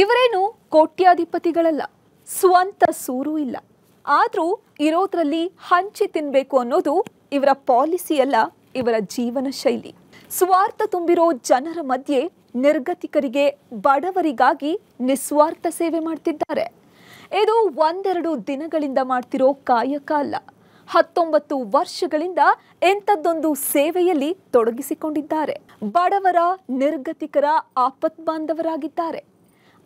ಇವರೇನು ಕೋಟ್ಯಾಧಿಪತಿಗಳಲ್ಲ, ಸ್ವಂತ ಸೂರು ಇಲ್ಲ. ಆದರೂ ಇರೋದ್ರಲ್ಲಿ ಹಂಚಿ ತಿನ್ನಬೇಕು ಅನ್ನೋದು ಇವರ ಪಾಲಿಸಿ ಅಲ್ಲ, ಇವರ ಜೀವನ ಶೈಲಿ. ಸ್ವಾರ್ಥ ತುಂಬಿರೋ ಜನರ ಮಧ್ಯೆ ನಿರ್ಗತಿಕರಿಗೆ, ಬಡವರಿಗಾಗಿ ನಿಸ್ವಾರ್ಥ ಸೇವೆ ಮಾಡ್ತಿದ್ದಾರೆ. ಇದು ಒಂದೆರಡು ದಿನಗಳಿಂದ ಮಾಡ್ತಿರೋ ಕಾಯಕ ಅಲ್ಲ. ಹತ್ತೊಂಬತ್ತು ವರ್ಷಗಳಿಂದ ಎಂಥದ್ದೊಂದು ಸೇವೆಯಲ್ಲಿ ತೊಡಗಿಸಿಕೊಂಡಿದ್ದಾರೆ. ಬಡವರ, ನಿರ್ಗತಿಕರ, ಆಪತ್ಬಾಂಧವರಾಗಿದ್ದಾರೆ.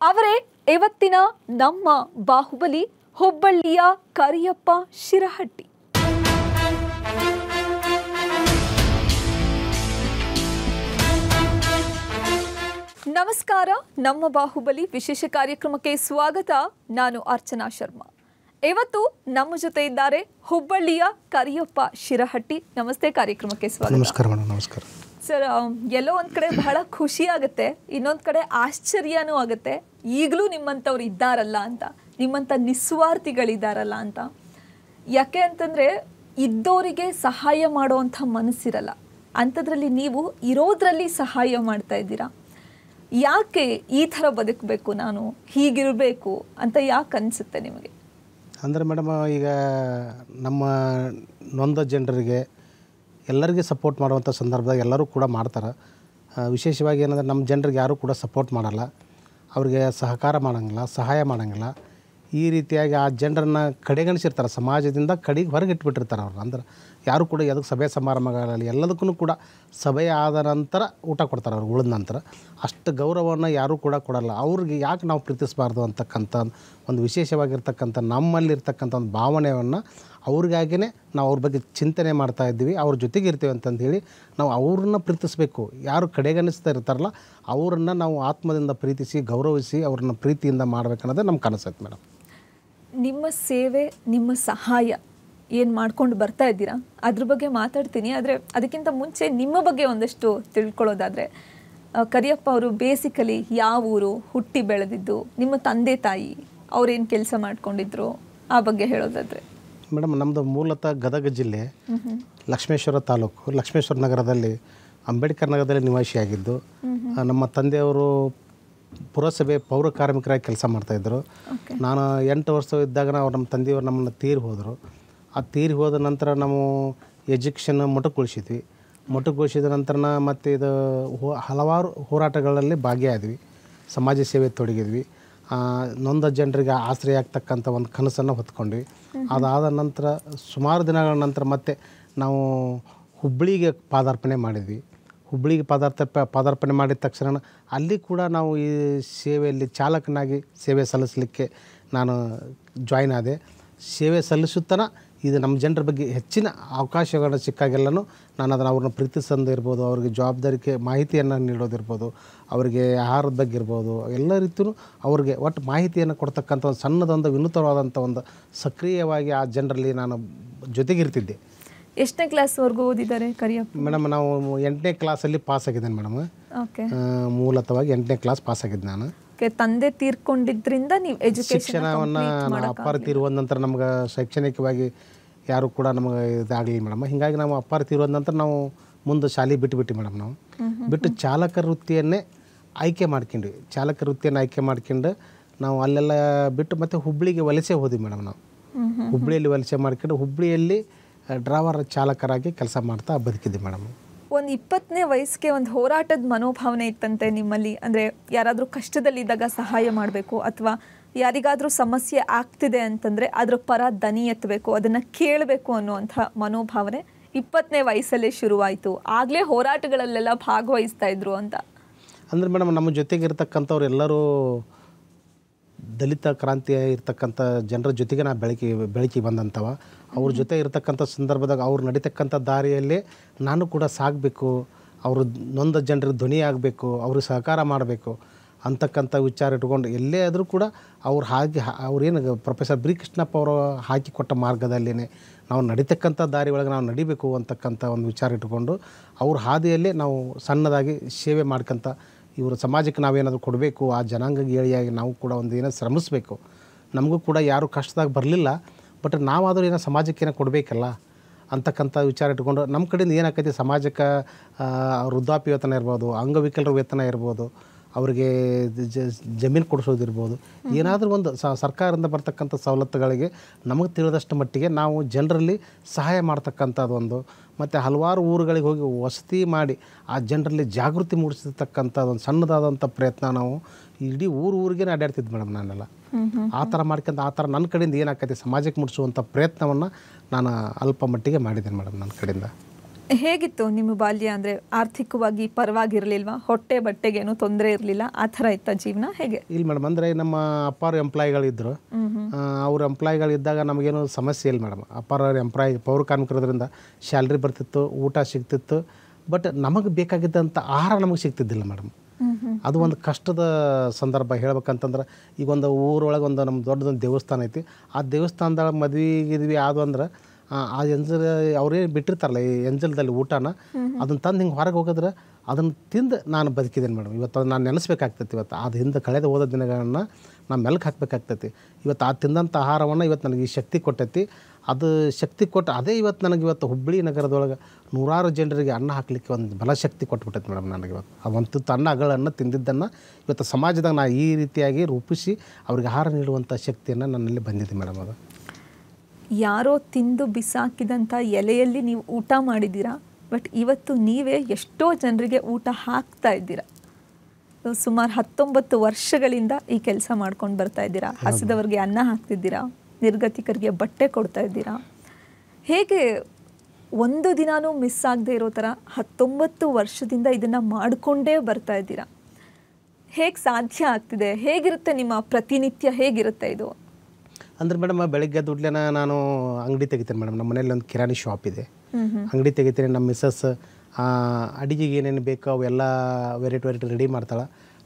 ಅವರೇ ಇವತ್ತಿನ ನಮ್ಮ ಬಾಹುಬಲಿ ಹುಬ್ಬಳ್ಳಿಯ ಕರಿಯಪ್ಪ ಶಿರಹಟ್ಟಿ. ನಮಸ್ಕಾರ, ನಮ್ಮ ಬಾಹುಬಲಿ ವಿಶೇಷ ಕಾರ್ಯಕ್ರಮಕ್ಕೆ ಸ್ವಾಗತ. ನಾನು ಅರ್ಚನಾ ಶರ್ಮಾ. ಇವತ್ತು ನಮ್ಮ ಜೊತೆ ಇದ್ದಾರೆ ಹುಬ್ಬಳ್ಳಿಯ ಕರಿಯಪ್ಪ ಶಿರಹಟ್ಟಿ. ನಮಸ್ತೆ, ಕಾರ್ಯಕ್ರಮಕ್ಕೆ ಸ್ವಾಗತ. ನಮಸ್ಕಾರ ನಮಸ್ಕಾರ. ಸರ್ ಎಲ್ಲೋ ಒಂದು ಕಡೆ ಬಹಳ ಖುಷಿ ಆಗುತ್ತೆ, ಇನ್ನೊಂದು ಕಡೆ ಆಶ್ಚರ್ಯನೂ ಆಗುತ್ತೆ. ಈಗಲೂ ನಿಮ್ಮಂಥವ್ರು ಇದ್ದಾರಲ್ಲ ಅಂತ, ನಿಮ್ಮಂಥ ನಿಸ್ವಾರ್ಥಿಗಳಿದ್ದಾರಲ್ಲ ಅಂತ. ಯಾಕೆ ಅಂತಂದರೆ, ಇದ್ದೋರಿಗೆ ಸಹಾಯ ಮಾಡುವಂಥ ಮನಸ್ಸಿರಲ್ಲ. ಅಂಥದ್ರಲ್ಲಿ ನೀವು ಇರೋದ್ರಲ್ಲಿ ಸಹಾಯ ಮಾಡ್ತಾ ಇದ್ದೀರಾ? ಯಾಕೆ ಈ ಥರ ಬದುಕಬೇಕು ನಾನು, ಹೀಗಿರಬೇಕು ಅಂತ ಯಾಕೆ ಅನಿಸುತ್ತೆ ನಿಮಗೆ? ಅಂದರೆ ಮೇಡಮ್, ಈಗ ನಮ್ಮ ನೊಂದ ಜನರಿಗೆ ಎಲ್ಲರಿಗೆ ಸಪೋರ್ಟ್ ಮಾಡುವಂಥ ಸಂದರ್ಭದಾಗ ಎಲ್ಲರೂ ಕೂಡ ಮಾಡ್ತಾರೆ. ವಿಶೇಷವಾಗಿ ಏನಂದ್ರೆ ನಮ್ಮ ಜನರಿಗೆ ಯಾರೂ ಕೂಡ ಸಪೋರ್ಟ್ ಮಾಡಲ್ಲ. ಅವ್ರಿಗೆ ಸಹಕಾರ ಮಾಡೋಂಗಿಲ್ಲ, ಸಹಾಯ ಮಾಡೋಂಗಿಲ್ಲ. ಈ ರೀತಿಯಾಗಿ ಆ ಜನರನ್ನು ಕಡೆಗಣಿಸಿರ್ತಾರೆ, ಸಮಾಜದಿಂದ ಕಡೆಗೆ ಹೊರಗೆ ಇಟ್ಬಿಟ್ಟಿರ್ತಾರೆ ಅವ್ರು. ಅಂದ್ರೆ ಯಾರು ಕೂಡ ಯಾವುದಕ್ಕೆ ಸಭೆ ಸಮಾರಂಭಗಳಲ್ಲಿ ಎಲ್ಲದಕ್ಕೂ ಕೂಡ ಸಭೆ ಆದ ನಂತರ ಊಟ ಕೊಡ್ತಾರೆ ಅವ್ರು, ಉಳಿದ ನಂತರ. ಅಷ್ಟು ಗೌರವವನ್ನು ಯಾರೂ ಕೂಡ ಕೊಡಲ್ಲ. ಅವ್ರಿಗೆ ಯಾಕೆ ನಾವು ಪ್ರೀತಿಸಬಾರ್ದು ಅಂತಕ್ಕಂಥ ಒಂದು ವಿಶೇಷವಾಗಿರ್ತಕ್ಕಂಥ ನಮ್ಮಲ್ಲಿರ್ತಕ್ಕಂಥ ಒಂದು ಭಾವನೆಯನ್ನು ಅವ್ರಿಗಾಗಿಯೇ ನಾವು ಅವ್ರ ಬಗ್ಗೆ ಚಿಂತನೆ ಮಾಡ್ತಾ ಇದ್ದೀವಿ, ಅವ್ರ ಜೊತೆಗೆ ಇರ್ತೀವಿ ಅಂತಂದೇಳಿ ನಾವು ಅವ್ರನ್ನ ಪ್ರೀತಿಸಬೇಕು. ಯಾರು ಕಡೆಗಣಿಸ್ತಾ ಇರ್ತಾರಲ್ಲ, ಅವರನ್ನು ನಾವು ಆತ್ಮದಿಂದ ಪ್ರೀತಿಸಿ, ಗೌರವಿಸಿ ಅವ್ರನ್ನ ಪ್ರೀತಿಯಿಂದ ಮಾಡಬೇಕನ್ನೋದೇ ನಮ್ಮ ಕನಸೈತೆ ಮೇಡಮ್. ನಿಮ್ಮ ಸೇವೆ, ನಿಮ್ಮ ಸಹಾಯ ಏನು ಮಾಡ್ಕೊಂಡು ಬರ್ತಾ ಇದ್ದೀರಾ? ಅದ್ರ ಬಗ್ಗೆ ಮಾತಾಡ್ತೀನಿ. ಆದರೆ ಅದಕ್ಕಿಂತ ಮುಂಚೆ ನಿಮ್ಮ ಬಗ್ಗೆ ಒಂದಷ್ಟು ತಿಳ್ಕೊಳ್ಳೋದಾದರೆ ಕರಿಯಪ್ಪ ಅವರು ಬೇಸಿಕಲಿ ಯಾವ ಊರು ಹುಟ್ಟಿ ಬೆಳೆದಿದ್ದು ನಿಮ್ಮ ತಂದೆ ತಾಯಿ ಅವ್ರೇನು ಕೆಲಸ ಮಾಡ್ಕೊಂಡಿದ್ರು ಆ ಬಗ್ಗೆ ಹೇಳೋದಾದರೆ. ಮೇಡಮ್ ನಮ್ಮದು ಮೂಲತಃ ಗದಗ ಜಿಲ್ಲೆ ಲಕ್ಷ್ಮೇಶ್ವರ ತಾಲೂಕು. ಲಕ್ಷ್ಮೇಶ್ವರ ನಗರದಲ್ಲಿ ಅಂಬೇಡ್ಕರ್ ನಗರದಲ್ಲಿ ನಿವಾಸಿಯಾಗಿದ್ದು ನಮ್ಮ ತಂದೆಯವರು ಪುರಸಭೆ ಪೌರ ಕಾರ್ಮಿಕರಾಗಿ ಕೆಲಸ ಮಾಡ್ತಾಯಿದ್ರು ನಾನು ಎಂಟು ವರ್ಷ ಇದ್ದಾಗ ಅವ್ರು ನಮ್ಮ ತಂದೆಯವರು ನಮ್ಮನ್ನು ತೀರಿ ಹೋದರು. ಆ ತೀರಿ ಹೋದ ನಂತರ ನಾವು ಎಜುಕೇಷನ್ ಮೊಟಕುಗೊಳಿಸಿದ್ವಿ. ಮೊಟಕುಗೊಳಿಸಿದ ನಂತರ ಮತ್ತು ಇದು ಹೋ- ಹಲವಾರು ಹೋರಾಟಗಳಲ್ಲಿ ಭಾಗಿಯಾದ್ವಿ. ಸಮಾಜ ಸೇವೆ ತೊಡಗಿದ್ವಿ. ನೊಂದ ಜನರಿಗೆ ಆಶ್ರಯ ಆಗ್ತಕ್ಕಂಥ ಒಂದು ಕನಸನ್ನು ಹೊತ್ಕೊಂಡ್ವಿ. ಅದಾದ ನಂತರ ಸುಮಾರು ದಿನಗಳ ನಂತರ ಮತ್ತೆ ನಾವು ಹುಬ್ಬಳ್ಳಿಗೆ ಪಾದಾರ್ಪಣೆ ಮಾಡಿದ್ವಿ. ಹುಬ್ಬಳ್ಳಿಗೆ ಪದಾರ್ಥ ಪಾದಾರ್ಪಣೆ ಮಾಡಿದ ತಕ್ಷಣ ಅಲ್ಲಿ ಕೂಡ ನಾವು ಈ ಸೇವೆಯಲ್ಲಿ ಚಾಲಕನಾಗಿ ಸೇವೆ ಸಲ್ಲಿಸಲಿಕ್ಕೆ ನಾನು ಜಾಯ್ನ್ ಆದೆ. ಸೇವೆ ಸಲ್ಲಿಸುತ್ತನ ಇದು ನಮ್ಮ ಜನರ ಬಗ್ಗೆ ಹೆಚ್ಚಿನ ಅವಕಾಶಗಳನ್ನ ಸಿಕ್ಕಾಗೆಲ್ಲನೂ ನಾನು ಅದನ್ನು ಅವ್ರನ್ನ ಪ್ರೀತಿಸೋದು ಇರ್ಬೋದು ಅವ್ರಿಗೆ ಜವಾಬ್ದಾರಿಕೆ ಮಾಹಿತಿಯನ್ನು ನೀಡೋದಿರ್ಬೋದು ಅವರಿಗೆ ಆಹಾರದ ಬಗ್ಗೆ ಇರ್ಬೋದು ಎಲ್ಲ ರೀತಿಯೂ ಅವ್ರಿಗೆ ಒಟ್ಟು ಮಾಹಿತಿಯನ್ನು ಕೊಡ್ತಕ್ಕಂಥ ಒಂದು ಸಣ್ಣದೊಂದು ವಿನೂತನವಾದಂಥ ಒಂದು ಸಕ್ರಿಯವಾಗಿ ಆ ಜನರಲ್ಲಿ ನಾನು ಜೊತೆಗಿರ್ತಿದ್ದೆ. ಎಷ್ಟನೇ ಕ್ಲಾಸ್ವರೆಗೂ ಓದಿದ್ದಾರೆ ಕರಿಯಪ್ಪ? ಮೇಡಮ್ ನಾವು ಎಂಟನೇ ಕ್ಲಾಸಲ್ಲಿ ಪಾಸ್ ಆಗಿದ್ದೇನೆ ಮೇಡಮ್. ಓಕೆ. ಮೂಲತಃವಾಗಿ ಎಂಟನೇ ಕ್ಲಾಸ್ ಪಾಸ್ ಆಗಿದ್ದೆ ನಾನು. ತಂದೆ ತೀರ್ಕೊಂಡಿದ್ರಿಂದ ನೀವು ಎಜುಕೇಶನ್ ಅಪ್ಪಾರ ತೀರುವಾದ ನಂತರ ನಮ್ಗೆ ಶೈಕ್ಷಣಿಕವಾಗಿ ಯಾರು ಕೂಡ ನಮಗೆ ಇದಾಗಲಿ ಮೇಡಮ್. ಹೀಗಾಗಿ ನಾವು ಅಪ್ಪಾರ ತೀರುವಾದ ನಂತರ ನಾವು ಮುಂದೆ ಶಾಲೆ ಬಿಟ್ಟುಬಿಟ್ಟು ಮೇಡಮ್ ನಾವು. ಬಿಟ್ಟು ಚಾಲಕ ವೃತ್ತಿಯನ್ನೇ ಆಯ್ಕೆ ಮಾಡ್ಕೊಂಡ್ವಿ. ಚಾಲಕ ವೃತ್ತಿಯನ್ನು ಆಯ್ಕೆ ಮಾಡ್ಕೊಂಡು ನಾವು ಅಲ್ಲೆಲ್ಲ ಬಿಟ್ಟು ಮತ್ತೆ ಹುಬ್ಬಳ್ಳಿಗೆ ವಲಸೆ ಹೋದ್ವಿ ಮೇಡಮ್ ನಾವು. ಹುಬ್ಬಳ್ಳಿಯಲ್ಲಿ ವಲಸೆ ಮಾಡ್ಕೊಂಡು ಹುಬ್ಬಳ್ಳಿಯಲ್ಲಿ ಡ್ರೈವರ್ ಚಾಲಕರಾಗಿ ಕೆಲಸ ಮಾಡ್ತಾ ಬದುಕಿದ್ವಿ ಮೇಡಮ್. ಒಂದು ಇಪ್ಪತ್ತನೇ ವಯಸ್ಸಿಗೆ ಒಂದು ಹೋರಾಟದ ಮನೋಭಾವನೆ ಇತ್ತಂತೆ ನಿಮ್ಮಲ್ಲಿ? ಅಂದರೆ ಯಾರಾದರೂ ಕಷ್ಟದಲ್ಲಿದ್ದಾಗ ಸಹಾಯ ಮಾಡಬೇಕು ಅಥವಾ ಯಾರಿಗಾದರೂ ಸಮಸ್ಯೆ ಆಗ್ತಿದೆ ಅಂತಂದರೆ ಅದರ ಪರ ದನಿ ಎತ್ತಬೇಕು, ಅದನ್ನು ಕೇಳಬೇಕು ಅನ್ನುವಂಥ ಮನೋಭಾವನೆ ಇಪ್ಪತ್ತನೇ ವಯಸ್ಸಲ್ಲೇ ಶುರುವಾಯಿತು. ಆಗಲೇ ಹೋರಾಟಗಳಲ್ಲೆಲ್ಲ ಭಾಗವಹಿಸ್ತಾ ಇದ್ರು ಅಂತ. ಅಂದ್ರೆ ಮೇಡಮ್ ನಮ್ಮ ಜೊತೆಗೆ ಇರ್ತಕ್ಕಂಥವ್ರು ಎಲ್ಲರೂ ದಲಿತ ಕ್ರಾಂತಿ ಇರ್ತಕ್ಕಂಥ ಜನರ ಜೊತೆಗೆ ನಾ ಬೆಳಕಿ ಬೆಳಕಿ ಬಂದಂಥವ. ಅವ್ರ ಜೊತೆ ಇರತಕ್ಕಂಥ ಸಂದರ್ಭದಾಗ ಅವ್ರು ನಡೀತಕ್ಕಂಥ ದಾರಿಯಲ್ಲಿ ನಾನು ಕೂಡ ಸಾಗಬೇಕು, ಅವರು ನೊಂದ ಜನರಿಗೆ ಧ್ವನಿ ಆಗಬೇಕು, ಅವ್ರಿಗೆ ಸಹಕಾರ ಮಾಡಬೇಕು ಅಂತಕ್ಕಂಥ ವಿಚಾರ ಇಟ್ಕೊಂಡು ಎಲ್ಲೇ ಆದರೂ ಕೂಡ ಅವ್ರು ಹಾಗೆ ಅವ್ರೇನು ಪ್ರೊಫೆಸರ್ ಬಿ ಕೃಷ್ಣಪ್ಪ ಅವರು ಹಾಕಿಕೊಟ್ಟ ಮಾರ್ಗದಲ್ಲಿನೇ ನಾವು ನಡೀತಕ್ಕಂಥ ದಾರಿ ಒಳಗೆ ನಾವು ನಡಿಬೇಕು ಅಂತಕ್ಕಂಥ ಒಂದು ವಿಚಾರ ಇಟ್ಕೊಂಡು ಅವ್ರ ಹಾದಿಯಲ್ಲೇ ನಾವು ಸಣ್ಣದಾಗಿ ಸೇವೆ ಮಾಡ್ಕೊಂತ ಇವರು ಸಮಾಜಕ್ಕೆ ನಾವೇನಾದರೂ ಕೊಡಬೇಕು, ಆ ಜನಾಂಗಕ್ಕೆ ಏಳಿಯಾಗಿ ನಾವು ಕೂಡ ಒಂದು ಏನೋ ಶ್ರಮಿಸ್ಬೇಕು. ನಮಗೂ ಕೂಡ ಯಾರು ಕಷ್ಟದಾಗ ಬರಲಿಲ್ಲ ಬಟ್ ನಾವಾದರೂ ಏನೋ ಸಮಾಜಕ್ಕೆ ಏನೋ ಕೊಡಬೇಕಲ್ಲ ಅಂತಕ್ಕಂಥ ವಿಚಾರ ಇಟ್ಕೊಂಡು ನಮ್ಮ ಕಡೆಯಿಂದ ಏನಾಕೈತಿ ಸಮಾಜಕ್ಕೆ ವೃದ್ಧಾಪ್ಯ ವೇತನ ಇರ್ಬೋದು ಅಂಗವಿಕಲರ ವೇತನ ಇರ್ಬೋದು ಅವರಿಗೆ ಜಮೀನು ಕೊಡಿಸೋದಿರ್ಬೋದು ಏನಾದರೂ ಒಂದು ಸ ಸರ್ಕಾರದಿಂದ ಬರ್ತಕ್ಕಂಥ ಸವಲತ್ತುಗಳಿಗೆ ನಮಗೆ ತಿಳಿದಷ್ಟು ಮಟ್ಟಿಗೆ ನಾವು ಜನರಲ್ಲಿ ಸಹಾಯ ಮಾಡ್ತಕ್ಕಂಥದ್ದು ಒಂದು ಮತ್ತು ಹಲವಾರು ಊರುಗಳಿಗೆ ಹೋಗಿ ವಸತಿ ಮಾಡಿ ಆ ಜನರಲ್ಲಿ ಜಾಗೃತಿ ಮೂಡಿಸತಕ್ಕಂಥದ್ದು ಒಂದು ಸಣ್ಣದಾದಂಥ ಪ್ರಯತ್ನ ನಾವು ಇಡೀ ಊರು ಊರಿಗೆ ಅಡ್ಡಾಡ್ತಿದ್ದೆ ಮೇಡಮ್ ನಾನೆಲ್ಲ. ಆ ಥರ ಮಾಡ್ಕೊಂತ ಆ ಥರ ನನ್ನ ಕಡೆಯಿಂದ ಏನಾಗ್ತೈತೆ ಸಮಾಜಕ್ಕೆ ಮುಟ್ಟಿಸುವಂಥ ಪ್ರಯತ್ನವನ್ನು ನಾನು ಅಲ್ಪ ಮಟ್ಟಿಗೆ ಮಾಡಿದ್ದೇನೆ ಮೇಡಮ್ ನನ್ನ ಕಡೆಯಿಂದ. ಹೇಗಿತ್ತು ನಿಮ್ಮ ಬಾಲ್ಯ? ಅಂದರೆ ಆರ್ಥಿಕವಾಗಿ ಪರವಾಗಿರಲಿಲ್ವಾ? ಹೊಟ್ಟೆ ಬಟ್ಟೆಗೇನು ತೊಂದರೆ ಇರಲಿಲ್ಲ? ಆ ಥರ ಇತ್ತ ಜೀವನ? ಹೇಗೆ? ಇಲ್ಲ ಮೇಡಮ್ ಅಂದರೆ ನಮ್ಮ ಅಪ್ಪಾರು ಎಂಪ್ಲಾಯಿಗಳಿದ್ದರು ಅವ್ರ ಎಂಪ್ಲಾಯಿಗಳಿದ್ದಾಗ ನಮಗೇನು ಸಮಸ್ಯೆ ಇಲ್ಲ ಮೇಡಮ್. ಅಪ್ಪಾರ ಎಂಪ್ಲಾಯಿ ಪೌರ ಕಾರ್ಮಿಕರೋದ್ರಿಂದ ಸ್ಯಾಲ್ರಿ ಬರ್ತಿತ್ತು ಊಟ ಸಿಗ್ತಿತ್ತು. ಬಟ್ ನಮಗೆ ಬೇಕಾಗಿದ್ದಂಥ ಆಹಾರ ನಮಗೆ ಸಿಗ್ತಿದ್ದಿಲ್ಲ ಮೇಡಮ್. ಅದು ಒಂದು ಕಷ್ಟದ ಸಂದರ್ಭ. ಹೇಳ್ಬೇಕಂತಂದ್ರೆ ಈಗ ಒಂದು ಊರೊಳಗೆ ಒಂದು ನಮ್ಮ ದೊಡ್ಡದೊಂದು ದೇವಸ್ಥಾನ ಐತಿ. ಆ ದೇವಸ್ಥಾನದಾಗ ಮದ್ವೆ ಗಿದ್ವಿ ಆದು ಅಂದ್ರೆ ಆ ಆ ಎಂಜಲ್ ಅವರೇ ಬಿಟ್ಟಿರ್ತಾರಲ್ಲ ಈ ಎಂಜಲ್ದಲ್ಲಿ ಊಟನ ಅದನ್ನ ತಂದು ಹಿಂಗೆ ಹೊರಗೆ ಹೋಗಿದ್ರೆ ಅದನ್ನು ತಿಂದು ನಾನು ಬದುಕಿದ್ದೇನೆ ಮೇಡಮ್. ಇವತ್ತು ನಾನು ನೆನೆಸ್ಬೇಕಾಗ್ತೈತಿ ಇವತ್ತು. ಅದು ಹಿಂದೆ ಕಳೆದ ಹೋದ ದಿನಗಳನ್ನ ನಾನು ಮೆಲ್ಕ್ ಹಾಕಬೇಕಾಗ್ತೈತಿ. ಇವತ್ತು ಆ ತಿಂದಂಥ ಆಹಾರವನ್ನು ಇವತ್ತು ನನಗೆ ಈ ಶಕ್ತಿ ಕೊಟ್ಟೈತಿ. ಅದು ಶಕ್ತಿ ಕೊಟ್ಟು ಅದೇ ಇವತ್ತು ನನಗೆ ಇವತ್ತು ಹುಬ್ಬಳ್ಳಿ ನಗರದೊಳಗೆ ನೂರಾರು ಜನರಿಗೆ ಅನ್ನ ಹಾಕಲಿಕ್ಕೆ ಒಂದು ಬಲಶಕ್ತಿ ಕೊಟ್ಬಿಟ್ಟೈತೆ ಮೇಡಮ್ ನನಗೆ ಇವತ್ತು. ಆ ಒಂದು ತುತ್ತು ಅನ್ನ, ಅಗಳನ್ನು ತಿಂದಿದ್ದನ್ನು ಇವತ್ತು ಸಮಾಜದಾಗ ನಾನು ಈ ರೀತಿಯಾಗಿ ರೂಪಿಸಿ ಅವ್ರಿಗೆ ಆಹಾರ ನೀಡುವಂಥ ಶಕ್ತಿಯನ್ನು ನನ್ನಲ್ಲಿ ಬಂದಿದೆ ಮೇಡಮ್ ಅದು. ಯಾರೋ ತಿಂದು ಬಿಸಾಕಿದಂಥ ಎಲೆಯಲ್ಲಿ ನೀವು ಊಟ ಮಾಡಿದ್ದೀರಾ? ಬಟ್ ಇವತ್ತು ನೀವೇ ಎಷ್ಟೋ ಜನರಿಗೆ ಊಟ ಹಾಕ್ತಾ ಇದ್ದೀರಾ? ಸುಮಾರು ಹತ್ತೊಂಬತ್ತು ವರ್ಷಗಳಿಂದ ಈ ಕೆಲಸ ಮಾಡ್ಕೊಂಡು ಬರ್ತಾ ಇದ್ದೀರಾ? ಹಸಿದವರಿಗೆ ಅನ್ನ ಹಾಕ್ತಿದ್ದೀರಾ? ನಿರ್ಗತಿಕರಿಗೆ ಬಟ್ಟೆ ಕೊಡ್ತಾ ಇದ್ದೀರಾ? ಹೇಗೆ ಒಂದು ದಿನಾನೂ ಮಿಸ್ ಆಗದೆ ಇರೋ ಥರ ಹತ್ತೊಂಬತ್ತು ವರ್ಷದಿಂದ ಇದನ್ನು ಮಾಡಿಕೊಂಡೇ ಬರ್ತಾ ಇದ್ದೀರಾ? ಹೇಗೆ ಸಾಧ್ಯ ಆಗ್ತಿದೆ? ಹೇಗಿರುತ್ತೆ ನಿಮ್ಮ ಪ್ರತಿನಿತ್ಯ? ಹೇಗಿರುತ್ತೆ ಇದು? ಅಂದ್ರೆ ಮೇಡಮ್ ಬೆಳಗ್ಗೆ ದುಡ್ಲೇನ ನಾನು ಅಂಗಡಿ ತೆಗಿತೇನೆ ಮೇಡಮ್. ನಮ್ಮ ಮನೇಲಿ ಒಂದು ಕಿರಾಣಿ ಶಾಪ್ ಇದೆ. ಅಂಗಡಿ ತೆಗಿತೇನೆ ನಮ್ಮ ಮಿಸ್ಸಸ್ ಅಡಿಗೆಗೆ ಏನೇನು ಬೇಕೋ ಅವೆಲ್ಲ ವೆರೈಟಿ ವೆರೈಟಿ ರೆಡಿ ಮಾಡ್ತಾಳೆ.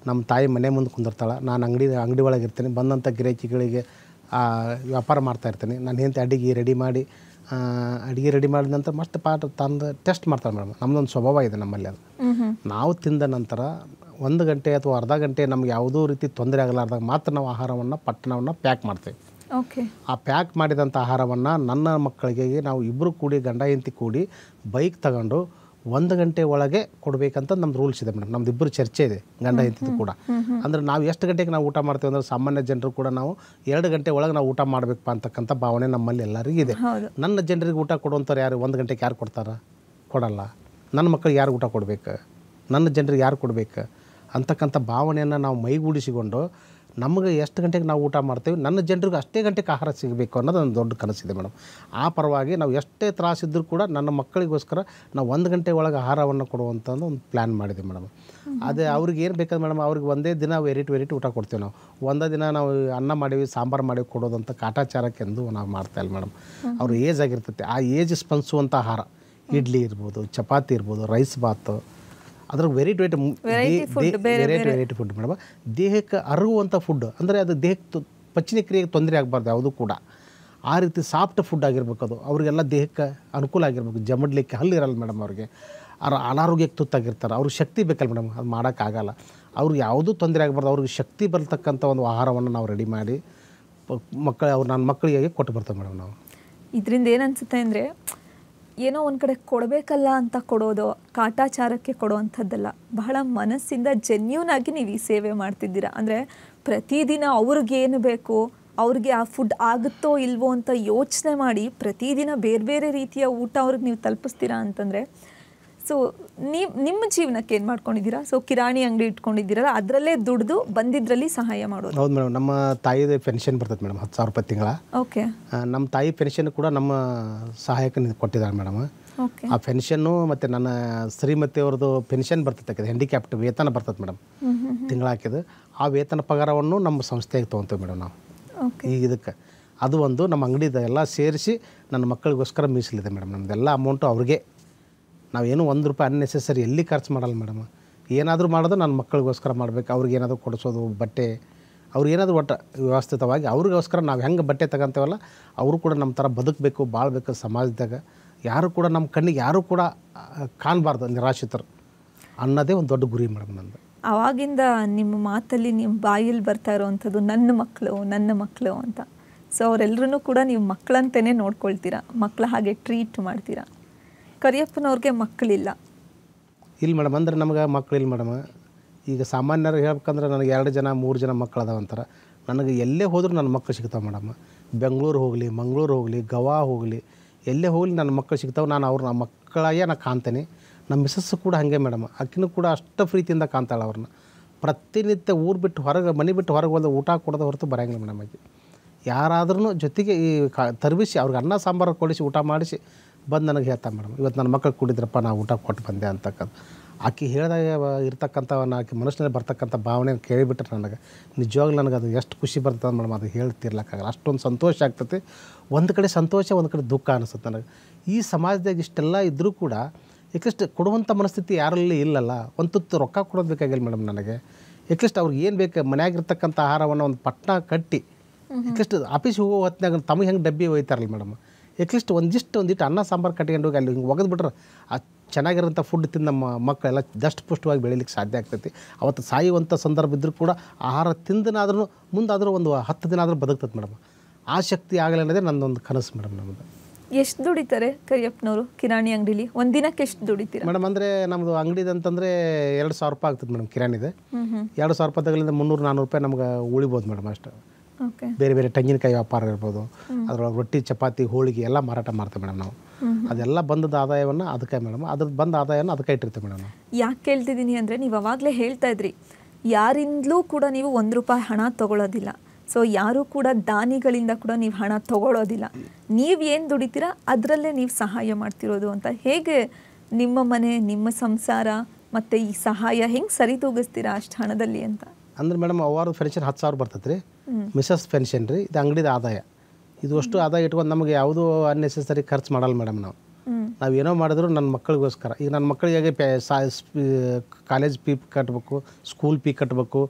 ನಮ್ಮ ತಾಯಿ ಮನೆ ಮುಂದೆ ಕುಂದಿರ್ತಾಳೆ. ನಾನು ಅಂಗಡಿ ಅಂಗಡಿ ಒಳಗೆ ಇರ್ತೀನಿ. ಬಂದಂಥ ಗಿರಾಕಿಗಳಿಗೆ ವ್ಯಾಪಾರ ಮಾಡ್ತಾ ಇರ್ತೀನಿ. ನಾನು ಹೆಂತ ಅಡಿಗೆ ರೆಡಿ ಮಾಡಿ ಅಡಿಗೆ ರೆಡಿ ಮಾಡಿದ ನಂತರ ಮತ್ತೆ ಪಾಠ ತಂದು ಟೆಸ್ಟ್ ಮಾಡ್ತಾಳೆ ಮೇಡಮ್. ನಮ್ಮದೊಂದು ಸ್ವಭಾವ ಇದೆ ನಮ್ಮಲ್ಲಿ ಅದು. ನಾವು ತಿಂದ ನಂತರ ಒಂದು ಗಂಟೆ ಅಥವಾ ಅರ್ಧ ಗಂಟೆ ನಮ್ಗೆ ಯಾವುದೋ ರೀತಿ ತೊಂದರೆ ಆಗಲಾರ್ದಾಗ ಮಾತ್ರ ನಾವು ಆಹಾರವನ್ನು ಪಟ್ಟಣವನ್ನು ಪ್ಯಾಕ್ ಮಾಡ್ತೇವೆ. ಓಕೆ. ಆ ಪ್ಯಾಕ್ ಮಾಡಿದಂಥ ಆಹಾರವನ್ನು ನನ್ನ ಮಕ್ಕಳಿಗೆ ನಾವು ಇಬ್ಬರು ಕೂಡಿ ಗಂಡ ಹೆಂಡತಿ ಕೂಡಿ ಬೈಕ್ ತಗೊಂಡು ಒಂದು ಗಂಟೆ ಒಳಗೆ ಕೊಡಬೇಕಂತ ನಮ್ಮ ರೂಲ್ಸ್ ಇದೆ ಮೇಡಮ್ ನಮ್ದು ಇಬ್ಬರು ಚರ್ಚೆ ಇದೆ ಗಂಡ ಹೆಂಡತಿದು ಕೂಡ. ಅಂದ್ರೆ ನಾವು ಎಷ್ಟು ಗಂಟೆಗೆ ನಾವು ಊಟ ಮಾಡ್ತೇವೆ ಅಂದ್ರೆ ಸಾಮಾನ್ಯ ಜನರು ಕೂಡ ನಾವು ಎರಡು ಗಂಟೆ ಒಳಗೆ ನಾವು ಊಟ ಮಾಡಬೇಕಪ್ಪ ಅಂತಕ್ಕಂಥ ಭಾವನೆ ನಮ್ಮಲ್ಲಿ ಎಲ್ಲರಿಗೂ ಇದೆ. ನನ್ನ ಜನರಿಗೆ ಊಟ ಕೊಡುವಂಥವ್ರು ಯಾರು? ಒಂದು ಗಂಟೆಗೆ ಯಾರು ಕೊಡ್ತಾರೆ? ಕೊಡಲ್ಲ. ನನ್ನ ಮಕ್ಕಳಿಗೆ ಯಾರು ಊಟ ಕೊಡ್ಬೇಕು? ನನ್ನ ಜನರಿಗೆ ಯಾರು ಕೊಡ್ಬೇಕು? ಅಂತಕ್ಕಂಥ ಭಾವನೆಯನ್ನು ನಾವು ಮೈಗೂಡಿಸಿಕೊಂಡು ನಮಗೆ ಎಷ್ಟು ಗಂಟೆಗೆ ನಾವು ಊಟ ಮಾಡ್ತೇವೆ, ನನ್ನ ಜನರಿಗೆ ಅಷ್ಟೇ ಗಂಟೆಗೆ ಆಹಾರ ಸಿಗಬೇಕು ಅನ್ನೋದು ಒಂದು ದೊಡ್ಡ ಕನಸಿದೆ ಮೇಡಮ್. ಆ ಪರವಾಗಿ ನಾವು ಎಷ್ಟೇ ತ್ರಾಸಿದ್ದರೂ ಕೂಡ ನನ್ನ ಮಕ್ಕಳಿಗೋಸ್ಕರ ನಾವು ಒಂದು ಗಂಟೆ ಒಳಗೆ ಆಹಾರವನ್ನು ಕೊಡುವಂಥ ಒಂದು ಪ್ಲ್ಯಾನ್ ಮಾಡಿದೆ ಮೇಡಮ್. ಅದೇ ಅವ್ರಿಗೆ ಏನು ಬೇಕಾದ್ರೆ ಮೇಡಮ್, ಅವ್ರಿಗೆ ಒಂದೇ ದಿನ ವೆರೈಟಿ ವೆರೈಟಿ ಊಟ ಕೊಡ್ತೀವಿ ನಾವು. ಒಂದೇ ದಿನ ನಾವು ಅನ್ನ ಮಾಡೀವಿ, ಸಾಂಬಾರು ಮಾಡಿ ಕೊಡೋದಂಥ ಕಾಟಾಚಾರಕ್ಕೆಂದು ನಾವು ಮಾಡ್ತಾಯಿಲ್ಲ ಮೇಡಮ್. ಅವ್ರ ಏಜ್ ಆಗಿರ್ತೈತೆ. ಆ ಏಜ್ ಸ್ಪಂದಿಸುವಂಥ ಆಹಾರ, ಇಡ್ಲಿ ಇರ್ಬೋದು, ಚಪಾತಿ ಇರ್ಬೋದು ರೈಸ್ ಬಾತು ಅದ್ರ variety variety variety variety food madam. ದೇಹಕ್ಕೆ ಅರಗುವಂಥ ಫುಡ್ ಅಂದರೆ ಅದು ದೇಹಕ್ಕೆ ಪಚನ ಕ್ರಿಯೆಗೆ ತೊಂದರೆ ಆಗಬಾರ್ದು ಯಾವುದೂ ಕೂಡ. ಆ ರೀತಿ ಸಾಫ್ಟ್ ಫುಡ್ ಆಗಿರ್ಬೇಕು ಅದು. ಅವರಿಗೆಲ್ಲ ದೇಹಕ್ಕೆ ಅನುಕೂಲ ಆಗಿರ್ಬೇಕು. ಜಮಡ್ಲಿಕ್ಕೆ ಹಲ್ಲು ಇರಲ್ಲ ಮೇಡಮ್ ಅವ್ರಿಗೆ. ಅವ್ರ ಅನಾರೋಗ್ಯಕ್ಕೆ ತುತ್ತಾಗಿರ್ತಾರೆ. ಅವ್ರಿಗೆ ಶಕ್ತಿ ಬೇಕಲ್ಲ ಮೇಡಮ್ ಅದು ಮಾಡೋಕ್ಕಾಗಲ್ಲ ಅವ್ರಿಗೆ ಯಾವುದೂ ತೊಂದರೆ ಆಗಬಾರ್ದು ಅವ್ರಿಗೆ ಶಕ್ತಿ ಬರ್ತಕ್ಕಂಥ ಒಂದು ಆಹಾರವನ್ನು ನಾವು ರೆಡಿ ಮಾಡಿ ಮಕ್ಕಳು ಅವ್ರು ನನ್ನ ಮಕ್ಕಳಿಗೆ ಕೊಟ್ಟು ಬರ್ತೇವೆ ಮೇಡಮ್ ನಾವು. ಇದರಿಂದ ಏನನ್ಸುತ್ತೆ ಅಂದರೆ ಏನೋ ಒಂದು ಕಡೆ ಕೊಡಬೇಕಲ್ಲ ಅಂತ ಕೊಡೋದು, ಕಾಟಾಚಾರಕ್ಕೆ ಕೊಡೋವಂಥದ್ದಲ್ಲ. ಬಹಳ ಮನಸ್ಸಿಂದ ಜೆನ್ಯೂನ್ ಆಗಿ ನೀವು ಈ ಸೇವೆ ಮಾಡ್ತಿದ್ದೀರಾ. ಅಂದರೆ ಪ್ರತಿದಿನ ಅವ್ರಿಗೇನು ಬೇಕು, ಅವ್ರಿಗೆ ಆ ಫುಡ್ ಆಗುತ್ತೋ ಇಲ್ವೋ ಅಂತ ಯೋಚನೆ ಮಾಡಿ ಪ್ರತಿದಿನ ಬೇರೆ ಬೇರೆ ರೀತಿಯ ಊಟ ಅವ್ರಿಗೆ ನೀವು ತಲುಪಿಸ್ತೀರಾ ಅಂತಂದರೆ ಸೊ ನೀವು ನಿಮ್ಮ ಜೀವನಕ್ಕೆ ಏನು ಮಾಡ್ಕೊಂಡಿದ್ದೀರಾ? ಸೊ ಕಿರಾಣಿ ಅಂಗಡಿ ಇಟ್ಕೊಂಡಿದ್ದೀರಲ್ಲ ಅದರಲ್ಲೇ ದುಡ್ದು ಬಂದಿದ್ರಲ್ಲಿ ಸಹಾಯ ಮಾಡೋದು. ಹೌದು ಮೇಡಮ್ ನಮ್ಮ ತಾಯಿದು ಪೆನ್ಷನ್ ಬರ್ತದೆ ಮೇಡಮ್ ಹತ್ತು ಸಾವಿರ ರೂಪಾಯಿ ತಿಂಗಳ. ಓಕೆ ನಮ್ಮ ತಾಯಿ ಪೆನ್ಷನ್ ಕೂಡ ನಮ್ಮ ಸಹಾಯಕ ಕೊಟ್ಟಿದ್ದಾರೆ ಮೇಡಮ್. ಓಕೆ ಆ ಪೆನ್ಷನ್ನು ಮತ್ತು ನನ್ನ ಶ್ರೀಮತಿ ಅವ್ರದ್ದು ಪೆನ್ಷನ್ ಬರ್ತದೆ ಹ್ಯಾಂಡಿಕ್ಯಾಪ್ಟ್ ವೇತನ ಬರ್ತದೆ ಮೇಡಮ್ ತಿಂಗಳ ಹಾಕಿದ್ದು ಆ ವೇತನ ಪಗಾರವನ್ನು ನಮ್ಮ ಸಂಸ್ಥೆಗೆ ತೊಗೊತೀವಿ ಮೇಡಮ್ ನಾವು. ಓಕೆ ಈಗ ಇದಕ್ಕೆ. ಅದು ಒಂದು ನಮ್ಮ ಅಂಗಡಿದ ಎಲ್ಲ ಸೇರಿಸಿ ನನ್ನ ಮಕ್ಕಳಿಗೋಸ್ಕರ ಮೀಸಲಿದೆ ಮೇಡಮ್ ನಮ್ಮದೆಲ್ಲ ಅಮೌಂಟು ಅವ್ರಿಗೆ. ನಾವೇನು ಒಂದು ರೂಪಾಯಿ ಅನ್ನೆಸೆಸರಿ ಎಲ್ಲಿ ಖರ್ಚು ಮಾಡಲ್ಲ ಮೇಡಮ್. ಏನಾದರೂ ಮಾಡೋದು ನನ್ನ ಮಕ್ಕಳಿಗೋಸ್ಕರ ಮಾಡಬೇಕು. ಅವ್ರಿಗೆ ಏನಾದರೂ ಕೊಡಿಸೋದು, ಬಟ್ಟೆ. ಅವ್ರು ಏನಾದರೂ ಒಟ್ಟು ವ್ಯವಸ್ಥಿತವಾಗಿ ಅವ್ರಿಗೋಸ್ಕರ ನಾವು ಹೆಂಗೆ ಬಟ್ಟೆ ತಗೊಂತೇವಲ್ಲ, ಅವರು ಕೂಡ ನಮ್ಮ ಥರ ಬದುಕಬೇಕು, ಬಾಳ್ಬೇಕು ಸಮಾಜದಾಗ. ಯಾರು ಕೂಡ ನಮ್ಮ ಕಣ್ಣಿಗೆ ಯಾರೂ ಕೂಡ ಕಾಣಬಾರ್ದು ನಿರಾಶ್ರಿತರು ಅನ್ನೋದೇ ಒಂದು ದೊಡ್ಡ ಗುರಿ ಮೇಡಮ್ ನಂದು. ಆವಾಗಿಂದ ನಿಮ್ಮ ಮಾತಲ್ಲಿ ನಿಮ್ಮ ಬಾಯಲ್ಲಿ ಬರ್ತಾ ಇರೋವಂಥದ್ದು ನನ್ನ ಮಕ್ಕಳು ನನ್ನ ಮಕ್ಕಳು ಅಂತ. ಸೊ ಅವರೆಲ್ಲರೂ ಕೂಡ ನೀವು ಮಕ್ಕಳಂತೆಯೇ ನೋಡ್ಕೊಳ್ತೀರಾ? ಮಕ್ಕಳ ಹಾಗೆ ಟ್ರೀಟ್ ಮಾಡ್ತೀರಾ? ಕರಿಯಪ್ಪನವ್ರಿಗೆ ಮಕ್ಕಳಿಲ್ಲ. ಇಲ್ಲ ಮೇಡಮ್, ಅಂದ್ರೆ ನಮ್ಗೆ ಮಕ್ಕಳಿಲ್ಲ ಮೇಡಮ್. ಈಗ ಸಾಮಾನ್ಯರು ಹೇಳ್ಬೇಕಂದ್ರೆ ನನಗೆ ಎರಡು ಜನ, ಮೂರು ಜನ ಮಕ್ಕಳು ಅದಾವ ಅಂತಾರೆ. ನನಗೆ ಎಲ್ಲೇ ಹೋದರೂ ನನ್ನ ಮಕ್ಕಳು ಸಿಗ್ತಾವೆ ಮೇಡಮ್. ಬೆಂಗಳೂರು ಹೋಗಲಿ, ಮಂಗಳೂರು ಹೋಗಲಿ, ಗವಾ ಹೋಗಲಿ, ಎಲ್ಲೇ ಹೋಗಲಿ ನನ್ನ ಮಕ್ಕಳು ಸಿಗ್ತಾವೆ, ನಾನು ಅವ್ರನ್ನ ಮಕ್ಕಳಾಗೆ ನಾನು ಕಾಣ್ತೇನೆ. ನಮ್ಮ ಮಿಸಸ್ಸು ಕೂಡ ಹಾಗೆ ಮೇಡಮ್. ಅಕ್ಕಿನೂ ಕೂಡ ಅಷ್ಟು ಪ್ರೀತಿಯಿಂದ ಕಾಣ್ತಾಳೆ ಅವ್ರನ್ನ ಪ್ರತಿನಿತ್ಯ ಊರು ಬಿಟ್ಟು ಹೊರಗೆ, ಮನೆ ಬಿಟ್ಟು ಹೊರಗೆ ಹೋದ ಊಟ ಕೊಡೋದು ಹೊರತು ಬರೋಂಗಿಲ್ಲ ಮೇಡಮ್ ಆಕೆ ಯಾರಾದ್ರೂ ಜೊತೆಗೆ ಈ ಕಾ ತರ್ಬಿಸಿ, ಅವ್ರಿಗೆ ಅನ್ನ, ಸಾಂಬಾರು ಕೊಡಿಸಿ, ಊಟ ಮಾಡಿಸಿ ಬಂದು ನನಗೆ ಹೇಳ್ತಾನೆ ಮೇಡಮ್ ಇವತ್ತು ನನ್ನ ಮಕ್ಕಳು ಕೂಡಿದ್ರಪ್ಪ ನಾನು ಊಟ ಕೊಟ್ಟು ಬಂದೆ ಅಂತಕ್ಕಂಥ. ಆಕೆ ಹೇಳಿದಾಗ ಇರ್ತಕ್ಕಂಥ ಆಕೆ ಮನಸ್ಸಿನಲ್ಲಿ ಬರ್ತಕ್ಕಂಥ ಭಾವನೆ ಕೇಳಿಬಿಟ್ರೆ ನನಗೆ ನಿಜವಾಗ್ಲೂ ನನಗೆ ಅದು ಎಷ್ಟು ಖುಷಿ ಬರ್ತದೆ ಮೇಡಮ್ ಅದು ಹೇಳ್ತಿರ್ಲಕ್ಕಾಗಲ್ಲ. ಅಷ್ಟೊಂದು ಸಂತೋಷ ಆಗ್ತೈತಿ ಒಂದು ಕಡೆ ಸಂತೋಷ ಒಂದು ಕಡೆ ದುಃಖ ಅನಿಸುತ್ತೆ ನನಗೆ. ಈ ಸಮಾಜದಾಗ ಇಷ್ಟೆಲ್ಲ ಇದ್ದರೂ ಕೂಡ ಯಾಕಷ್ಟು ಕೊಡುವಂಥ ಮನಸ್ಥಿತಿ ಯಾರಲ್ಲಿ ಇಲ್ಲಲ್ಲ ಒಂದು ತುತ್ತು ರೊಕ್ಕ ಕೊಡೋದು ಬೇಕಾಗಿಲ್ಲ ಮೇಡಮ್ ನನಗೆ. ಎಕ್ಲಿಸ್ಟ್ ಅವ್ರಿಗೆ ಏನು ಬೇಕು ಮನೆಯಾಗಿರ್ತಕ್ಕಂಥ ಆಹಾರವನ್ನು ಒಂದು ಪಟ್ಟಣ ಕಟ್ಟಿ ಯಾಕಷ್ಟು ಆಫೀಸ್ ಹೋಗೋ ಹೊತ್ತಿನಾಗ ತಮಗೆ ಹೆಂಗೆ ಡಬ್ಬಿ ಒಯ್ತಾರಲ್ಲ ಮೇಡಮ್ ಯಾಕಷ್ಟು ಒಂದಿಷ್ಟು ಒಂದಿಟ್ಟು ಅನ್ನ ಸಾಂಬಾರು ಕಟ್ಕೊಂಡು ಹೋಗಿ ಅಲ್ಲಿ ಹಿಂಗೆ ಒಗೆದ್ಬಿಟ್ರೆ ಆ ಚೆನ್ನಾಗಿರೋಂಥ ಫುಡ್ ತಿಂದು ನಮ್ಮ ಮಕ್ಕಳೆಲ್ಲ ದಷ್ಟಪುಷ್ಟವಾಗಿ ಬೆಳೀಲಿಕ್ಕೆ ಸಾಧ್ಯ ಆಗ್ತೈತಿ. ಅವತ್ತು ಸಾಯುವಂಥ ಸಂದರ್ಭ ಇದ್ದರೂ ಕೂಡ ಆಹಾರ ತಿಂದನಾದ್ರೂ ಮುಂದಾದರೂ ಒಂದು ಹತ್ತು ದಿನ ಆದರೂ ಬದುಕ್ತದೆ ಮೇಡಮ್. ಆ ಶಕ್ತಿ ಆಗಲಿ ಅನ್ನೋದೇ ನನ್ನೊಂದು ಕನಸು ಮೇಡಮ್ ನಮ್ಮದು ಎಷ್ಟು ದುಡಿತಾರೆ ಕರಿಯಪ್ಪನವರು ಕಿರಾಣಿ ಅಂಗಡಿಲಿ? ಒಂದು ದಿನಕ್ಕೆ ಎಷ್ಟು ದುಡಿತೀರಾ? ಮೇಡಮ್ ಅಂದರೆ ನಮ್ಮದು ಅಂಗಡಿದು ಅಂತಂದರೆ ಎರಡು ಸಾವಿರ ರೂಪಾಯಿ ಆಗ್ತದೆ ಮೇಡಮ್ ಕಿರಾಣಿದೆ. ಎರಡು ಸಾವಿರ ರೂಪಾಯಿಗಳಿಂದ ಮುನ್ನೂರು ನಾನ್ನೂರು ರೂಪಾಯಿ ನಮ್ಗೆ ಉಳಿಬೋದು ಮೇಡಮ್ ಅಷ್ಟು. ಬೇರೆ ಬೇರೆ ತೆಂಗಿನಕಾಯಿ ವ್ಯಾಪಾರ ಇರ್ಬೋದು ಅದರೊಳಗೆ ರೊಟ್ಟಿ ಚಪಾತಿ ಹೋಳಿಗೆ ಎಲ್ಲ ಮಾರಾಟ ಮಾಡ್ತೇವೆ ಮೇಡಮ್ ನಾವು. ಅದೆಲ್ಲ ಬಂದದ ಆದಾಯವನ್ನು ಅದಕ್ಕೆ ಮೇಡಮ್ ಅದ್ರ ಬಂದ ಆದಾಯವನ್ನು ಅದಕ್ಕೆ ಇಟ್ಟಿರ್ತೀವಿ ಮೇಡಮ್ ಯಾಕೆ ಕೇಳ್ತಿದ್ದೀನಿ ಅಂದರೆ ನೀವು ಅವಾಗಲೇ ಹೇಳ್ತಾ ಇದ್ರಿ ಯಾರಿಂದಲೂ ಕೂಡ ನೀವು ಒಂದು ರೂಪಾಯಿ ಹಣ ತಗೊಳ್ಳೋದಿಲ್ಲ ಸೊ ಯಾರೂ ಕೂಡ ದಾನಿಗಳಿಂದ ಕೂಡ ನೀವು ಹಣ ತಗೊಳ್ಳೋದಿಲ್ಲ ನೀವು ಏನು ದುಡಿತೀರಾ ಅದರಲ್ಲೇ ನೀವು ಸಹಾಯ ಮಾಡ್ತಿರೋದು ಅಂತ ಹೇಗೆ ನಿಮ್ಮ ಮನೆ ನಿಮ್ಮ ಸಂಸಾರ ಮತ್ತು ಈ ಸಹಾಯ ಹೆಂಗೆ ಸರಿದೂಗಿಸ್ತೀರಾ ಅಷ್ಟು ಹಣದಲ್ಲಿ ಅಂತ? ಅಂದ್ರೆ ಮೇಡಮ್ ಅವ್ರ ಪೆನ್ಷನ್ ಹತ್ತು ಸಾವಿರ ಬರ್ತೈತೆ ರೀ. ಮಿಸಸ್ ಪೆನ್ಷನ್ ರೀ. ಇದು ಅಂಗಡಿದ ಆದಾಯ. ಇದು ಅಷ್ಟು ಆದಾಯ ಇಟ್ಕೊಂಡು ನಮಗೆ ಯಾವುದೂ ಅನ್ನೆಸೆಸರಿ ಖರ್ಚು ಮಾಡಲ್ಲ ಮೇಡಮ್ ನಾವು. ನಾವು ಏನೋ ಮಾಡಿದ್ರು ನನ್ನ ಮಕ್ಕಳಿಗೋಸ್ಕರ. ಈಗ ನನ್ನ ಮಕ್ಕಳಿಗೆ ಪೆ ಕಾಲೇಜ್ ಫೀ ಕಟ್ಟಬೇಕು ಸ್ಕೂಲ್ ಫೀ ಕಟ್ಟಬೇಕು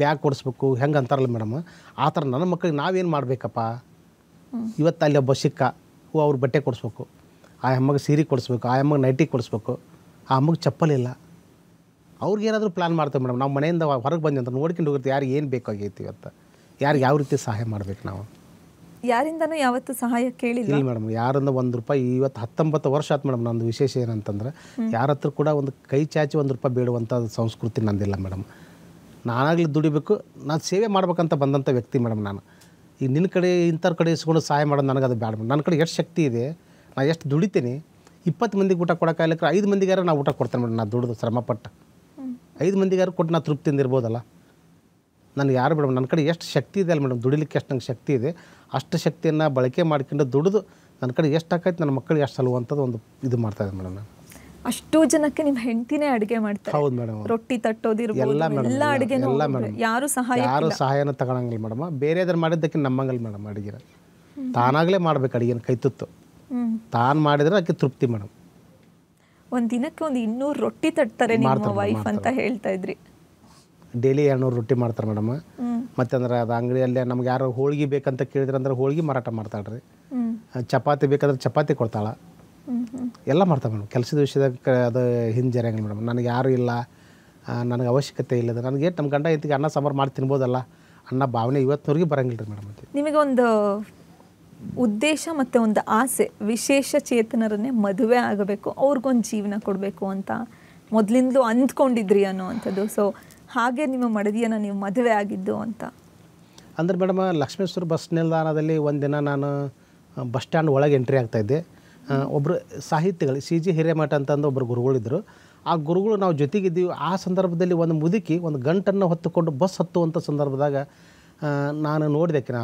ಬ್ಯಾಗ್ ಕೊಡಿಸ್ಬೇಕು, ಹೆಂಗೆ ಅಂತಾರಲ್ಲ ಮೇಡಮ್. ಆ ಥರ ನನ್ನ ಮಕ್ಕಳಿಗೆ ನಾವೇನು ಮಾಡಬೇಕಪ್ಪ? ಇವತ್ತು ಅಲ್ಲಿ ಒಬ್ಬ ಸಿಕ್ಕ ಅವ್ರ ಬಟ್ಟೆ ಕೊಡಿಸ್ಬೇಕು. ಆ ಅಮ್ಮಗೆ ಸೀರೆ ಕೊಡಿಸ್ಬೇಕು, ಆ ಅಮ್ಮಗೆ ನೈಟಿ ಕೊಡಿಸ್ಬೇಕು. ಆ ಅಮ್ಮಗೆ ಚಪ್ಪಲಿಲ್ಲ ಅವ್ರಿಗೆ ಏನಾದರೂ ಪ್ಲ್ಯಾನ್ ಮಾಡ್ತೇವೆ ಮೇಡಮ್. ನಾವು ಮನೆಯಿಂದ ಹೊರಗೆ ಬಂದು ಅಂತ ನೋಡ್ಕೊಂಡು ಹೋಗಿರ್ತೀವಿ. ಯಾರಿಗೆ ಏನು ಬೇಕಾಗೈತಿ ಇವತ್ತು. ಯಾರಿಗೆ ಯಾವ ರೀತಿ ಸಹಾಯ ಮಾಡ್ಬೇಕು ನಾವು? ಯಾರಿಂದನೂ ಯಾವತ್ತು ಸಹಾಯ ಕೇಳಿಲ್ಲ. ಇಲ್ಲ ಮೇಡಮ್. ಯಾರಿಂದ ಒಂದು ರೂಪಾಯಿ ಇವತ್ತು ಹತ್ತೊಂಬತ್ತು ವರ್ಷ ಆಯ್ತು ಮೇಡಮ್ ನಂದು ವಿಶೇಷ ಏನಂತಂದ್ರೆ ಯಾರ ಹತ್ರ ಕೂಡ ಒಂದು ಕೈ ಚಾಚಿ ಒಂದು ರೂಪಾಯಿ ಬೇಡುವಂಥ ಸಂಸ್ಕೃತಿ ನಂದಿಲ್ಲ ಮೇಡಮ್. ನಾನಾಗಲಿ ದುಡಿಬೇಕು ನಾನು ಸೇವೆ ಮಾಡ್ಬೇಕಂತ ಬಂದಂಥ ವ್ಯಕ್ತಿ ಮೇಡಮ್ ನಾನು. ಈಗ ನಿನ್ನ ಕಡೆ ಇಂಥವ್ರ ಕಡೆ ಇಸ್ಕೊಂಡು ಸಹಾಯ ಮಾಡೋದು ನನಗೆ ಅದು ಬೇಡ ಮೇಡಮ್. ನನ್ನ ಕಡೆ ಎಷ್ಟು ಶಕ್ತಿ ಇದೆ ನಾನು ಎಷ್ಟು ದುಡಿತೀನಿ ಇಪ್ಪತ್ತು ಮಂದಿಗೆ ಊಟ ಕೊಡೋಕ್ಕಾಗಲಿಕ್ಕೆ ಐದು ಮಂದಿಗಾರ ನಾನು ಊಟ ಕೊಡ್ತೇನೆ ಮೇಡಮ್ ನಾನು ದುಡಿದು ಶ್ರಮಪಟ್ಟು. ಐದು ಮಂದಿಗಾರು ಕೊಟ್ಟು ನಾ ತೃಪ್ತಿಯಿಂದ ಇರ್ಬೋದಲ್ಲ? ನನಗೆ ಯಾರು ಮೇಡಮ್ ನನ್ನ ಕಡೆ ಎಷ್ಟು ಶಕ್ತಿ ಇದೆ ಅಲ್ಲ ಮೇಡಮ್ ದುಡಿಲಿಕ್ಕೆ ಎಷ್ಟು ನಂಗೆ ಶಕ್ತಿ ಇದೆ ಅಷ್ಟು ಶಕ್ತಿಯನ್ನು ಬಳಕೆ ಮಾಡ್ಕೊಂಡು ದುಡಿದು ನನ್ನ ಕಡೆ ಎಷ್ಟು ಆಕೈತೆ ನನ್ನ ಮಕ್ಕಳಿಗೆ ಎಷ್ಟು ಸಲುವಂಥದ್ದು ಒಂದು ಇದು ಮಾಡ್ತಾ ಇದ್ದೆ ಮೇಡಮ್ ನಾನು. ಅಷ್ಟು ಜನಕ್ಕೆ ನಿಮ್ಮ ಹೆಂಡತಿನೇ ಅಡುಗೆ ಮಾಡ್ತಾರೆ. ಹೌದು ಮೇಡಮ್ ರೊಟ್ಟಿ ತಟ್ಟೋದಿರ್ಬೋದು ಎಲ್ಲ ಮೇಡಮ್ ಎಲ್ಲ ಅಡಿಗೆ ಎಲ್ಲ. ಮೇಡಮ್. ಯಾರು ಸಹಾಯ ಯಾರು ಸಹಾಯನ ತಗೊಳಂಗಿಲ್ಲ ಮೇಡಮ್. ಬೇರೆದ್ರ ಮಾಡಿದ್ದಕ್ಕೆ ನಮ್ಮಂಗಿಲ್ಲ ಮೇಡಮ್ ಅಡುಗೆನ. ತಾನಾಗಲೇ ಮಾಡ್ಬೇಕು ಅಡುಗೆನ ಕೈ ತುತ್ತು. ತಾನು ಮಾಡಿದ್ರೆ ಅದಕ್ಕೆ ತೃಪ್ತಿ ಮೇಡಮ್. ಒಂದ್ ದಿನಕ್ಕೆ ಒಂದು ಇನ್ನೂರು ರೊಟ್ಟಿ ತಟ್ತಾರೆ ನಿಮ್ಮ ವೈಫ್ ಅಂತ ಹೇಳ್ತಾ ಇದ್ರಿ. ಡೈಲಿ ಎರಡ್ನೂರು ರೊಟ್ಟಿ ಮಾಡ್ತಾರೆ ಮೇಡಮ್. ಮತ್ತೆ ಅಂದ್ರೆ ಅದು ಅಂಗಡಿಯಲ್ಲಿ ನಮ್ಗೆ ಯಾರು ಹೋಳಿಗೆ ಬೇಕಂತ ಕೇಳಿದ್ರೆ ಅಂದ್ರೆ ಹೋಳಿಗೆ ಮಾರಾಟ ಮಾಡ್ತಾಳೆ ರೀ. ಚಪಾತಿ ಬೇಕಾದ್ರೆ ಚಪಾತಿ ಕೊಡ್ತಾಳೆ. ಎಲ್ಲ ಮಾಡ್ತಾಳೆ ಮೇಡಮ್. ಕೆಲಸದ ವಿಷಯದಾಗ ಅದು ಹಿಂಜರಿಯಂಗಿಲ್ಲ ಮೇಡಮ್. ನನಗೆ ಯಾರು ಇಲ್ಲ ನನಗೆ ಅವಶ್ಯಕತೆ ಇಲ್ಲದ. ನನಗೆ ನಮ್ಮ ಗಂಡ ಇಂತಿಗೆ ಅನ್ನ ಸಾಂಬಾರು ಮಾಡಿ ತಿನ್ಬೋದಲ್ಲ ಅನ್ನ ಭಾವನೆ ಇವತ್ತಿನವರೆಗೆ ಬರಂಗಿಲ್ಲ ರೀ ಮೇಡಮ್ ನಿಮಗೆ ಒಂದು ಉದ್ದೇಶ ಮತ್ತು ಒಂದು ಆಸೆ, ವಿಶೇಷ ಚೇತನರನ್ನೇ ಮದುವೆ ಆಗಬೇಕು, ಅವ್ರಿಗೊಂದು ಜೀವನ ಕೊಡಬೇಕು ಅಂತ ಮೊದಲಿಂದಲೂ ಅಂದ್ಕೊಂಡಿದ್ರಿ ಅನ್ನೋವಂಥದ್ದು. ಸೊ ಹಾಗೆ ನಿಮ್ಮ ಮಡದಿಯನ್ನು ನೀವು ಮದುವೆ ಆಗಿದ್ದು ಅಂತ. ಅಂದ್ರೆ ಮೇಡಮ್, ಲಕ್ಷ್ಮೇಶ್ವರ ಬಸ್ ನಿಲ್ದಾಣದಲ್ಲಿ ಒಂದಿನ ನಾನು ಬಸ್ ಸ್ಟ್ಯಾಂಡ್ ಒಳಗೆ ಎಂಟ್ರಿ ಆಗ್ತಾಯಿದ್ದೆ ಒಬ್ಬರು ಸಾಹಿತ್ಯಗಳು, ಸಿ ಜಿ ಹಿರೇಮಠ ಅಂತಂದು ಒಬ್ಬರು ಗುರುಗಳಿದ್ದರು ಆ ಗುರುಗಳು ನಾವು ಜೊತೆಗಿದ್ದೀವಿ. ಆ ಸಂದರ್ಭದಲ್ಲಿ ಒಂದು ಮುದುಕಿ, ಒಂದು ಗಂಟನ್ನು ಹೊತ್ತುಕೊಂಡು ಬಸ್ ಹತ್ತುವಂಥ ಸಂದರ್ಭದಾಗ ನಾನು ನೋಡಿದೆ ಆಕಿನ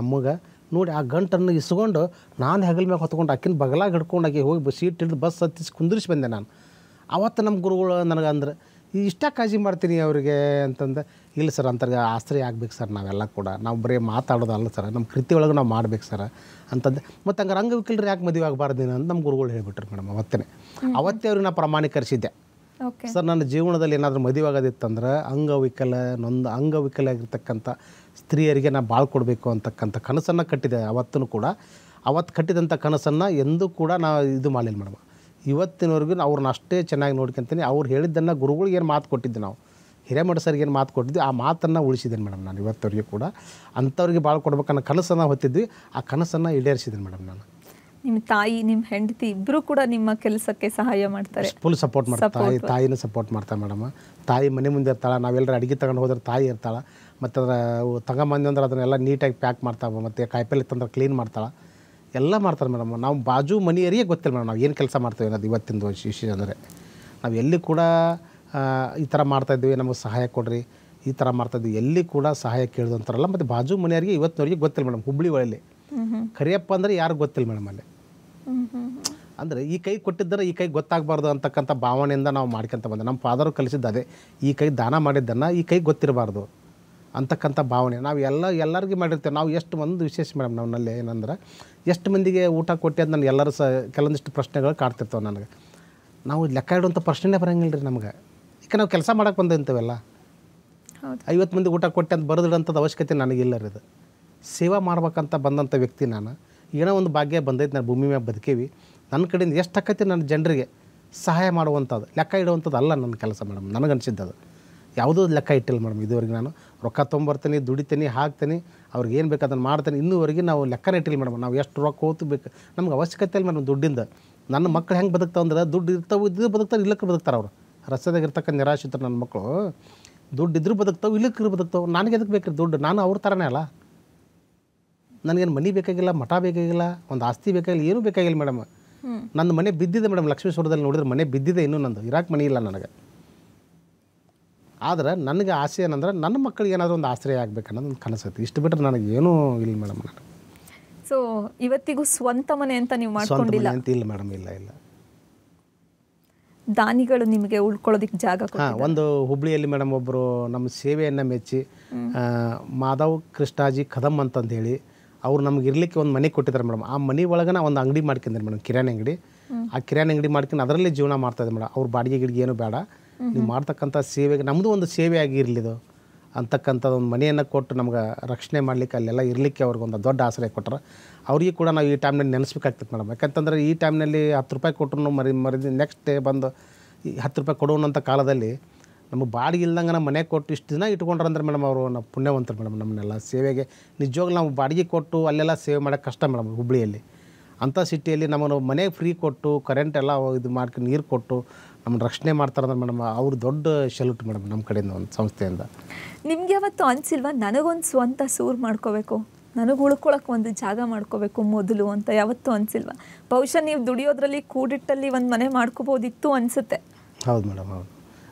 ನೋಡಿ ಆ ಗಂಟನ್ನು ಇಸ್ಕೊಂಡು ನಾನು ಹೆಗಲ ಮ್ಯಾಗ ಹೊತ್ಕೊಂಡು ಆಕಿನ ಬಗಲಾಗ ಹಿಡ್ಕೊಂಡು ಆಕೆ ಹೋಗಿ ಸೀಟ್ ಹಿಡಿದು ಬಸ್ ಹತ್ತಿಸಿ ಕುಂದಿರಿಸಿ ಬಂದೆ ನಾನು. ಅವತ್ತು ನಮ್ಮ ಗುರುಗಳು ನನಗಂದ್ರೆ ಇಷ್ಟೇ ಇಷ್ಟ ಕಾಳಜಿ ಮಾಡ್ತೀನಿ ಅವರಿಗೆ ಅಂತಂದು ಇಲ್ಲ ಸರ್ ಅಂತರ್ಗ ಆಶ್ರಯ ಆಗ್ಬೇಕು ಸರ್ ನಾವೆಲ್ಲ ಕೂಡ. ನಾವು ಬರೀ ಮಾತಾಡೋದಲ್ಲ ಸರ್ ನಮ್ಮ ಕೃತಿ ಒಳಗೆ ನಾವು ಮಾಡ್ಬೇಕು ಸರ್ ಅಂತಂದು. ಮತ್ತು ಹಂಗೆ ರಂಗವಿಕಲರು ಯಾಕೆ ಮದುವೆ ಆಗಬಾರ್ದು ಅಂತ ನಮ್ಮ ಗುರುಗಳು ಹೇಳಿಬಿಟ್ರು ಮೇಡಮ್ ಅವತ್ತೇ ಅವತ್ತೇ ಅವ್ರಿಗೆ ನಾ ಪ್ರಮಾಣೀಕರಿಸಿದ್ದೆ. ಓಕೆ. ಸರ್ ನನ್ನ ಜೀವನದಲ್ಲಿ ಏನಾದರೂ ಮದುವೆ ಆಗೋದಿತ್ತಂದ್ರೆ ಅಂಗವಿಕಲ ನೊಂದು ಅಂಗವಿಕಲ ಆಗಿರ್ತಕ್ಕಂಥ ಸ್ತ್ರೀಯರಿಗೆ ನಾ ಭಾಳ ಕೊಡಬೇಕು ಅಂತಕ್ಕಂಥ ಕನಸನ್ನು ಕಟ್ಟಿದೆ. ಅವತ್ತೂ ಕೂಡ ಅವತ್ತು ಕಟ್ಟಿದಂಥ ಕನಸನ್ನು ಎಂದೂ ಕೂಡ ನಾ ಇದು ಮಾಡಲಿಲ್ಲ ಮೇಡಮ್. ಇವತ್ತಿನವರೆಗೂ ನಾವು ಅವ್ರನ್ನ ಅಷ್ಟೇ ಚೆನ್ನಾಗಿ ನೋಡ್ಕೊಂತೀನಿ. ಅವ್ರು ಹೇಳಿದ್ದನ್ನು ಗುರುಗಳಿಗೆ ಏನು ಮಾತು ಕೊಟ್ಟಿದ್ದೆ ನಾವು. ಹಿರೇಮಠ ಸರ್ಗೆ ಏನು ಮಾತು ಕೊಟ್ಟಿದ್ವಿ ಆ ಮಾತನ್ನು ಉಳಿಸಿದ್ದೇನೆ ಮೇಡಮ್ ನಾನು ಇವತ್ತವರೆಗೂ ಕೂಡ. ಅಂಥವ್ರಿಗೆ ಭಾಳ ಕೊಡ್ಬೇಕನ್ನೋ ಕನಸನ್ನು ಹೊತ್ತಿದ್ವಿ. ಆ ಕನಸನ್ನು ಈಡೇರಿಸಿದ್ದೇನೆ ಮೇಡಮ್ ನಾನು. ನಿಮ್ಮ ತಾಯಿ ನಿಮ್ಮ ಹೆಂಡತಿ ಇಬ್ಬರೂ ಕೂಡ ನಿಮ್ಮ ಕೆಲಸಕ್ಕೆ ಸಹಾಯ ಮಾಡ್ತಾರೆ. ಫುಲ್ ಸಪೋರ್ಟ್ ಮಾಡ್ತಾರೆ. ತಾಯಿ ತಾಯಿನ ಸಪೋರ್ಟ್ ಮಾಡ್ತಾರೆ ಮೇಡಮ್. ತಾಯಿ ಮನೆ ಮುಂದೆ ಇರ್ತಾಳೆ ನಾವೆಲ್ಲರೂ ಅಡುಗೆ ತಗೊಂಡು ಹೋದ್ರೆ ತಾಯಿ ಇರ್ತಾಳೆ. ಮತ್ತು ಅದರ ತಗೊಂಬಂದು ಅಂದ್ರೆ ಅದನ್ನೆಲ್ಲ ನೀಟಾಗಿ ಪ್ಯಾಕ್ ಮಾಡ್ತಾವೆ. ಮತ್ತು ಕಾಯಿಪಲ್ಲೆ ತಂದ್ರೆ ಕ್ಲೀನ್ ಮಾಡ್ತಾಳೆ. ಎಲ್ಲ ಮಾಡ್ತಾರೆ ಮೇಡಮ್ ನಾವು ಬಾಜು ಮನೆಯವರಿಗೆ ಗೊತ್ತಿಲ್ಲ ಮೇಡಮ್ ನಾವು ಏನು ಕೆಲಸ ಮಾಡ್ತೇವೆ ಅನ್ನೋದು ಇವತ್ತಿಂದು ವಿಷಯ ಅಂದರೆ ನಾವು ಎಲ್ಲಿ ಕೂಡ ಈ ಥರ ಮಾಡ್ತಾಯಿದ್ವಿ ನಮಗೆ ಸಹಾಯ ಕೊಡ್ರಿ. ಈ ಥರ ಮಾಡ್ತಾಯಿದ್ವಿ ಎಲ್ಲಿ ಕೂಡ ಸಹಾಯ ಕೇಳಿದ್ರು ಅಂತಾರಲ್ಲ ಮತ್ತು ಬಾಜು ಮನೆಯವರಿಗೆ ಇವತ್ತಿನವರಿಗೆ ಗೊತ್ತಿಲ್ಲ ಮೇಡಮ್ ಹುಬ್ಳಿ ಒಳಲ್ಲಿ. ಕರಿಯಪ್ಪ ಅಂದರೆ ಯಾರು ಗೊತ್ತಿಲ್ಲ ಮೇಡಮ್ ಅಲ್ಲಿ. ಅಂದರೆ ಈ ಕೈ ಕೊಟ್ಟಿದ್ದರೆ ಈ ಕೈ ಗೊತ್ತಾಗಬಾರ್ದು ಅಂತಕ್ಕಂಥ ಭಾವನೆಯಿಂದ ನಾವು ಮಾಡ್ಕೊಂತ ಬಂದೆ. ನಮ್ಮ ಫಾದರು ಕಲಿಸಿದ್ದು ಅದೇ. ಈ ಕೈ ದಾನ ಮಾಡಿದ್ದನ್ನು ಈ ಕೈ ಗೊತ್ತಿರಬಾರ್ದು. ಅಂತಕ್ಕಂಥ ಭಾವನೆ. ನಾವು ಎಲ್ಲ ಎಲ್ಲರಿಗೂ ಮಾಡಿರ್ತೇವೆ. ನಾವು ಎಷ್ಟು ಒಂದು ವಿಶೇಷ ಮೇಡಮ್ ನಮ್ಮಲ್ಲಿ ಏನಂದ್ರೆ ಎಷ್ಟು ಮಂದಿಗೆ ಊಟ ಕೊಟ್ಟೆ ಅಂತ ನಾನು ಎಲ್ಲರೂ ಸಹ ಕೆಲವೊಂದಿಷ್ಟು ಪ್ರಶ್ನೆಗಳು ಕಾಡ್ತಿರ್ತವೆ ನನಗೆ. ನಾವು ಲೆಕ್ಕ ಇಡುವಂಥ ಪ್ರಶ್ನೆನೇ ಬರೋಂಗಿಲ್ಲ ರೀ ನಮಗೆ. ಈಗ ನಾವು ಕೆಲಸ ಮಾಡಕ್ಕೆ ಬಂದಂಥವೆಲ್ಲ ಹೌದು. ಐವತ್ತು ಮಂದಿ ಊಟ ಕೊಟ್ಟೆ ಅಂತ ಬರೆದಿಡೋಂಥದ್ದು ಅವಶ್ಯಕತೆ ನನಗಿಲ್ಲ ರೀ ಅದು. ಸೇವಾ ಮಾಡ್ಬೇಕಂತ ಬಂದಂಥ ವ್ಯಕ್ತಿ ನಾನು. ಏನೋ ಒಂದು ಭಾಗ್ಯ ಬಂದೈತೆ ನಾನು ಭೂಮಿ ಮ್ಯಾಗ ಬದುಕೀವಿ. ನನ್ನ ಕಡೆಯಿಂದ ಎಷ್ಟು ಆಕೈತಿ ನನ್ನ ಜನರಿಗೆ ಸಹಾಯ ಮಾಡುವಂಥದ್ದು ಲೆಕ್ಕ ಇಡುವಂಥದ್ದು ಅಲ್ಲ ನನ್ನ ಕೆಲಸ ಮೇಡಮ್ ನನಗೆ ಅನಿಸಿದ್ದದು ಯಾವುದೂ ಲೆಕ್ಕ ಇಟ್ಟಿಲ್ಲ ಮೇಡಮ್ ಇದುವರೆಗೆ ನಾನು. ರೊಕ್ಕ ತೊಗೊಂಬರ್ತೀನಿ ದುಡಿತೀನಿ ಹಾಕ್ತೀನಿ ಅವ್ರಿಗೆ ಏನು ಬೇಕು ಅದನ್ನು ಮಾಡ್ತೀನಿ. ಇನ್ನೂವರೆಗೆ ನಾವು ಲೆಕ್ಕನೇ ಇಟ್ಟಿಲ್ಲ ಮೇಡಮ್. ನಾವು ಎಷ್ಟು ರೊಕ್ಕ ಹೋತು ಬೇಕು ನಮ್ಗೆ ಅವಶ್ಯಕತೆ ಇಲ್ಲ ಮೇಡಮ್ ದುಡ್ಡಿಂದ. ನನ್ನ ಮಕ್ಳು ಹೆಂಗೆ ಬದುಕ್ತಾವೆ ಅಂದ್ರೆ ದುಡ್ಡು ಇರ್ತಾವೆ ಇದ್ದು ಬದುಕ್ತಾರೆ ಇಲ್ಲಕ್ಕೆ ಬದುಕ್ತಾರೆ ಅವರು. ರಸ್ತೆದಾಗ ಇರ್ತಕ್ಕಂಥ ನಿರಾಶಿತರು ನನ್ನ ಮಕ್ಕಳು ದುಡ್ಡು ಇದ್ರೂ ಬದುಕ್ತಾವೆ ಇಲ್ಲಕ್ಕೆ ಬದುಕ್ತಾವೆ. ನನಗೆ ಎದಕ್ಕೆ ಬೇಕ್ರಿ ದುಡ್ಡು? ನಾನು ಅವ್ರ ಥರನೇ ಅಲ್ಲ. ನನಗೇನು ಮನೆ ಬೇಕಾಗಿಲ್ಲ ಮಠ ಬೇಕಾಗಿಲ್ಲ ಒಂದು ಆಸ್ತಿ ಬೇಕಾಗಿಲ್ಲ ಏನೂ ಬೇಕಾಗಿಲ್ಲ ಮೇಡಮ್. ನನ್ನ ಮನೆ ಬಿದ್ದಿದೆ ಮೇಡಮ್ ಲಕ್ಷ್ಮೀಶ್ವರದಲ್ಲಿ ನೋಡಿದ್ರೆ ಮನೆ ಬಿದ್ದಿದೆ ಇನ್ನೂ ನಂದು. ಇರಾಕ್ ಮನೆ ಇಲ್ಲ ನನಗೆ. ಆದ್ರೆ ನನಗೆ ಆಸೆ ಏನಂದ್ರೆ ನನ್ನ ಮಕ್ಕಳಿಗೆ ಏನಾದರೂ ಒಂದು ಆಶ್ರಯ ಆಗ್ಬೇಕನ್ನೋದು ಒಂದು ಕನಸೈತಿ. ಇಷ್ಟು ಬಿಟ್ಟರೆ ನನಗೆ ಏನೂ ಇಲ್ಲ ಮೇಡಮ್ ನಾನು. ಸೊ ಇವತ್ತಿಗೂ ಸ್ವಂತ ಮನೆ ಅಂತ ನೀವು ಮಾಡ್ಕೊಂಡಿಲ್ಲ. ಅಂತ ಇಲ್ಲ ಮೇಡಮ್ ಇಲ್ಲ ಇಲ್ಲ. ದಾನಿಗಳು ನಿಮಗೆ ಉಳ್ಕೊಳ್ಳೋದಕ್ಕೆ ಜಾಗ ಹಾಂ ಒಂದು ಹುಬ್ಳಿಯಲ್ಲಿ ಮೇಡಮ್ ಒಬ್ಬರು ನಮ್ಮ ಸೇವೆಯನ್ನು ಮೆಚ್ಚಿ ಮಾಧವ್ ಕೃಷ್ಣಾಜಿ ಕದಮ್ ಅಂತಂದು ಹೇಳಿ ಅವ್ರು ನಮ್ಗೆ ಇರ್ಲಿಕ್ಕೆ ಒಂದು ಮನೆ ಕೊಟ್ಟಿದ್ದಾರೆ ಮೇಡಮ್. ಆ ಮನೆ ಒಳಗನ ಒಂದು ಅಂಗಡಿ ಮಾಡ್ಕೊಂಡಿದ್ದಾರೆ ಮೇಡಮ್ ಕಿರಾಣಿ ಅಂಗಡಿ. ಆ ಕಿರಾಣಿ ಅಂಗಡಿ ಮಾಡ್ಕೊಂಡು ಅದರಲ್ಲಿ ಜೀವನ ಮಾಡ್ತಾಯಿದೆ ಮೇಡಮ್. ಅವ್ರ ಬಾಡಿಗೆ ಗಿಡಿಗೆ ಏನು ಬೇಡ. ನೀವು ಮಾಡ್ತಕ್ಕಂಥ ಸೇವೆಗೆ ನಮ್ಮದು ಒಂದು ಸೇವೆ ಆಗಿರಲಿ ಇದು. ಅಂತಕ್ಕಂಥದ್ದು ಒಂದು ಮನೆಯನ್ನು ಕೊಟ್ಟು ನಮ್ಗೆ ರಕ್ಷಣೆ ಮಾಡಲಿಕ್ಕೆ ಅಲ್ಲೆಲ್ಲ ಇರಲಿಕ್ಕೆ ಅವ್ರಿಗೆ ಒಂದು ದೊಡ್ಡ ಆಶ್ರಯ ಕೊಟ್ಟರೆ ಅವ್ರಿಗೆ ಕೂಡ ನಾವು ಈ ಟೈಮ್ನಲ್ಲಿ ನೆನೆಸ್ಬೇಕಾಗ್ತದೆ ಮೇಡಮ್. ಯಾಕಂತಂದ್ರೆ ಈ ಟೈಮ್ನಲ್ಲಿ ಹತ್ತು ರೂಪಾಯಿ ಕೊಟ್ಟರು ಮರಿ ಮರಿ ನೆಕ್ಸ್ಟ್ ಡೇ ಬಂದು ಈ ಹತ್ತು ರೂಪಾಯಿ ಕೊಡುವಂಥ ಕಾಲದಲ್ಲಿ ನಮಗೆ ಬಾಡಿಗೆ ಇಲ್ದಂಗೆ ನಮ್ಮ ಮನೆ ಕೊಟ್ಟು ಇಷ್ಟು ದಿನ ಇಟ್ಕೊಂಡ್ರಂದ್ರೆ ಮೇಡಮ್ ಅವರು ನಾವು ಪುಣ್ಯವಂತರು ಮೇಡಮ್ ನಮ್ಮನ್ನೆಲ್ಲ. ಸೇವೆಗೆ ನಿಜವಾಗ್ಲೂ ನಾವು ಬಾಡಿಗೆ ಕೊಟ್ಟು ಅಲ್ಲೆಲ್ಲ ಸೇವೆ ಮಾಡೋಕ್ಕೆ ಕಷ್ಟ ಮೇಡಮ್ ಹುಬ್ಳಿಯಲ್ಲಿ. ಅಂಥ ಸಿಟಿಯಲ್ಲಿ ನಮ್ಮನ್ನು ಮನೆಗೆ ಫ್ರೀ ಕೊಟ್ಟು ಕರೆಂಟ್ ಎಲ್ಲ ಇದು ಮಾಡ್ಕೊಂಡು ನೀರು ಕೊಟ್ಟು ನಮ್ಮನ್ನು ರಕ್ಷಣೆ ಮಾಡ್ತಾರಂದ್ರೆ ಮೇಡಮ್ ಅವ್ರು ದೊಡ್ಡ ಶೆಲ್ಯೂಟ್ ಮೇಡಮ್ ನಮ್ಮ ಕಡೆಯಿಂದ ಒಂದು ಸಂಸ್ಥೆಯಿಂದ. ನಿಮ್ಗೆ ಯಾವತ್ತು ಅನ್ಸಿಲ್ವಾ ನನಗೊಂದು ಸ್ವಂತ ಸೂರು ಮಾಡ್ಕೋಬೇಕು ನನಗೆ ಉಳ್ಕೊಳಕ್ಕೆ ಒಂದು ಜಾಗ ಮಾಡ್ಕೋಬೇಕು ಮೊದಲು ಅಂತ ಯಾವತ್ತೂ ಅನ್ಸಿಲ್ವಾ? ಬಹುಶಃ ನೀವು ದುಡಿಯೋದ್ರಲ್ಲಿ ಕೂಡಿಟ್ಟಲ್ಲಿ ಒಂದು ಮನೆ ಮಾಡ್ಕೋಬೋದಿತ್ತು ಅನ್ಸುತ್ತೆ. ಹೌದು ಮೇಡಮ್ ಹೌದು.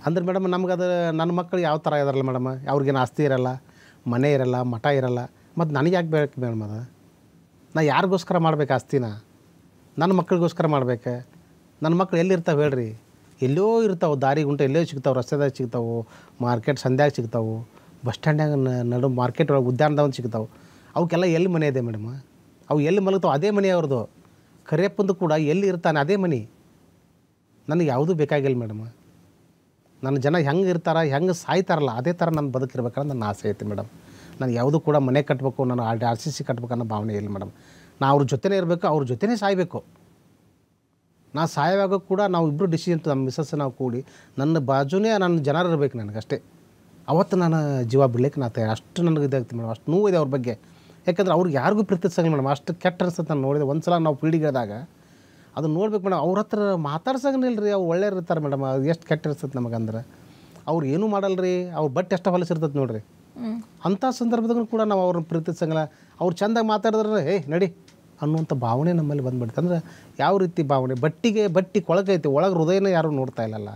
ಅಂದ್ರೆ ಮೇಡಮ್ ನಮ್ಗೆ ಅದು ನನ್ನ ಮಕ್ಕಳು ಯಾವ ಥರ ಇದಾರಲ್ಲ ಮೇಡಮ್ ಅವ್ರಿಗೇನು ಆಸ್ತಿ ಇರಲ್ಲ ಮನೆ ಇರಲ್ಲ ಮಠ ಇರಲ್ಲ ಮತ್ತು ನನಗೆ ಯಾಕೆ ಬೇಕು ಮೇಡಮ್ ಅದು? ನಾ ಯಾರಿಗೋಸ್ಕರ ಮಾಡ್ಬೇಕು ಆಸ್ತಿನ? ನನ್ನ ಮಕ್ಕಳಿಗೋಸ್ಕರ ಮಾಡ್ಬೇಕು? ನನ್ನ ಮಕ್ಳು ಎಲ್ಲಿರ್ತಾವೆ ಹೇಳ್ರಿ. ಎಲ್ಲೋ ಇರ್ತಾವೆ, ದಾರಿ ಗುಂಟೆ ಎಲ್ಲೋ ಸಿಗ್ತಾವೆ, ರಸ್ತೆದಾಗ ಸಿಗ್ತಾವೆ, ಮಾರ್ಕೆಟ್ ಸಂಧ್ಯಾಗ ಸಿಗ್ತಾವೆ, ಬಸ್ ಸ್ಟ್ಯಾಂಡ್ಯಾಗ ನಡು ಮಾರ್ಕೆಟ್ ಒಳಗೆ ಉದ್ಯಾನದಾಗ ಸಿಗ್ತಾವೆ. ಅವಕ್ಕೆಲ್ಲ ಎಲ್ಲಿ ಮನೆ ಇದೆ ಮೇಡಮ್? ಅವು ಎಲ್ಲಿ ಮಲಗ್ತಾವೆ? ಅದೇ ಮನೆ ಅವ್ರದ್ದು. ಕರಿಯಪ್ಪಂದು ಕೂಡ ಎಲ್ಲಿ ಇರ್ತಾನೆ? ಅದೇ ಮನೆ. ನನಗೆ ಯಾವುದೂ ಬೇಕಾಗಿಲ್ಲ ಮೇಡಮ್. ನನ್ನ ಜನ ಹೆಂಗೆ ಇರ್ತಾರ, ಹೆಂಗೆ ಸಾಯ್ತಾರಲ್ಲ, ಅದೇ ಥರ ನಾನು ಬದುಕಿರ್ಬೇಕಂದ್ರೆ ನನ್ನ ಆಸೆ ಐತೆ ಮೇಡಮ್. ನಾನು ಯಾವುದು ಕೂಡ ಮನೆ ಕಟ್ಟಬೇಕು ನಾನು ಆರ್ ಸಿ ಸಿ ಕಟ್ಬೇಕು ಅನ್ನೋ ಭಾವನೆ ಇಲ್ಲ ಮೇಡಮ್. ನಾನು ಅವ್ರ ಜೊತೆನೇ ಇರಬೇಕು, ಅವ್ರ ಜೊತೆನೇ ಸಾಯಬೇಕು. ನಾ ಸಾಯುವಾಗ ಕೂಡ ನಾವು ಇಬ್ಬರು ಡಿಸಿಷನ್ ನಮ್ಮ ಮಿಸ್ಸಸ್ ನಾವು ಕೂಡಿ ನನ್ನ ಬಾಜುನೇ ನನ್ನ ಜನರು ಇರಬೇಕು ನನಗಷ್ಟೇ ಅಷ್ಟೇ. ಅವತ್ತು ನಾನು ಜೀವ ಬಿಡ್ಲಿಕ್ಕೆ ನಾ ತಯಾರು ಅಷ್ಟು ನನಗೆ ಇದಾಗ್ತೀನಿ ಮೇಡಮ್ ಅಷ್ಟು ನೋವು ಇದೆ ಅವ್ರ ಬಗ್ಗೆ. ಯಾಕಂದ್ರೆ ಅವ್ರಿಗೆ ಯಾರಿಗೂ ಪ್ರೀತಿಸಂಗಿಲ್ಲ ಮೇಡಮ್ ಅಷ್ಟು ಕೆಟ್ಟ ಅನ್ಸುತ್ತೆ ನಾನು ನೋಡಿದೆ. ಒಂದು ಸಲ ನಾವು ಪೀಳಿಗೆದಾಗ ಅದು ನೋಡ್ಬೇಕು ಮೇಡಮ್ ಅವ್ರ ಹತ್ರ ಮಾತಾಡ್ಸಂಗಿಲ್ಲ ರೀ ಅವ್ರು ಒಳ್ಳೆಯವ್ರು ಇರ್ತಾರೆ ಮೇಡಮ್ ಅದು ಎಷ್ಟು ಕೆಟ್ಟ ಇರ್ತದೆ ನಮಗಂದ್ರೆ ಅವ್ರು ಏನೂ ಮಾಡಲ್ಲ ರೀ ಅವ್ರು ಬಟ್ಟೆ ಎಷ್ಟು ಹೊಲಸಿರ್ತದೆ ನೋಡ್ರಿ. ಅಂಥ ಸಂದರ್ಭದಾಗ ಕೂಡ ನಾವು ಅವ್ರನ್ನ ಪ್ರೀತಿಸಂಗಿಲ್ಲ ಅವ್ರು ಚೆಂದಾಗಿ ಮಾತಾಡಿದ್ರೆ ಹೇ ನಡಿ ಅನ್ನುವಂಥ ಭಾವನೆ ನಮ್ಮಲ್ಲಿ ಬಂದ್ಬಿಡುತ್ತೆ. ಅಂದ್ರೆ ಯಾವ ರೀತಿ ಭಾವನೆ? ಬಟ್ಟಿಗೆ ಬಟ್ಟಿ ಕೊಳಗೈತಿ ಒಳಗೆ ಹೃದಯನ ಯಾರೂ ನೋಡ್ತಾ ಇಲ್ಲಲ್ಲ.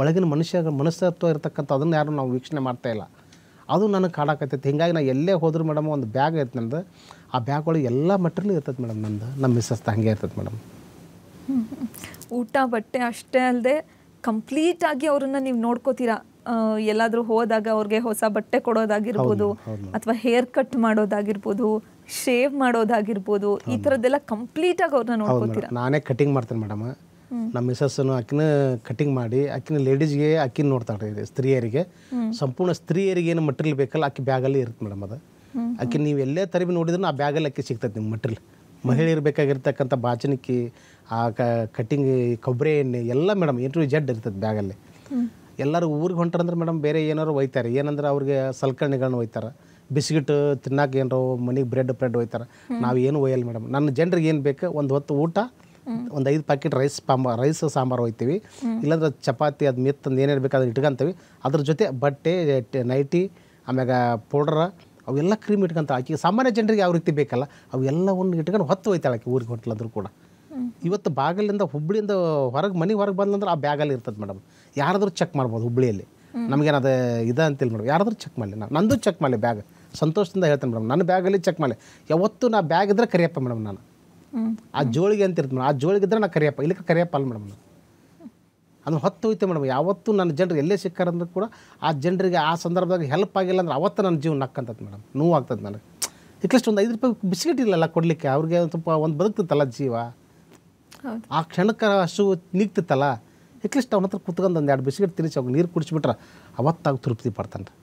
ಒಳಗಿನ ಮನುಷ್ಯ ಮನಸ್ತತ್ವ ಇರತಕ್ಕಂಥ ಅದನ್ನು ಯಾರು ನಾವು ವೀಕ್ಷಣೆ ಮಾಡ್ತಾ ಇಲ್ಲ. ಅದು ನನಗೆ ಕಾಡಾಕತ್ತೈತಿ. ಹಿಂಗಾಗಿ ನಾನು ಎಲ್ಲೇ ಹೋದ್ರು ಮೇಡಮ್ ಒಂದು ಬ್ಯಾಗ್ ಐತೆ ನಂದು. ಆ ಬ್ಯಾಗ್ ಒಳಗೆ ಎಲ್ಲ ಮಟೀರಿಯಲ್ ಇರ್ತದೆ ಮೇಡಮ್ ನಂದು. ನಮ್ಮ ಮಿಸ್ಸಸ್ ಹಂಗೆ ಇರ್ತದೆ ಮೇಡಮ್. ಊಟ ಬಟ್ಟೆ ಅಷ್ಟೇ ಅಲ್ಲದೆ ಕಂಪ್ಲೀಟಾಗಿ ಅವ್ರನ್ನ ನೀವು ನೋಡ್ಕೋತೀರಾ? ಎಲ್ಲಾದ್ರೂ ಹೋದಾಗ ಅವ್ರಿಗೆ ಹೊಸ ಬಟ್ಟೆ ಕೊಡೋದಾಗಿರ್ಬೋದು ಅಥವಾ ಹೇರ್ ಕಟ್ ಮಾಡೋದಾಗಿರ್ಬೋದು. ಶೇವ್ ಮಾಡೋದಾಗಿರ್ಬೋದು ಈ ಥರದ್ದೆಲ್ಲ ಕಂಪ್ಲೀಟ್ ಆಗಿ ಅವ್ರನ್ನ ನೋಡ್ಕೊತೀರಾ? ನಾನೇ ಕಟಿಂಗ್ ಮಾಡ್ತೇನೆ ಮೇಡಮ್. ನಮ್ಮ ಮಿಸಸ್ಸನ್ನು ಆಕಿನ ಕಟಿಂಗ್ ಮಾಡಿ ಆಕಿನ ಲೇಡೀಸ್ಗೆ ಆಕಿನ ನೋಡ್ತಾಳೆ ಇದೆ ಸ್ತ್ರೀಯರಿಗೆ. ಸಂಪೂರ್ಣ ಸ್ತ್ರೀಯರಿಗೆ ಏನು ಮಟೀರಿಯಲ್ ಬೇಕಲ್ಲ ಆಕಿ ಬ್ಯಾಗಲ್ಲಿ ಇರುತ್ತೆ ಮೇಡಮ್ ಅದು. ಅಕ್ಕಿ ನೀವು ಎಲ್ಲೇ ತರಬಿ ನೋಡಿದ್ರು ಆ ಬ್ಯಾಗಲ್ಲಿ ಅಕ್ಕಿ ಸಿಗ್ತೈತೆ ನಿಮ್ಮ ಮಟೀರಿಯಲ್ ಮಹಿಳೆಯರು ಬೇಕಾಗಿರ್ತಕ್ಕಂಥ ಬಾಚನಿಕ್ಕಿ ಆ ಕಟಿಂಗ್ ಕಟ್ಟಿಂಗ್ ಕೊಬ್ಬರಿ ಎಣ್ಣೆ ಎಲ್ಲ ಮೇಡಮ್ ಎಂಟು ಜಡ್ ಇರ್ತದೆ ಬ್ಯಾಗಲ್ಲಿ. ಎಲ್ಲರೂ ಊರಿಗೆ ಹೊಂಟಾರಂದ್ರೆ ಮೇಡಮ್ ಬೇರೆ ಏನಾದ್ರು ಒಯ್ತಾರೆ. ಏನಂದ್ರೆ ಅವ್ರಿಗೆ ಸಲಕರಣೆಗಳನ್ನ ಒಯ್ತಾರೆ. ಬಿಸ್ಕಿಟ್ ತಿನ್ನಕ್ಕೆ ಏನರೋ ಮನೆಗೆ ಬ್ರೆಡ್ ಬ್ರೆಡ್ ಒಯ್ತಾರೆ. ನಾವು ಏನು ಒಯ್ಯಲ್ಲ ಮೇಡಮ್ ನನ್ನ ಜನರಿಗೆ ಏನು ಬೇಕು, ಒಂದು ಹೊತ್ತು ಊಟ, ಒಂದು ಐದು ಪ್ಯಾಕೆಟ್ ರೈಸ್ ಪಾಂಬ ರೈಸ್ ಸಾಂಬಾರು ಹೋಯ್ತೀವಿ ಇಲ್ಲಾಂದ್ರೆ ಚಪಾತಿ, ಅದು ಮೆತ್ತಂದು ಏನೇನು ಬೇಕು ಅದನ್ನ ಇಟ್ಕೊಂತೀವಿ. ಅದ್ರ ಜೊತೆ ಬಟ್ಟೆ ನೈಟಿ ಆಮ್ಯಾಗ ಪೌಡ್ರ ಅವೆಲ್ಲ ಕ್ರೀಮ್ ಇಟ್ಕೊಂತ ಆಕೆ ಸಾಮಾನ್ಯ ಜನರಿಗೆ ಯಾವ ರೀತಿ ಬೇಕಲ್ಲ, ಅವೆಲ್ಲವನ್ನು ಇಟ್ಕೊಂಡು ಹೊತ್ತು ಒಯ್ತಾಳೆ ಆಕೆ ಊರಿಗೆ ಹೊಟ್ಲಂದ್ರೂ ಕೂಡ. ಇವತ್ತು ಬಾಗಲಿಂದ, ಹುಬ್ಳಿಯಿಂದ ಹೊರಗೆ ಮನೆ ಹೊರಗೆ ಬಂದಂದ್ರೆ ಆ ಬ್ಯಾಗಲ್ಲಿ ಇರ್ತದೆ ಮೇಡಮ್ ಯಾರಾದರೂ ಚೆಕ್ ಮಾಡ್ಬೋದು ಹುಬ್ಳಿಯಲ್ಲಿ. ನಮಗೇನದು ಇದ ಅಂತೇಳಿ ಮೇಡಮ್ ಯಾರಾದರೂ ಚೆಕ್ ಮಾಡಲಿ. ನಾನು ನಂದು ಚೆಕ್ ಮಾಡಲಿ ಬ್ಯಾಗ್ ಸಂತೋಷದಿಂದ ಹೇಳ್ತೇನೆ ಮೇಡಮ್. ನನ್ನ ಬ್ಯಾಗಲ್ಲಿ ಚೆಕ್ ಮಾಡಿ. ಯಾವತ್ತು ನಾ ಬ್ಯಾಗ್ ಇದ್ರೆ ಕರಿಯಪ್ಪ ಮೇಡಮ್ ನಾನು. ಆ ಜೋಳಿಗೆ ಅಂತ ಇರ್ತೀನಿ ಮೇಡಮ್. ಆ ಜೋಳಿಗೆ ಇದ್ರೆ ನಾ ಕರಿಯಪ್ಪ. ಇಲ್ಲಿಗೆ ಕರಿಯಪ್ಪ ಅಲ್ಲ ಮೇಡಮ್ ನಾನು. ಹೊತ್ತು ಹೋಯ್ತು ಮೇಡಮ್. ಯಾವತ್ತೂ ನನ್ನ ಜನರು ಎಲ್ಲೇ ಸಿಕ್ಕಾರಂದ್ರೂ ಕೂಡ ಆ ಜನರಿಗೆ ಆ ಸಂದರ್ಭದಾಗ ಹೆಲ್ಪ್ ಆಗಿಲ್ಲ ಅಂದ್ರೆ ಅವತ್ತು ನನ್ನ ಜೀವನ ನಕ್ಕಂತದ್ದು ಮೇಡಮ್. ನೋವು ಆಗ್ತದೆ ನನಗೆ. ಇಟ್ಲಿಸ್ಟ್ ಒಂದು ಐದು ರೂಪಾಯಿ ಬಿಸ್ಕಿಟ್ ಇಲ್ಲಲ್ಲ ಕೊಡಲಿಕ್ಕೆ. ಅವ್ರಿಗೆ ಒಂದು ಸ್ವಲ್ಪ ಒಂದು ಬದುಕ್ತಿತ್ತಲ್ಲ ಜೀವ. ಆ ಕ್ಷಣಕ್ಕೆ ಹಸು ನೀಗ್ತಿತ್ತಲ್ಲ. ಇಟ್ಲಿಸ್ಟ್ ಅವನ ಹತ್ರ ಕುತ್ಕೊಂಡು ಒಂದು ಎರಡು ಬಿಸ್ಕೆಟ್ ತಿನ್ನಿಸಿ ಅವ್ನು ನೀರು ಕುಡಿಸ್ಬಿಟ್ರೆ ಅವತ್ತಾಗ ತೃಪ್ತಿ ಪಡ್ತಾನೆ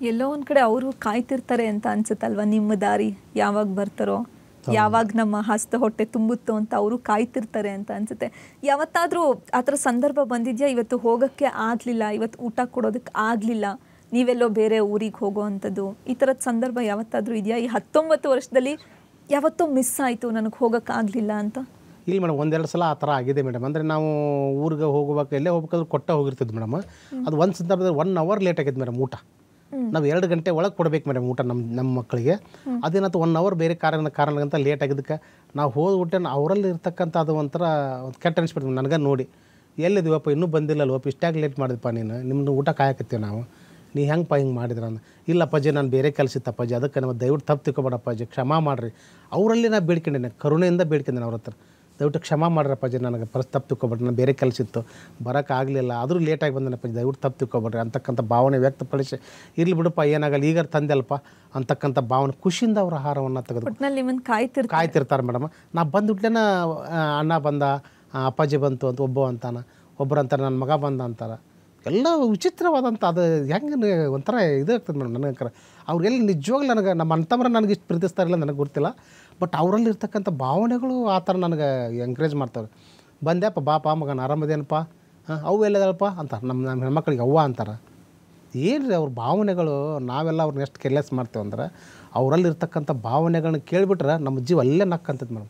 ಎಲ್ಲೋ ಒಂದ್ ಕಡೆ ಅವರು ಕಾಯ್ತಿರ್ತಾರೆ ಅಂತ ಅನ್ಸುತ್ತಲ್ವಾ ನಿಮ್ಮ ದಾರಿ ಯಾವಾಗ ಬರ್ತಾರೋ ಯಾವಾಗ ನಮ್ಮ ಹಸ್ತ ಹೊಟ್ಟೆ ತುಂಬುತ್ತೋ ಅಂತ ಅವರು ಕಾಯ್ತಿರ್ತಾರೆ ಅಂತ ಅನ್ಸುತ್ತೆ. ಯಾವತ್ತಾದ್ರೂ ಆ ಥರ ಸಂದರ್ಭ ಬಂದಿದ್ಯಾ? ಇವತ್ತು ಹೋಗಕ್ಕೆ ಆಗಲಿಲ್ಲ ಇವತ್ತು ಊಟ ಕೊಡೋದಕ್ಕೆ ಆಗಲಿಲ್ಲ ನೀವೆಲ್ಲೋ ಬೇರೆ ಊರಿಗೆ ಹೋಗೋ ಅಂಥದ್ದು ಈ ಥರದ ಸಂದರ್ಭ ಯಾವತ್ತಾದರೂ ಇದೆಯಾ? ಈ ಹತ್ತೊಂಬತ್ತು ವರ್ಷದಲ್ಲಿ ಯಾವತ್ತೋ ಮಿಸ್ ಆಯಿತು ನನಗೆ ಹೋಗಕ್ಕೆ ಆಗ್ಲಿಲ್ಲ ಅಂತ? ಇಲ್ಲಿ ಮೇಡಮ್ ಒಂದೆರಡು ಸಲ ಆ ಥರ ಆಗಿದೆ ಮೇಡಮ್. ಅಂದರೆ ನಾವು ಊರಿಗೆ ಹೋಗುವಾಗ ಎಲ್ಲೇ ಹೋಗ್ಬೇಕಾದ್ರೆ ಕೊಟ್ಟ ಹೋಗಿರ್ತಿದ್ವಿ ಮೇಡಮ್. ಅದು ಒಂದು ಸಂದರ್ಭದಲ್ಲಿ ಒನ್ ಅವರ್ ಲೇಟ್ ಆಗಿದೆ ಮೇಡಮ್ ಊಟ. ನಾವು ಎರಡು ಗಂಟೆ ಒಳಗೆ ಕೊಡ್ಬೇಕು ಮೇಡಮ್ ಊಟ ನಮ್ಮ ನಮ್ಮ ಮಕ್ಕಳಿಗೆ ಅದೇನಂತ ಒನ್ ಅವರ್ ಬೇರೆ ಕಾರಣ ಕಾರಣಕ್ಕಂತ ಲೇಟ್ ಆಗಿದ್ದಕ್ಕೆ ನಾವು ಹೋದ ಊಟನ ಅವರಲ್ಲಿ ಇರ್ತಕ್ಕಂಥ ಅದು ಒಂಥರ ಒಂದು ಕೆಟ್ಟ ಅನಿಸ್ಬಿಡ್ತೀವಿ ನನಗೆ ನೋಡಿ. ಎಲ್ಲಿದ್ದೀವಪ್ಪ ಇನ್ನೂ ಬಂದಿಲ್ಲಲ್ವಪ್ಪ ಇಷ್ಟಾಗಿ ಲೇಟ್ ಮಾಡಿದಪ್ಪ ನೀನು ನಿಮ್ಮನ್ನು ಊಟ ಕಾಯಕತ್ತೀವಿ ನಾವು. ನೀ ಹೆಂಗಪ್ಪ ಹಿಂಗೆ ಮಾಡಿದ್ರ ಅಂದ. ಇಲ್ಲ ಅಪ್ಪಾಜಿ ನಾನು ಬೇರೆ ಕೆಲಸ ಇತ್ತು ಅಪ್ಪಾಜಿ ಅದಕ್ಕೆ ನಮ್ಮ ದಯವಿಟ್ಟು ತಪ್ಪು ತಿಳ್ಕೊಬೇಡಪ್ಪಾಜಿ ಕ್ಷಮಾ ಮಾಡಿರಿ. ಅವರಲ್ಲಿ ನಾನು ಬೇಡ್ಕೊಂಡೇನೆ ಕರುಣೆಯಿಂದ ಬೇಡ್ಕೊಂಡೇನೆ ಅವ್ರ ಹತ್ರ. ದಯವಿಟ್ಟು ಕ್ಷಮ ಮಾಡ್ರಪ್ಪ ಅಪ್ಪಾಜಿ ನನಗೆ ಪರಸ್ ತಪ್ಪು ತಿಳ್ಕೊಬೇಡ್ರಿ ನಾನು ಬೇರೆ ಕೆಲಸ ಇತ್ತು. ಬರೋಕ್ಕಾಗಲಿಲ್ಲ ಆದರೂ ಲೇಟಾಗಿ ಬಂದನಪ್ಪಾಜಿ ದಯವಿಟ್ಟು ತಪ್ಪು ತಿಳ್ಕೊಬೇಡ್ರಿ ಅಂತಕ್ಕಂಥ ಭಾವನೆ ವ್ಯಕ್ತಪಡಿಸಿ. ಇರ್ಲಿ ಬಿಡಪ್ಪ ಏನಾಗಲ್ಲ ಈಗ ತಂದೆಲ್ಪ ಅಂತಕ್ಕಂಥ ಭಾವನೆ ಖುಷಿಯಿಂದ ಅವ್ರ ಆಹಾರವನ್ನು ತೆಗೆದು ಕಾಯ್ತಿರ್ ಕಾಯ್ತಿರ್ತಾರೆ. ಕಾಯ್ತಿರ್ತಾರೆ ಮೇಡಮ್. ನಾ ಬಂದುಬಿಟ್ಲೇನ ಅಣ್ಣ ಬಂದ ಅಪ್ಪಾಜಿ ಬಂತು ಅಂತ ಒಬ್ಬ ಅಂತಾನ ಒಬ್ಬರು ಅಂತಾರೆ ನನ್ನ ಮಗ ಬಂದ ಅಂತಾರೆ. ಎಲ್ಲ ವಿಚಿತ್ರವಾದಂಥ ಅದು ಹೆಂಗೆ ಒಂಥರ ಇದಾಗ್ತದೆ ಆಗ್ತದೆ ಮೇಡಮ್ ನನಗೆ ಎಲ್ಲಿ ನಿಜವಾಗ್ಲೂ ನನಗೆ ನಮ್ಮ ಅಂತಮ್ರ ನನಗೆ ಇಷ್ಟು ಪ್ರೀತಿಸ್ತಾರಿಲ್ಲ ನನಗೆ ಗೊತ್ತಿಲ್ಲ. ಬಟ್ ಅವರಲ್ಲಿ ಇರ್ತಕ್ಕಂಥ ಭಾವನೆಗಳು ಆ ಥರ ನನಗೆ ಎಂಕರೇಜ್ ಮಾಡ್ತಾರೆ ಬಂದ್ಯಪ್ಪ ಬಾಪ ಮಗನ ಆರಾಮದೇನಪ್ಪ ಹಾಂ ಅವು ಎಲ್ಲದಪ್ಪ ಅಂತ ನಮ್ಮ ನಮ್ಮ ಹೆಣ್ಮಕ್ಳಿಗೆ ಅವ್ವ ಅಂತಾರೆ. ಏನು ರೀ ಅವ್ರ ಭಾವನೆಗಳು? ನಾವೆಲ್ಲ ಅವ್ರನ್ನ ಎಷ್ಟು ಕೆರ್ಲೆಸ್ ಮಾಡ್ತೇವೆ ಅಂದ್ರೆ, ಅವರಲ್ಲಿ ಇರ್ತಕ್ಕಂಥ ಭಾವನೆಗಳನ್ನ ಕೇಳಿಬಿಟ್ರೆ ನಮ್ಮ ಜೀವ ಅಲ್ಲೇ ನಕ್ಕಂತದ್ದು ಮೇಡಮ್.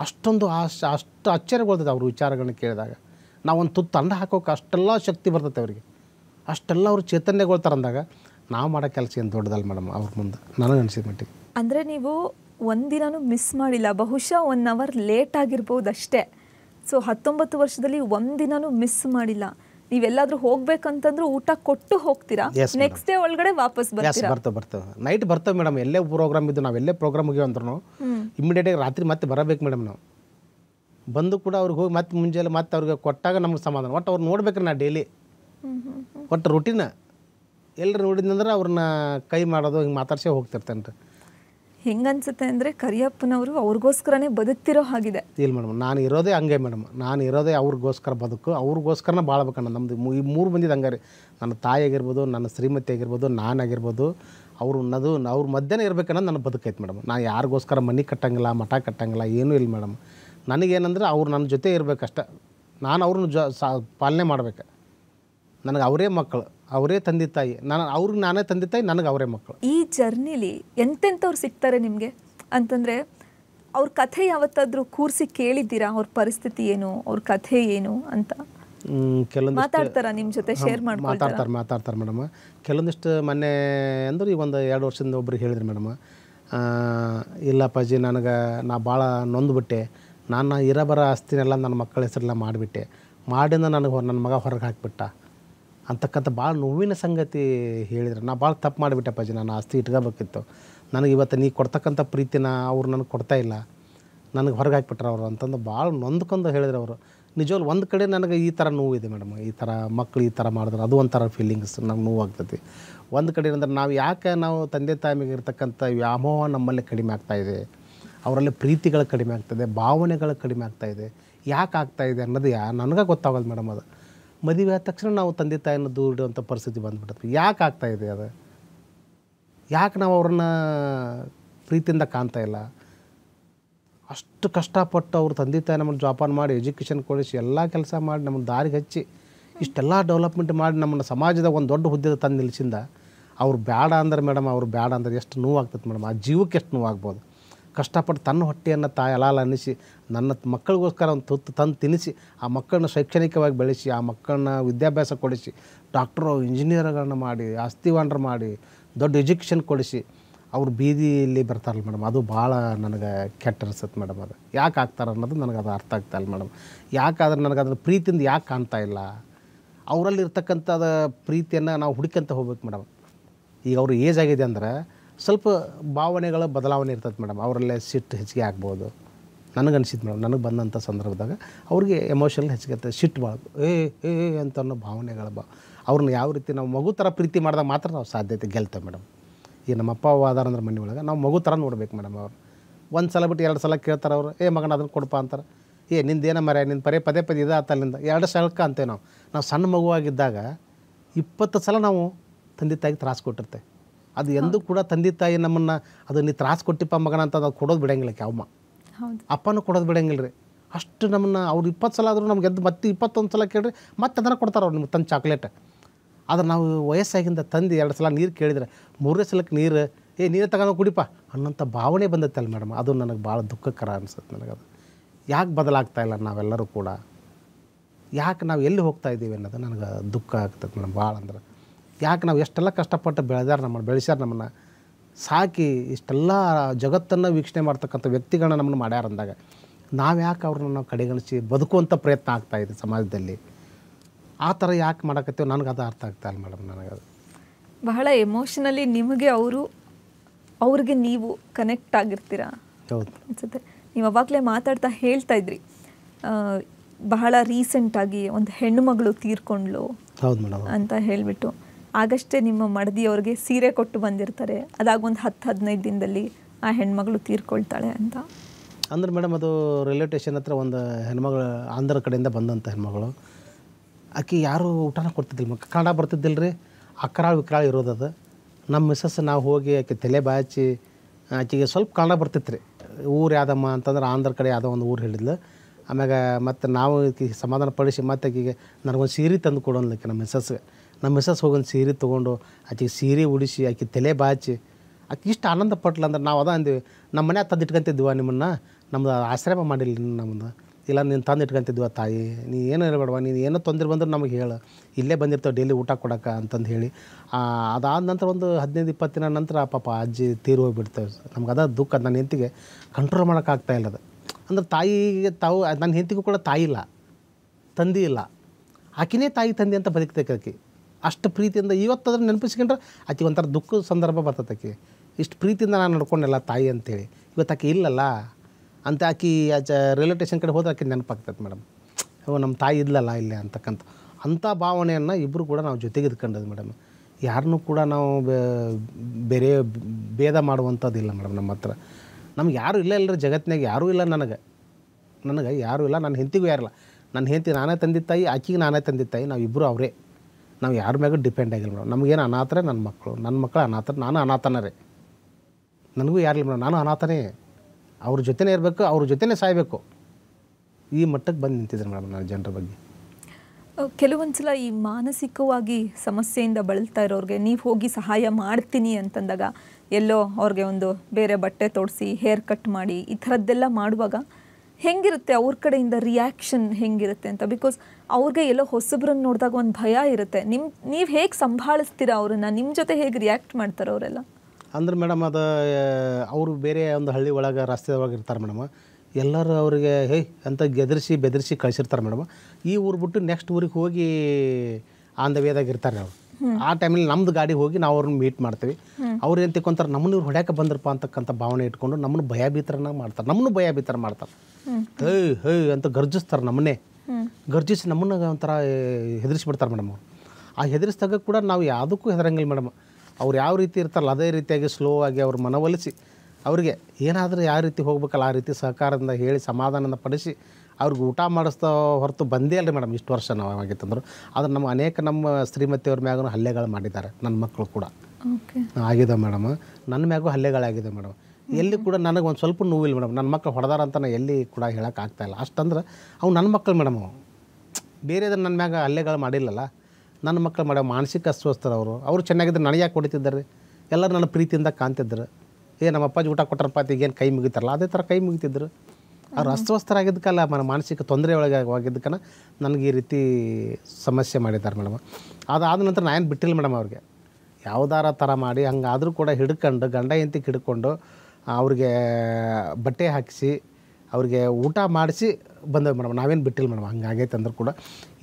ಅಷ್ಟೊಂದು ಅಷ್ಟು ಅಷ್ಟು ಅಚ್ಚರಿಗೊಳ್ತದೆ ಅವ್ರ ವಿಚಾರಗಳನ್ನ ಕೇಳಿದಾಗ. ನಾವು ಒಂದು ತುತ್ತು ಅಂಡ ಹಾಕೋಕೆ ಅಷ್ಟೆಲ್ಲ ಶಕ್ತಿ ಬರ್ತೈತೆ ಅವರಿಗೆ. ಅಷ್ಟೆಲ್ಲ ಅವ್ರು ಚೈತನ್ಯಗೊಳ್ತಾರೆ ಅಂದಾಗ ನಾವು ಮಾಡೋ ಕೆಲಸ ಏನು ದೊಡ್ಡದಲ್ಲ ಮೇಡಮ್ ಅವ್ರ ಮುಂದೆ. ನನಗೆ ಅನಿಸಿದ ಮಟ್ಟಿಗೆ. ಅಂದರೆ ನೀವು ಒಂದಿನೂ ಮಿಸ್ ಮಾಡಿಲ್ಲ. ಬಹುಶಃ ಒನ್ ಅವರ್ ಲೇಟ್ ಆಗಿರ್ಬೋದು ಅಷ್ಟೇ. ಸೊ ಹತ್ತೊಂಬತ್ತು ವರ್ಷದಲ್ಲಿ ಒಂದಿನೂ ಮಿಸ್ ಮಾಡಿಲ್ಲ. ನೀವೆಲ್ಲಾದ್ರೂ ಹೋಗ್ಬೇಕಂತಂದ್ರೆ ಊಟ ಕೊಟ್ಟು ಹೋಗ್ತೀರಾ? ನೆಕ್ಸ್ಟ್ ಡೇ ಒಳಗಡೆ ವಾಪಸ್ ಬರ್ತೀರಾ? ಬರ್ತವೆ ಬರ್ತವೆ ನೈಟ್ ಬರ್ತವೆ ಮೇಡಮ್ ಎಲ್ಲೇ ಪ್ರೋಗ್ರಾಮ್ ಇದ್ದು ನಾವು ಎಲ್ಲೇ ಪ್ರೋಗ್ರಾಮ್ ಮುಗಿಯೋ ಅಂದ್ರೂ ಇಮಿಡಿಯೇಟಾಗಿ ರಾತ್ರಿ ಮತ್ತೆ ಬರಬೇಕು ಮೇಡಮ್ ನಾವು. ಬಂದು ಕೂಡ ಅವ್ರಿಗೆ ಹೋಗಿ ಮತ್ತೆ ಮುಂಜಾನೆ ಮತ್ತೆ ಅವ್ರಿಗೆ ಕೊಟ್ಟಾಗ ನಮ್ಗೆ ಸಮಾಧಾನ. ಒಟ್ಟು ಅವ್ರು ನೋಡ್ಬೇಕ್ರಿ ನಾ ಡೈಲಿ ಒಟ್ಟು ರುಟೀನ ಎಲ್ಲರೂ ನೋಡಿದ್ನಂದ್ರೆ ಅವ್ರನ್ನ ಕೈ ಮಾಡೋದು ಹಿಂಗೆ ಮಾತಾಡ್ಸೇ ಹೋಗ್ತಿರ್ತೇನೆ ರೀ ಹೆಂಗನ್ಸುತ್ತೆ ಅಂದರೆ ಕರಿಯಪ್ಪನವರು ಅವ್ರಿಗೋಸ್ಕರನೇ ಬದುಕ್ತಿರೋ ಹಾಗಿದೆ. ಇಲ್ಲ ಮೇಡಮ್, ನಾನು ಇರೋದೇ ಹಂಗೆ ಮೇಡಮ್. ನಾನು ಇರೋದೇ ಅವ್ರಿಗೋಸ್ಕರ ಬದುಕು. ಅವ್ರಿಗೋಸ್ಕರನೇ ಬಾಳ್ಬೇಕಣ್ಣ ನಮ್ದು ಈ ಮೂರು ಬಂದಿದ್ದು ಹಂಗಾರೆ. ನನ್ನ ತಾಯಿ ಆಗಿರ್ಬೋದು, ನನ್ನ ಶ್ರೀಮತಿ ಆಗಿರ್ಬೋದು ನಾನಾಗಿರ್ಬೋದು ಅವ್ರು ಅನ್ನೋದು ಅವ್ರ ಮಧ್ಯನೇ ಇರಬೇಕನ್ನೋದು ನನ್ನ ಬದುಕೈತೆ ಮೇಡಮ್. ನಾನು ಯಾರಿಗೋಸ್ಕರ ಮನೆ ಕಟ್ಟಂಗಿಲ್ಲ, ಮಠ ಕಟ್ಟಂಗಿಲ್ಲ, ಏನೂ ಇಲ್ಲ ಮೇಡಮ್. ನನಗೇನಂದ್ರೆ ಅವ್ರು ನನ್ನ ಜೊತೆ ಇರಬೇಕಷ್ಟೆ. ನಾನು ಅವ್ರನ್ನ ಜ ಸಾ ಪಾಲನೆ ಮಾಡ್ಬೇಕು. ನನಗೆ ಅವರೇ ಮಕ್ಕಳು ಅವರೇ ತಂದೆ ತಾಯಿ. ನಾನು ಅವ್ರಿಗೆ ನಾನೇ ತಂದೆ ತಾಯಿ ನನಗೆ ಅವರೇ ಮಕ್ಕಳು. ಈ ಜರ್ನಿಲಿ ಎಂತೆಂಥವ್ರು ಸಿಗ್ತಾರೆ ನಿಮಗೆ? ಅಂತಂದರೆ ಅವ್ರ ಕಥೆ ಯಾವತ್ತಾದರೂ ಕೂರಿಸಿ ಕೇಳಿದ್ದೀರಾ? ಅವ್ರ ಪರಿಸ್ಥಿತಿ ಏನು? ಅವ್ರ ಕಥೆ ಏನು ಅಂತ? ಕೆಲವೊಂದು ಮಾತಾಡ್ತಾರಾ ನಿಮ್ಮ ಜೊತೆ? ಶೇರ್ ಮಾಡಿ ಮಾತಾಡ್ತಾರೆ ಮಾತಾಡ್ತಾರೆ ಮೇಡಮ್. ಕೆಲವೊಂದಿಷ್ಟು ಮೊನ್ನೆ ಅಂದ್ರೆ ಈ ಒಂದು ಎರಡು ವರ್ಷದಿಂದ ಒಬ್ರಿಗೆ ಹೇಳಿದ್ರು ಮೇಡಮ್. ಇಲ್ಲಪ್ಪಾಜಿ ನನಗೆ ನಾ ಭಾಳ ನೊಂದ್ಬಿಟ್ಟೆ. ನಾನು ಇರಬರ ಆಸ್ತಿನೆಲ್ಲ ನನ್ನ ಮಕ್ಕಳ ಹೆಸರೆಲ್ಲ ಮಾಡಿಬಿಟ್ಟೆ. ಮಾಡಿಂದ ನನಗೆ ನನ್ನ ಮಗ ಹೊರಗೆ ಹಾಕಿಬಿಟ್ಟ. ಅಂತಕ್ಕಂಥ ಭಾಳ ನೋವಿನ ಸಂಗತಿ ಹೇಳಿದ್ರು. ನಾ ಭಾಳ ತಪ್ಪು ಮಾಡಿಬಿಟ್ಟೆ ಅಪ್ಪಾಜಿ ನಾನು ಆಸ್ತಿ ಇಟ್ಕೋಬೇಕಿತ್ತು. ನನಗೆ ಇವತ್ತು ನೀ ಕೊಡ್ತಕ್ಕಂಥ ಪ್ರೀತಿನ ಅವ್ರು ನನಗೆ ಕೊಡ್ತಾ ಇಲ್ಲ. ನನಗೆ ಹೊರಗೆ ಹಾಕಿಬಿಟ್ರೆ ಅವರು ಅಂತಂದು ಭಾಳ ನೊಂದ್ಕೊಂಡು ಹೇಳಿದ್ರು ಅವರು. ನಿಜವಾಗ್ಲು ಒಂದು ಕಡೆ ನನಗೆ ಈ ಥರ ನೋವಿದೆ ಮೇಡಮ್. ಈ ಥರ ಮಕ್ಕಳು ಈ ಥರ ಮಾಡಿದ್ರೆ, ಅದು ಒಂಥರ ಫೀಲಿಂಗ್ಸ್ ನಮ್ಗೆ ನೋವು ಆಗ್ತೈತಿ ಒಂದು ಕಡೆ ಅಂದ್ರೆ ನಾವು ಯಾಕೆ ನಾವು ತಂದೆ ತಾಯಿಗೆ ಇರ್ತಕ್ಕಂಥ ವ್ಯಾಮೋಹ ನಮ್ಮಲ್ಲಿ ಕಡಿಮೆ ಆಗ್ತಾಯಿದೆ ಅವರಲ್ಲಿ ಪ್ರೀತಿಗಳು ಕಡಿಮೆ ಆಗ್ತದೆ, ಭಾವನೆಗಳು ಕಡಿಮೆ ಆಗ್ತಾಯಿದೆ ಯಾಕೆ ಆಗ್ತಾಯಿದೆ ಅನ್ನೋದು ಯಾ ನನಗೆ ಗೊತ್ತಾಗಲ್ಲ ಮೇಡಮ್ ಅದು. ಮದುವೆ ಆದ ತಕ್ಷಣ ನಾವು ತಂದೆ ತಾಯಿನ ದೂರ ಇಡುವಂಥ ಪರಿಸ್ಥಿತಿ ಬಂದುಬಿಡುತ್ತೆ ಯಾಕೆ ಇದೆ ಅದು? ಯಾಕೆ ನಾವು ಅವ್ರನ್ನ ಪ್ರೀತಿಯಿಂದ ಕಾಣ್ತಾ ಇಲ್ಲ? ಅಷ್ಟು ಕಷ್ಟಪಟ್ಟು ಅವ್ರ ತಂದೆ ತಾಯಿ ನಮ್ಮನ್ನು ಜೋಪಾನ ಮಾಡಿ ಎಜುಕೇಷನ್ ಕೊಡಿಸಿ ಎಲ್ಲ ಕೆಲಸ ಮಾಡಿ ನಮ್ಮನ್ನು ದಾರಿಗೆ ಹಚ್ಚಿ ಇಷ್ಟೆಲ್ಲ ಡೆವಲಪ್ಮೆಂಟ್ ಮಾಡಿ ನಮ್ಮನ್ನು ಸಮಾಜದ ಒಂದು ದೊಡ್ಡ ಹುದ್ದೆ ತಂದು ನಿಲ್ಲಿಸಿಂದ ಅವ್ರು ಬೇಡ ಅಂದ್ರೆ ಮೇಡಮ್ ಅವ್ರು ಬೇಡ ಅಂದ್ರೆ ಎಷ್ಟು ನೋವಾಗ್ತದೆ ಮೇಡಮ್ ಆ ಜೀವಕ್ಕೆ ಎಷ್ಟು ನೋವಾಗ್ಬೋದು? ಕಷ್ಟಪಟ್ಟು ತನ್ನ ಹೊಟ್ಟೆಯನ್ನು ತಾಯಿ ಅಲಾಲ ಅನ್ನಿಸಿ, ನನ್ನ ಮಕ್ಕಳಿಗೋಸ್ಕರ ಒಂದು ತುತ್ತು ತಂದು ತಿನ್ನಿಸಿ ಆ ಮಕ್ಕಳನ್ನ ಶೈಕ್ಷಣಿಕವಾಗಿ ಬೆಳೆಸಿ, ಆ ಮಕ್ಕಳನ್ನ ವಿದ್ಯಾಭ್ಯಾಸ ಕೊಡಿಸಿ, ಡಾಕ್ಟ್ರು, ಇಂಜಿನಿಯರ್ಗಳನ್ನ ಮಾಡಿ ಆಸ್ತಿವಾನ್ರು ಮಾಡಿ, ದೊಡ್ಡ ಎಜುಕೇಷನ್ ಕೊಡಿಸಿ, ಅವ್ರು ಬೀದಿಯಲ್ಲಿ ಬರ್ತಾರಲ್ಲ ಮೇಡಮ್, ಅದು ಭಾಳ ನನಗೆ ಕೆಟ್ಟ ಅನ್ಸುತ್ತೆ ಮೇಡಮ್ ಅದು. ಯಾಕೆ ಆಗ್ತಾರೆ ಅನ್ನೋದು ನನಗೆ ಅದು ಅರ್ಥ ಆಗ್ತಾ ಇಲ್ಲ ಮೇಡಮ್. ಯಾಕಾದ್ರೆ ನನಗೆ ಅದನ್ನು ಪ್ರೀತಿಯಿಂದ ಯಾಕೆ ಕಾಣ್ತಾ ಇಲ್ಲ? ಅವರಲ್ಲಿ ಇರ್ತಕ್ಕಂಥದ ಪ್ರೀತಿಯನ್ನು ನಾವು ಹುಡುಕಂತ ಹೋಗ್ಬೇಕು ಮೇಡಮ್. ಈಗ ಅವ್ರ ಏಜ್ ಆಗಿದೆ ಅಂದ್ರೆ ಸ್ವಲ್ಪ ಭಾವನೆಗಳ ಬದಲಾವಣೆ ಇರ್ತದೆ ಮೇಡಮ್. ಅವರಲ್ಲೇ ಸಿಟ್ಟು ಹೆಚ್ಚಿಗೆ ಆಗ್ಬೋದು. ನನಗೆ ಅನಿಸಿದ್ದು ಮೇಡಮ್, ನನಗೆ ಬಂದಂಥ ಸಂದರ್ಭದಾಗ ಅವ್ರಿಗೆ ಎಮೋಷನಲ್ ಹೆಚ್ಚಿಗೆ ಇರ್ತದೆ ಸಿಟ್ಟು ಭಾಳ ಏ ಏ ಅಂತ ಅನ್ನೋ ಭಾವನೆಗಳ ಬಾ, ಅವ್ರನ್ನ ಯಾವ ರೀತಿ ನಾವು ಮಗು ಥರ ಪ್ರೀತಿ ಮಾಡಿದಾಗ ಮಾತ್ರ ನಾವು ಸಾಧ್ಯತೆ ಗೆಲ್ತೇವೆ ಮೇಡಮ್. ಈಗ ನಮ್ಮ ಅಪ್ಪ ಅವ್ವ ಅದಾರ ಮನೆ ಒಳಗೆ ನಾವು ಮಗು ಥರ ನೋಡ್ಬೇಕು ಮೇಡಮ್ ಅವ್ರು. ಒಂದು ಸಲ ಬಿಟ್ಟು ಎರಡು ಸಲ ಕೇಳ್ತಾರೆ ಅವರು, ಏ ಮಗನ ಅದನ್ನು ಕೊಡಪ್ಪ ಅಂತಾರೆ. ಏ, ನಿಂದೇನ ಮರ ನಿನ್ನ ಪರೇ ಪದೇ ಪದೇ ಇದೆ ಆತಲ್ಲಿಂದ. ಎರಡು ಸಲಕ್ಕೆ ಅಂತೇವೆ ನಾವು. ನಾವು ಸಣ್ಣ ಮಗುವಾಗಿದ್ದಾಗ ಇಪ್ಪತ್ತು ಸಲ ನಾವು ತಂದೆ ತಾಯಿಗೆ ತ್ರಾಸು ಕೊಟ್ಟಿರ್ತೇವೆ. ಅದು ಎಂದೂ ಕೂಡ ತಂದೆ ತಾಯಿ ನಮ್ಮನ್ನು ಅದು ನೀ ತ್ರಾಸು ಕೊಟ್ಟಿಪ್ಪ ಮಗನ ಅಂತ ಅದು ಕೊಡೋದು ಬಿಡಂಗಿಲ್ಲ ಯಾವಮ್ಮ ಅಪ್ಪನೂ ಕೊಡೋದು ಬಿಡಂಗಿಲ್ಲ ರೀ. ಅಷ್ಟು ನಮ್ಮನ್ನು ಅವ್ರು ಇಪ್ಪತ್ತು ಸಲ ಆದರೂ ನಮ್ಗೆ ಎದ್ದು ಮತ್ತೆ ಇಪ್ಪತ್ತೊಂದು ಸಲ ಕೇಳಿರಿ ಮತ್ತೆ ಅದನ್ನು ಕೊಡ್ತಾರೆ ಅವ್ರು ನಿಮ್ಗೆ ತಂದು ಚಾಕ್ಲೇಟ್ ಆದ್ರೆ ನಾವು ವಯಸ್ಸಾಗಿಂದ ತಂದು ಎರಡು ಸಲ ನೀರು ಕೇಳಿದ್ರೆ ಮೂರನೇ ಸಲಕ್ಕೆ ನೀರು ಏ ನೀರು ತಗೊಂಡು ಕುಡಿಪ ಅನ್ನೋಂಥ ಭಾವನೆ ಬಂದತ್ತಲ್ಲ ಮೇಡಮ್. ಅದು ನನಗೆ ಭಾಳ ದುಃಖಕರ ಅನಿಸುತ್ತೆ ನನಗದು ಯಾಕೆ ಬದಲಾಗ್ತಾ ಇಲ್ಲ ನಾವೆಲ್ಲರೂ ಕೂಡ? ಯಾಕೆ ನಾವು ಎಲ್ಲಿ ಹೋಗ್ತಾ ಇದ್ದೀವಿ ಅನ್ನೋದು ನನಗೆ ದುಃಖ ಆಗ್ತದೆ ಮೇಡಮ್ ಭಾಳ ಅಂದ್ರೆ. ಯಾಕೆ ನಾವು ಎಷ್ಟೆಲ್ಲ ಕಷ್ಟಪಟ್ಟು ಬೆಳೆದಾರ ನಮ್ಮನ್ನು ಬೆಳೆಸ್ಯಾರ ನಮ್ಮನ್ನು? ಸಾಕಿ ಇಷ್ಟೆಲ್ಲ ಜಗತ್ತನ್ನು ವೀಕ್ಷಣೆ ಮಾಡ್ತಕ್ಕಂಥ ವ್ಯಕ್ತಿಗಳನ್ನ ನಮ್ಮನ್ನು ಮಾಡ್ಯಾರ ಅಂದಾಗ ನಾವು ಯಾಕೆ ಅವ್ರನ್ನ ನಾವು ಕಡೆಗಣಿಸಿ ಬದುಕುವಂಥ ಪ್ರಯತ್ನ ಆಗ್ತಾ ಇದೆ ಸಮಾಜದಲ್ಲಿ? ಆ ಥರ ಯಾಕೆ ಮಾಡಕತ್ತೇವೆ? ನನಗೆ ಅದು ಅರ್ಥ ಆಗ್ತಾ ಇಲ್ಲ ಮೇಡಮ್ ಅದು. ಬಹಳ ಎಮೋಷನಲಿ ನಿಮಗೆ ಅವರು ಅವ್ರಿಗೆ ನೀವು ಕನೆಕ್ಟ್ ಆಗಿರ್ತೀರಾ? ಹೌದು. ಅನ್ಸುತ್ತೆ. ನೀವು ಅವಾಗಲೇ ಮಾತಾಡ್ತಾ ಹೇಳ್ತಾ ಇದ್ರಿ. ಬಹಳ ರೀಸೆಂಟಾಗಿ ಒಂದು ಹೆಣ್ಣು ಮಗಳು ತೀರ್ಕೊಂಡ್ಲು ಹೌದು ಮೇಡಮ್. ಅಂತ ಹೇಳಿಬಿಟ್ಟು. ಆಗಷ್ಟೇ ನಿಮ್ಮ ಮಡದಿಯವ್ರಿಗೆ ಸೀರೆ ಕೊಟ್ಟು ಬಂದಿರ್ತಾರೆ. ಅದಾಗ ಒಂದು ಹತ್ತು, ಹದಿನೈದು ದಿನದಲ್ಲಿ ಆ ಹೆಣ್ಮಗಳು ತೀರ್ಕೊಳ್ತಾಳೆ ಅಂತ. ಅಂದ್ರೆ ಮೇಡಮ್ ಅದು ರೈಲ್ವೆ ಸ್ಟೇಷನ್ ಹತ್ರ ಒಂದು ಹೆಣ್ಮಗಳು ಆಂಧ್ರ ಕಡೆಯಿಂದ ಬಂದಂಥ ಹೆಣ್ಮಗಳು. ಆಕೆ ಯಾರು ಊಟನ ಕೊಡ್ತಿದ್ದಿಲ್ಲ ಕನ್ನಡ ಬರ್ತಿದ್ದಿಲ್ಲ ರೀ ಅಕ್ರಾಳ್ ವಿಕ್ರಾಳ್ ಇರೋದದು ನಮ್ಮ ಮಿಸ್ಸಸ್ ನಾವು ಹೋಗಿ ಆಕೆ ತಲೆ ಬಾಚಿ, ಆಕೆಗೆ ಸ್ವಲ್ಪ ಕನ್ನಡ ಬರ್ತಿತ್ತು ರೀ ಊರು ಯಾವ್ದಮ್ಮ ಅಂತಂದ್ರೆ ಆಂಧ್ರ ಕಡೆ ಯಾವುದೋ ಒಂದು ಊರು ಹೇಳಿದ್ಲು. ಆಮ್ಯಾಗ ಮತ್ತು ನಾವು ಸಮಾಧಾನ ಪಡಿಸಿ ಮತ್ತೆ ಆಕೆಗೆ ನನಗೊಂದು ಸೀರೆ ತಂದು ಕೊಡೋನ್ಲಿಕ್ಕೆ ನಮ್ಮ ಮಿಸ್ಸಸ್ಗೆ ನಮ್ಮ ಮಿಸಸ್ ಹೋಗೊಂದು ಸೀರೆ ತೊಗೊಂಡು, ಆಕೆಗೆ ಸೀರೆ ಉಡಿಸಿ, ಆಕೆ ತಲೆ ಬಾಚಿ. ಆಕೆ ಇಷ್ಟು ಆನಂದ ಪಟ್ಲ ಅಂದ್ರೆ ನಾವು ಅದ ಅಂದ್ವಿ, ನಮ್ಮ ಮನೆ ತಂದು ಇಟ್ಕೊಂತಿದ್ವ ನಿಮ್ಮನ್ನು? ನಮ್ದು ಆಶ್ರಮ ಮಾಡಿಲ್ಲ ನಮ್ಮದು ಇಲ್ಲ, ನೀನು ತಂದು ಇಟ್ಕೊಂತಿದ್ವ ತಾಯಿ? ನೀ ಏನು ಹೇಳ್ಬೇಡವ? ನೀನು ಏನೋ ತೊಂದರೆ ಬಂದ್ರೆ ನಮಗೆ ಹೇಳು. ಇಲ್ಲೇ ಬಂದಿರ್ತಾವೆ ಡೈಲಿ ಊಟ ಕೊಡೋಕೆ, ಅಂತಂದು ಹೇಳಿ. ಅದಾದ ನಂತರ ಒಂದು ಹದಿನೈದು ಇಪ್ಪತ್ತು ದಿನ ನಂತರ ಪಾಪ ಅಜ್ಜಿ ತೀರು ಹೋಗಿಬಿಡ್ತಾವೆ. ನಮ್ಗೆ ಅದ ದುಃಖ. ನನ್ನ ಹೆಂತಿಗೆ ಕಂಟ್ರೋಲ್ ಮಾಡೋಕ್ಕಾಗ್ತಾ ಇಲ್ಲ ಅದು ಅಂದ್ರೆ ತಾಯಿಗೆ ತಾವು ನನ್ನ ಹೆಂತಿಗೂ ಕೂಡ ತಾಯಿ ಇಲ್ಲ. ತಂದೆ ಇಲ್ಲ. ಆಕಿನೇ ತಾಯಿ ತಂದೆ ಅಂತ ಬದುಕ್ತೈತೆ ಆಕಿ. ಅಷ್ಟು ಪ್ರೀತಿಯಿಂದ ಇವತ್ತು ಅದನ್ನು ನೆನಪಿಸ್ಕೊಂಡ್ರೆ ಆಕೆ ಒಂಥರ ದುಃಖದ ಸಂದರ್ಭ ಬರ್ತೈತೆ ಇಷ್ಟು ಪ್ರೀತಿಯಿಂದ ನಾನು ನಡ್ಕೊಂಡೆಲ್ಲ ತಾಯಿ ಅಂತೇಳಿ. ಇವತ್ತು ಆಕೆ ಇಲ್ಲಲ್ಲ? ಅಂತ ಆಕೆ ಆಚೆ ರೈಲ್ವೆ ಕಡೆ ಹೋದ್ರೆ ಆಕೆ ನೆನಪಾಗ್ತೈತೆ ಮೇಡಮ್. ಓ, ನಮ್ಮ ತಾಯಿ ಇಲ್ಲಲ್ಲ ಇಲ್ಲೇ ಅಂತಕ್ಕಂಥ. ಅಂಥ ಭಾವನೆಯನ್ನು ಇಬ್ಬರು ಕೂಡ ನಾವು ಜೊತೆಗೆ ಇದ್ಕೊಂಡದ್ದು ಮೇಡಮ್. ಯಾರನ್ನೂ ಕೂಡ ನಾವು ಬೇರೆ ಭೇದ ಮಾಡುವಂಥದ್ದಿಲ್ಲ ಮೇಡಮ್ ನಮ್ಮ ಹತ್ರ. ನಮ್ಗೆ ಯಾರೂ ಇಲ್ಲ ಇಲ್ಲರಿ ಜಗತ್ತಿನಾಗ, ಯಾರೂ ಇಲ್ಲ ನನಗೆ. ನನಗೆ ಯಾರೂ ಇಲ್ಲ, ನನ್ನ ಹೆಂಡತಿಗೂ ಯಾರಿಲ್ಲ ನನ್ನ ಹೆಂಡತಿ ನಾನೇ ತಂದೆ ತಾಯಿ, ಆಕಿಗೆ ನಾನೇ ತಂದೆ ತಾಯಿ ನಾವು ಇಬ್ಬರು ಅವರೇ. ನಾವು ಯಾರ ಮ್ಯಾಗೂ ಡಿಪೆಂಡ್ ಆಗಿಲ್ಲ ಮೇಡಮ್. ನಮಗೇನು ಅನಾಥರೇ ನನ್ನ ಮಕ್ಕಳು. ನನ್ನ ಮಕ್ಕಳು ಅನಾಥ ನಾನು ಅನಾಥನೇ ನನಗೂ ಯಾರಿಲ್ಲ ಮೇಡಮ್. ನಾನು ಅನಾಥನೇ. ಅವ್ರ ಜೊತೆನೇ ಇರಬೇಕು, ಅವ್ರ ಜೊತೆನೇ ಸಾಯಬೇಕು. ಈ ಮಟ್ಟಕ್ಕೆ ಬಂದು ನಿಂತಿದ್ದೀನಿ ಮೇಡಮ್ ನಾನು ಜನರ ಬಗ್ಗೆ. ಕೆಲವೊಂದು ಸಲ ಈ ಮಾನಸಿಕವಾಗಿ ಸಮಸ್ಯೆಯಿಂದ ಬಳಲ್ತಾ ಇರೋರಿಗೆ ನೀವು ಹೋಗಿ ಸಹಾಯ ಮಾಡ್ತೀನಿ ಅಂತಂದಾಗ ಎಲ್ಲೋ ಅವ್ರಿಗೆ ಒಂದು ಬೇರೆ ಬಟ್ಟೆ ತೋಡಿಸಿ ಹೇರ್ ಕಟ್ ಮಾಡಿ ಈ ಥರದ್ದೆಲ್ಲ ಮಾಡುವಾಗ ಹೆಂಗಿರುತ್ತೆ ಅವ್ರ ಕಡೆಯಿಂದ ರಿಯಾಕ್ಷನ್ ಹೆಂಗಿರುತ್ತೆ ಅಂತ? ಬಿಕಾಸ್ ಅವ್ರಿಗೆ ಎಲ್ಲೋ ಹೊಸಬ್ರನ್ನ ನೋಡಿದಾಗ ಒಂದು ಭಯ ಇರುತ್ತೆ. ನಿಮ್ಮ ನೀವು ಹೇಗೆ ಸಂಭಾಳಿಸ್ತೀರಾ ಅವ್ರನ್ನ? ನಿಮ್ಮ ಜೊತೆ ಹೇಗೆ ರಿಯಾಕ್ಟ್ ಮಾಡ್ತಾರೆ ಅವರೆಲ್ಲ? ಅಂದ್ರೆ ಮೇಡಮ್ ಅದು ಅವರು ಬೇರೆ ಒಂದು ಹಳ್ಳಿ ಒಳಗೆ ರಸ್ತೆ ಇರ್ತಾರೆ ಮೇಡಮ್ ಎಲ್ಲರೂ ಅವರಿಗೆ ಹೇ ಅಂತ ಗೆದರಿಸಿ, ಬೆದರಿಸಿ ಕಳಿಸಿರ್ತಾರೆ ಮೇಡಮ್ ಈ ಊರು ಬಿಟ್ಟು ನೆಕ್ಸ್ಟ್ ಊರಿಗೆ ಹೋಗಿ ಆನ್ ದ ವೇದಾಗ ಇರ್ತಾರೆ ಅವರು. ಆ ಟೈಮಲ್ಲಿ ನಮ್ದು ಗಾಡಿ ಹೋಗಿ ನಾವು ಅವ್ರನ್ನ ಮೀಟ್ ಮಾಡ್ತೀವಿ. ಅವ್ರು ಏನು ತಿಳ್ಕೊಂತಾರೆ, ನಮ್ಮನ್ನ ಇವ್ರು ಹೊಡ್ಯಾಕೆ ಬಂದ್ರಪ್ಪ ಅಂತಕ್ಕಂಥ ಭಾವನೆ ಇಟ್ಕೊಂಡು ನಮ್ಮನ್ನು ಭಯಭೀತರನ್ನ ಮಾಡ್ತಾರೆ. ನಮ್ಮನ್ನು ಭಯಭೀತರ ಮಾಡ್ತಾರೆ. ಹೇಯ್ ಹೇಯ್ ಅಂತ ಗರ್ಜಿಸ್ತಾರೆ ನಮ್ಮನ್ನೇ. ಗರ್ಜಿಸಿ ನಮ್ಮನ್ನ ಒಂಥರ ಹೆದರಿಸ್ಬಿಡ್ತಾರೆ ಮೇಡಮ್ ಅವ್ರು. ಆ ಹೆದರಿಸಿದಾಗ ಕೂಡ ನಾವು ಯಾವುದಕ್ಕೂ ಹೆದರಂಗಿಲ್ಲ ಮೇಡಮ್. ಅವ್ರು ಯಾವ ರೀತಿ ಇರ್ತಾರಲ್ಲ, ಅದೇ ರೀತಿಯಾಗಿ ಸ್ಲೋ ಆಗಿ ಅವ್ರ ಮನವೊಲಿಸಿ ಅವರಿಗೆ ಏನಾದರೂ ಯಾವ ರೀತಿ ಹೋಗ್ಬೇಕಲ್ಲ, ಆ ರೀತಿ ಸಹಕಾರದಿಂದ ಹೇಳಿ ಸಮಾಧಾನನ ಪಡಿಸಿ ಅವ್ರಿಗೆ ಊಟ ಮಾಡಿಸ್ತಾ ಹೊರತು ಬಂದೇ ಅಲ್ರಿ ಮೇಡಮ್ ಇಷ್ಟು ವರ್ಷ ನಾವು ಆಗಿತ್ತಂದ್ರು. ಆದ್ರೆ ನಮ್ಮ ಅನೇಕ ನಮ್ಮ ಶ್ರೀಮತಿಯವ್ರ ಮ್ಯಾಗೂ ಹಲ್ಲೆಗಳು ಮಾಡಿದ್ದಾರೆ ನನ್ನ ಮಕ್ಕಳು ಕೂಡ. ಆಗಿದೆ ಮೇಡಮ್. ನನ್ನ ಮ್ಯಾಗೂ ಹಲ್ಲೆಗಳಾಗಿದೆ ಮೇಡಮ್. ಎಲ್ಲಿ ಕೂಡ ನನಗೆ ಒಂದು ಸ್ವಲ್ಪ ನೋವಿಲ್ಲ ಮೇಡಮ್. ನನ್ನ ಮಕ್ಕಳು ಹೊಡೆದಾರ ಅಂತ ನಾನು ಎಲ್ಲಿ ಕೂಡ ಇಲ್ಲ. ಅಷ್ಟಂದ್ರೆ ಅವು ನನ್ನ ಮಕ್ಕಳು ಮೇಡಮ್ ಅವು. ಬೇರೆದ್ರ ನನ್ನ ಮ್ಯಾಗ ಹಲ್ಲೆಗಳು ಮಾಡಿಲ್ಲಲ್ಲ. ನನ್ನ ಮಕ್ಕಳು ಮೇಡಮ್ ಮಾನಸಿಕ ಅಸ್ವಸ್ಥರು ಅವರು. ಅವ್ರು ಚೆನ್ನಾಗಿದ್ರೆ ನನಗೆ ಯಾಕೆ ಹೊಡಿತಿದ್ದಾರೆ? ಎಲ್ಲರೂ ನನ್ನ ಪ್ರೀತಿಯಿಂದ ಕಾಣ್ತಿದ್ದರು ಏ ನಮ್ಮ ಅಪ್ಪಾಜಿ ಊಟ ಕೊಟ್ಟರಪ್ಪ ಈಗೇನು ಕೈ ಮುಗಿತಾರಲ್ಲ? ಅದೇ ಥರ ಕೈ ಮುಗಿತಿದ್ರು. ಅವ್ರು ಅಸ್ವಸ್ಥರಾಗಿದ್ದಕ್ಕಲ್ಲ ಮನ ಮಾನಸಿಕ ತೊಂದರೆ ಒಳಗೆ ಆಗಿದ್ದಕ್ಕನ ನನಗೆ ಈ ರೀತಿ ಸಮಸ್ಯೆ ಮಾಡಿದ್ದಾರೆ ಮೇಡಮ್. ಅದಾದ ನಂತರ ನಾನು ಬಿಟ್ಟಿಲ್ಲ ಮೇಡಮ್ ಅವ್ರಿಗೆ. ಯಾವ್ದಾರ ಥರ ಮಾಡಿ ಹಂಗಾದರೂ ಕೂಡ ಹಿಡ್ಕೊಂಡು ಗಂಡ ಹೆಂಡತಿ ಹಿಡ್ಕೊಂಡು ಅವ್ರಿಗೆ ಬಟ್ಟೆ ಹಾಕಿಸಿ ಅವ್ರಿಗೆ ಊಟ ಮಾಡಿಸಿ ಬಂದವು ಮೇಡಮ್. ನಾವೇನು ಬಿಟ್ಟಿಲ್ಲ ಮೇಡಮ್. ಹಂಗಾಗೈತೆ ಅಂದ್ರೆ ಕೂಡ.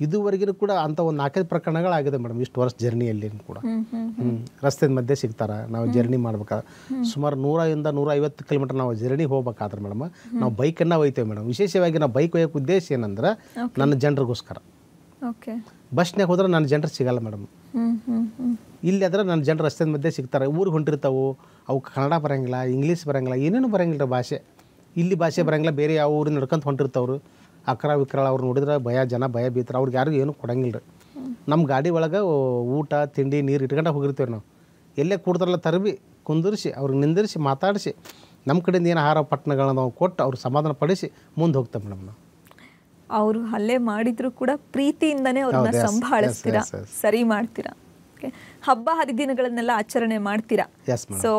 ಇದುವರೆಗೂ ಕೂಡ ಅಂತ ಒಂದು ನಾಲ್ಕೈದು ಪ್ರಕರಣಗಳಾಗಿದೆ ಮೇಡಮ್. ಇಷ್ಟು ವರ್ಷ ಜರ್ನಿಯಲ್ಲಿ ಕೂಡ. ಹ್ಞೂ ರಸ್ತೆ ಮಧ್ಯೆ ಸಿಗ್ತಾರೆ. ನಾವು ಜರ್ನಿ ಮಾಡ್ಬೇಕಾದ್ರೆ ಸುಮಾರು ನೂರಿಂದ ನೂರ ಐವತ್ತು ಕಿಲೋಮೀಟರ್ ನಾವು ಜರ್ನಿ ಹೋಗ್ಬೇಕಾದ್ರೆ ಮೇಡಮ್ ನಾವು ಬೈಕನ್ನು ಒಯ್ತೇವೆ ಮೇಡಮ್. ವಿಶೇಷವಾಗಿ ನಾವು ಬೈಕ್ ಒಯ್ಯೋಕೆ ಉದ್ದೇಶ ಏನಂದ್ರೆ ನನ್ನ ಜನರಿಗೋಸ್ಕರ. ಓಕೆ. ಬಸ್ನಾಗ ಹೋದ್ರೆ ನನ್ನ ಜನರು ಸಿಗಲ್ಲ ಮೇಡಮ್. ಇಲ್ಲಿ ಆದ್ರೆ ನನ್ನ ಜನರು ರಸ್ತೆ ಮಧ್ಯೆ ಸಿಗ್ತಾರೆ. ಊರಿಗೆ ಹೊಂಟಿರ್ತಾವೆ ಅವು ಕನ್ನಡ ಬರಂಗಿಲ್ಲ ಇಂಗ್ಲೀಷ್ ಬರೋಂಗಿಲ್ಲ ಏನೇನು ಬರೋಂಗಿಲ್ಲ ಭಾಷೆ. ಇಲ್ಲಿ ಭಾಷೆ ಬರಂಗಿಲ್ಲ ಬೇರೆ ಯಾವ ಊರು ನಡ್ಕೊಂತ ಹೊಂಟಿರ್ತಾವ್ರು. ಅಕ್ರ ವಿಕ್ರಳ ಅವ್ರು ನೋಡಿದ್ರೆ ಭಯ ಜನ ಭಯ ಬೀತಾರೆ. ಅವ್ರಿಗೆ ಯಾರಿಗೂ ಏನು ಕೊಡಂಗಿಲ್ಲ ರೀ ನಮ್ಮ ಗಾಡಿ ಒಳಗೆ ಊಟ ತಿಂಡಿ ನೀರು ಇಟ್ಕೊಂಡ ಹೋಗಿರ್ತೀವಿ ನಾವು. ಎಲ್ಲೇ ಕೂಡ್ತಾರಲ್ಲ ತರಬಿ ಕುಂದಿರಿಸಿ ಅವ್ರಿಗೆ ನಿಂದಿರಿಸಿ ಮಾತಾಡಿಸಿ ನಮ್ಮ ಕಡೆಯಿಂದ ಏನು ಆಹಾರ ಪಟ್ಟಣಗಳನ್ನ ನಾವು ಕೊಟ್ಟು ಅವ್ರಿಗೆ ಸಮಾಧಾನ ಪಡಿಸಿ ಮುಂದೆ ಹೋಗ್ತೇವೆ ಮೇಡಮ್ ನಾವು. ಅವರು ಹಲ್ಲೆ ಮಾಡಿದ್ರು ಕೂಡ ಪ್ರೀತಿಯಿಂದನೇ ಅವ್ರನ್ನ ಸಂಭಾಳಿಸ್ತೀರಾ. ಸರಿ ಮಾಡ್ತೀರಾ? Okay. ಹಬ್ಬ ಹರಿದಿನಗಳನ್ನೆಲ್ಲ ಆಚರಣೆ ಮಾಡ್ತೀರಾ? ಸೊ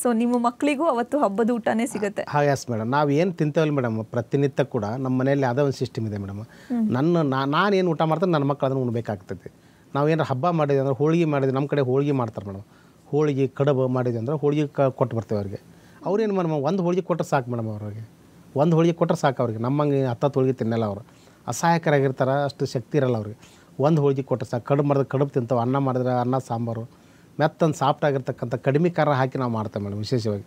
ಸೊ ನಿಮ್ಮ ಮಕ್ಕಳಿಗೂ ಅವತ್ತು ಹಬ್ಬದ ಊಟನೇ ಸಿಗುತ್ತೆ. ಹಾಂ ಎಸ್ ಮೇಡಮ್ ನಾವು ಏನು ತಿಂತೇವಲ್ಲ ಮೇಡಮ್ ಪ್ರತಿನಿತ್ಯ ಕೂಡ ನಮ್ಮ ಮನೆಯಲ್ಲಿ ಅದೇ ಒಂದು ಸಿಸ್ಟಮ್ ಇದೆ ಮೇಡಮ್ ನನ್ನ ನಾನು ಏನು ಊಟ ಮಾಡ್ತಾರೆ ನನ್ನ ಮಕ್ಕಳು ಅದನ್ನು ಉಣ್ಬೇಕಾಗ್ತೈತಿ ನಾವು ಏನಾರು ಹಬ್ಬ ಮಾಡಿದ್ವಿ ಅಂದ್ರೆ ಹೋಳಿಗೆ ಮಾಡಿದ್ವಿ ನಮ್ಮ ಕಡೆ ಹೋಳಿಗೆ ಮಾಡ್ತಾರೆ ಮೇಡಮ್ ಹೋಳಿಗೆ ಕಡಬು ಮಾಡಿದ್ವಿ ಅಂದ್ರೆ ಹೋಳಿಗೆ ಕ ಕೊಟ್ಟು ಬರ್ತೇವೆ ಅವ್ರಿಗೆ. ಅವ್ರೇನು ಮೇಡಮ್ ಒಂದು ಹೋಳಿಗೆ ಕೊಟ್ಟರೆ ಸಾಕು ಮೇಡಮ್ ಅವ್ರಿಗೆ. ಒಂದು ಹೋಳಿಗೆ ಕೊಟ್ಟರೆ ಸಾಕು ಅವ್ರಿಗೆ. ನಮ್ಮಂಗೆ ಹತ್ತತ್ತು ಹೋಳಿಗೆ ತಿನ್ನಲ್ಲ ಅವರು. ಅಸಹಾಯಕರಾಗಿರ್ತಾರೆ ಅಷ್ಟು ಶಕ್ತಿ ಇರಲ್ಲ ಅವ್ರಿಗೆ. ಒಂದು ಹೋಳಿಗೆ ಕೊಟ್ಟರೆ ಸಾಕು. ಕಡುಬು ಮಾಡಿದ್ರೆ ಕಡುಬು ತಿಂತಾವೆ, ಅನ್ನ ಮಾಡಿದ್ರೆ ಅನ್ನ, ಸಾಂಬಾರು. ಮೆತ್ತಂದು ಸಾಫ್ಟ್ ಆಗಿರ್ತಕ್ಕಂಥ ಕಡಿಮೆ ಖಾರ ಹಾಕಿ ನಾವು ಮಾಡ್ತೇವೆ ಮೇಡಮ್, ವಿಶೇಷವಾಗಿ.